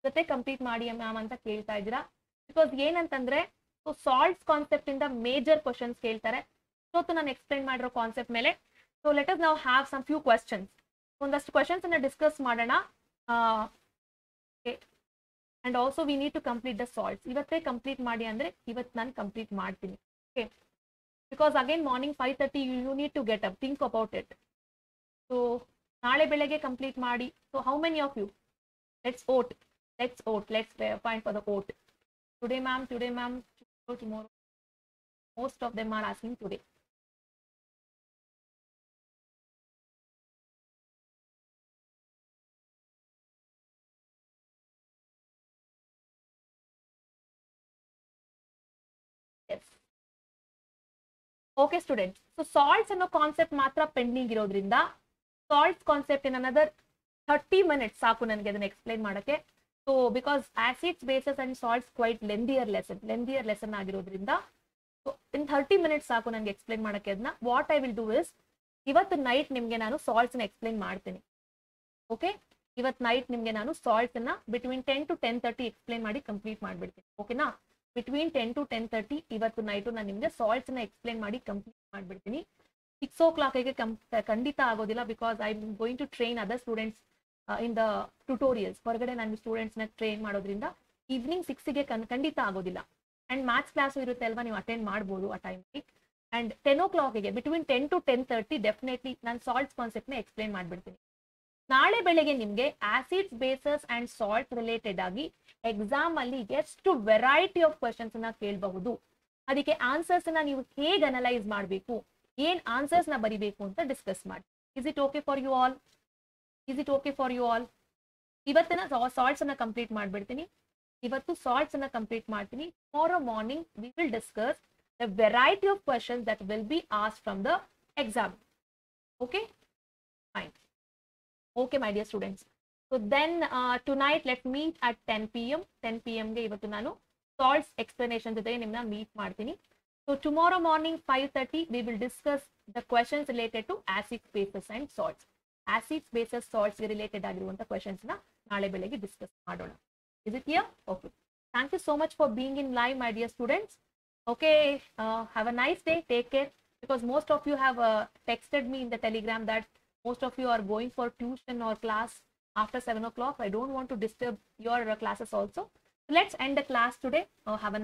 ಜೊತೆ complete ಮಾಡಿ ma'am ಅಂತ ಕೇಳ್ತಾ ಇದ್ದೀರಾ? Because ಏನಂತಂದ್ರೆ so salts concept ಇಂದ major questions ಕೇಳ್ತಾರೆ. ಇವತ್ತು ನಾನು ಎಕ್ಸ್ಪ್ಲೈನ್ ಮಾಡಿರೋ ಕಾನ್ಸೆಪ್ಟ್ ಮೇಲೆ ಸೊ ಲೆಟ್ ಅಸ್ ನಾವು ಹ್ಯಾವ್ ಸಮ್ ಫ್ಯೂ ಕ್ವಶನ್ಸ್ ಒಂದಷ್ಟು ಕ್ವಶನ್ಸ್ ಅನ್ನ ಡಿಸ್ಕಸ್ ಮಾಡೋಣ. And also we need to complete the salts ಇವತ್ತೇ ಕಂಪ್ಲೀಟ್ ಮಾಡಿ ಅಂದ್ರೆ ಇವತ್ತು ನಾನು ಕಂಪ್ಲೀಟ್ ಮಾಡ್ತೀನಿ. Okay because again morning five thirty you need to get up think about it so ನಾಳೆ ಬೆಳಗ್ಗೆ ಕಂಪ್ಲೀಟ್ ಮಾಡಿ so how many of you let's vote let's vote let's find for the vote today ma'am today ma'am tomorrow most of them are asking today okay students so salts ಅನ್ನೋ concept ಮಾತ್ರ pending ಇರೋದ್ರಿಂದ salts concept in another thirty minutes ಸಾಕು ನನಗೆ ಅದನ್ನ explain ಮಾಡೋಕ್ಕೆ. So because acids bases and salts quite lengthier lesson lengthier lesson ಆಗಿರೋದ್ರಿಂದ so in thirty minutes ಸಾಕು ನನಗೆ ಎಕ್ಸ್ಪ್ಲೈನ್ ಮಾಡೋಕ್ಕೆ ಅದನ್ನ what I will do is ಇವತ್ತು ನೈಟ್ ನಿಮಗೆ ನಾನು ಸಾಲ್ಟ್ಸ್ನ ಎಕ್ಸ್ಪ್ಲೈನ್ ಮಾಡ್ತೀನಿ. ಓಕೆ ಇವತ್ತು ನೈಟ್ ನಿಮಗೆ ನಾನು ಸಾಲ್ಟ್ಸನ್ನು between ten to ten thirty explain ಮಾಡಿ ಕಂಪ್ಲೀಟ್ ಮಾಡಿಬಿಡ್ತೀನಿ. ಓಕೆನಾ between ten to ten thirty ಇವತ್ತು ನೈಟು ನಾನು ನಿಮಗೆ ಸಾಲ್ಟ್ಸ್ನ ಎಕ್ಸ್ಪ್ಲೈನ್ ಮಾಡಿ ಕಂಪ್ಲೀಟ್ ಮಾಡ್ಬಿಡ್ತೀನಿ. ಸಿಕ್ಸ್ ಓ ಕ್ಲಾಕಿಗೆ ಖಂಡಿತ ಆಗೋದಿಲ್ಲ because I going to train other students in the tutorials ಹೊರಗಡೆ ನಾನು ಸ್ಟೂಡೆಂಟ್ಸ್ನ ಟ್ರೈನ್ ಮಾಡೋದ್ರಿಂದ ಈವ್ನಿಂಗ್ ಸಿಕ್ಸ್ಗೆ ಖಂಡಿತ ಆಗೋದಿಲ್ಲ. ಅಂಡ್ ಮ್ಯಾಥ್ಸ್ ಕ್ಲಾಸು ಇರುತ್ತೆ ಅಲ್ವಾ, ನೀವು ಅಟೆಂಡ್ ಮಾಡ್ಬೋದು ಆ ಟೈಮಲ್ಲಿ ಅಂಡ್ ಟೆನ್ ಓ ಕ್ಲಾಕಿಗೆ between ten to ten thirty definitely ನಾನು ಸಾಲ್ಟ್ಸ್ ಕಾನ್ಸೆಪ್ಟ್ನ ಎಕ್ಸ್ಪ್ಲೈನ್ ಮಾಡಿಬಿಡ್ತೀನಿ. ನಾಳೆ ಬೆಳಗ್ಗೆ ನಿಮಗೆ acids bases and salt related ಆಗಿ ಎಕ್ಸಾಮ್ ಅಲ್ಲಿ ಎಷ್ಟು ವೆರೈಟಿ ಆಫ್ ಕ್ವಶನ್ಸ್ ಕೇಳಬಹುದು. ಅದಕ್ಕೆ ಆನ್ಸರ್ಸ್ ನೀವು ಹೇಗೆ ಅನಲೈಸ್ ಮಾಡಬೇಕು? ಏನ್ ಆನ್ಸರ್ಸ್ ನ ಬರಿಬೇಕು ಅಂತ ಡಿಸ್ಕಸ್ ಮಾಡಿ is it okay for you all is it okay for you all ಇವತ್ತಿನ ಸಾಲ್ಟ್ಸ್ ಅನ್ನ ಕಂಪ್ಲೀಟ್ ಮಾಡ್ಬಿಡ್ತೀನಿ ಇವತ್ತು ಸಾಲ್ಟ್ಸ್ ಅನ್ನ ಕಂಪ್ಲೀಟ್ ಮಾಡ್ತೀನಿ tomorrow morning we will discuss the variety of questions that will be as from the exam okay fine okay my dear students so then tonight let meet at ten P M ten P ಎಮ್ಗೆ ಇವತ್ತು ನಾನು salts explanation ಜೊತೆಗೆ ನಿಮ್ಮನ್ನ meet ಮಾಡ್ತೀನಿ So tomorrow morning five thirty we will discuss the questions related to acid bases and salts acids bases ಸಾಲ್ಟ್ಸ್ಗೆ related ಆಗಿರುವಂಥ ಕ್ವೆಶನ್ಸ್ನ ನಾಳೆ ಬೆಳಗ್ಗೆ discuss ಮಾಡೋಣ is it clear okay thank you so much for being in live my dear students okay have a nice day take care because most of you have texted me in the Telegram that most of you are going for tuition or class after 7 o'clock. I don't want to disturb your uh, classes also. So let's end the class today. Uh, have a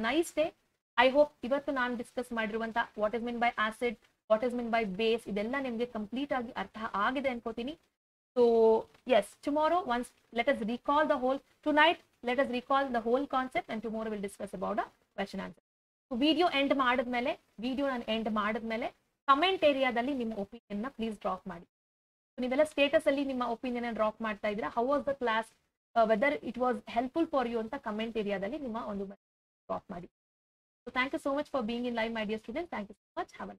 Nice hope ಇವತ್ತು ನಾನು discuss ಮಾಡಿರುವಂತ what is mean by acid what is mean by base ಇದೆಲ್ಲ ನಿಮಗೆ complete ಆಗಿ ಅರ್ಥ ಆಗಿದೆ ಅನ್ಕೋತೀನಿ. So as tomorrow once let us recall the whole tonight let us recall the whole concept and tomorrow will discuss about a question answer video end ಮಾಡಿದ್ಮೇಲೆ video ನಾನು end ಮಾಡಿದ್ಮೇಲೆ comment ಏರಿಯಾದಲ್ಲಿ ನಿಮ್ಮ ಒಪಿನಿಯನ್ನ ಪ್ಲೀಸ್ ಡ್ರಾಪ್ ಮಾಡಿ. ನೀವೆಲ್ಲ status ಅಲ್ಲಿ ನಿಮ್ಮ opinion drop ಮಾಡ್ತಾ ಇದ್ರೆ how was the class whether it was helpful for you ಅಂತ ಕಮೆಂಟ್ ಏರಿಯಾದಲ್ಲಿ ನಿಮ್ಮ ಒಂದು ಡ್ರಾಪ್ ಮಾಡಿ. So thank you so much for being in live, my dear students. Thank you so much. Have a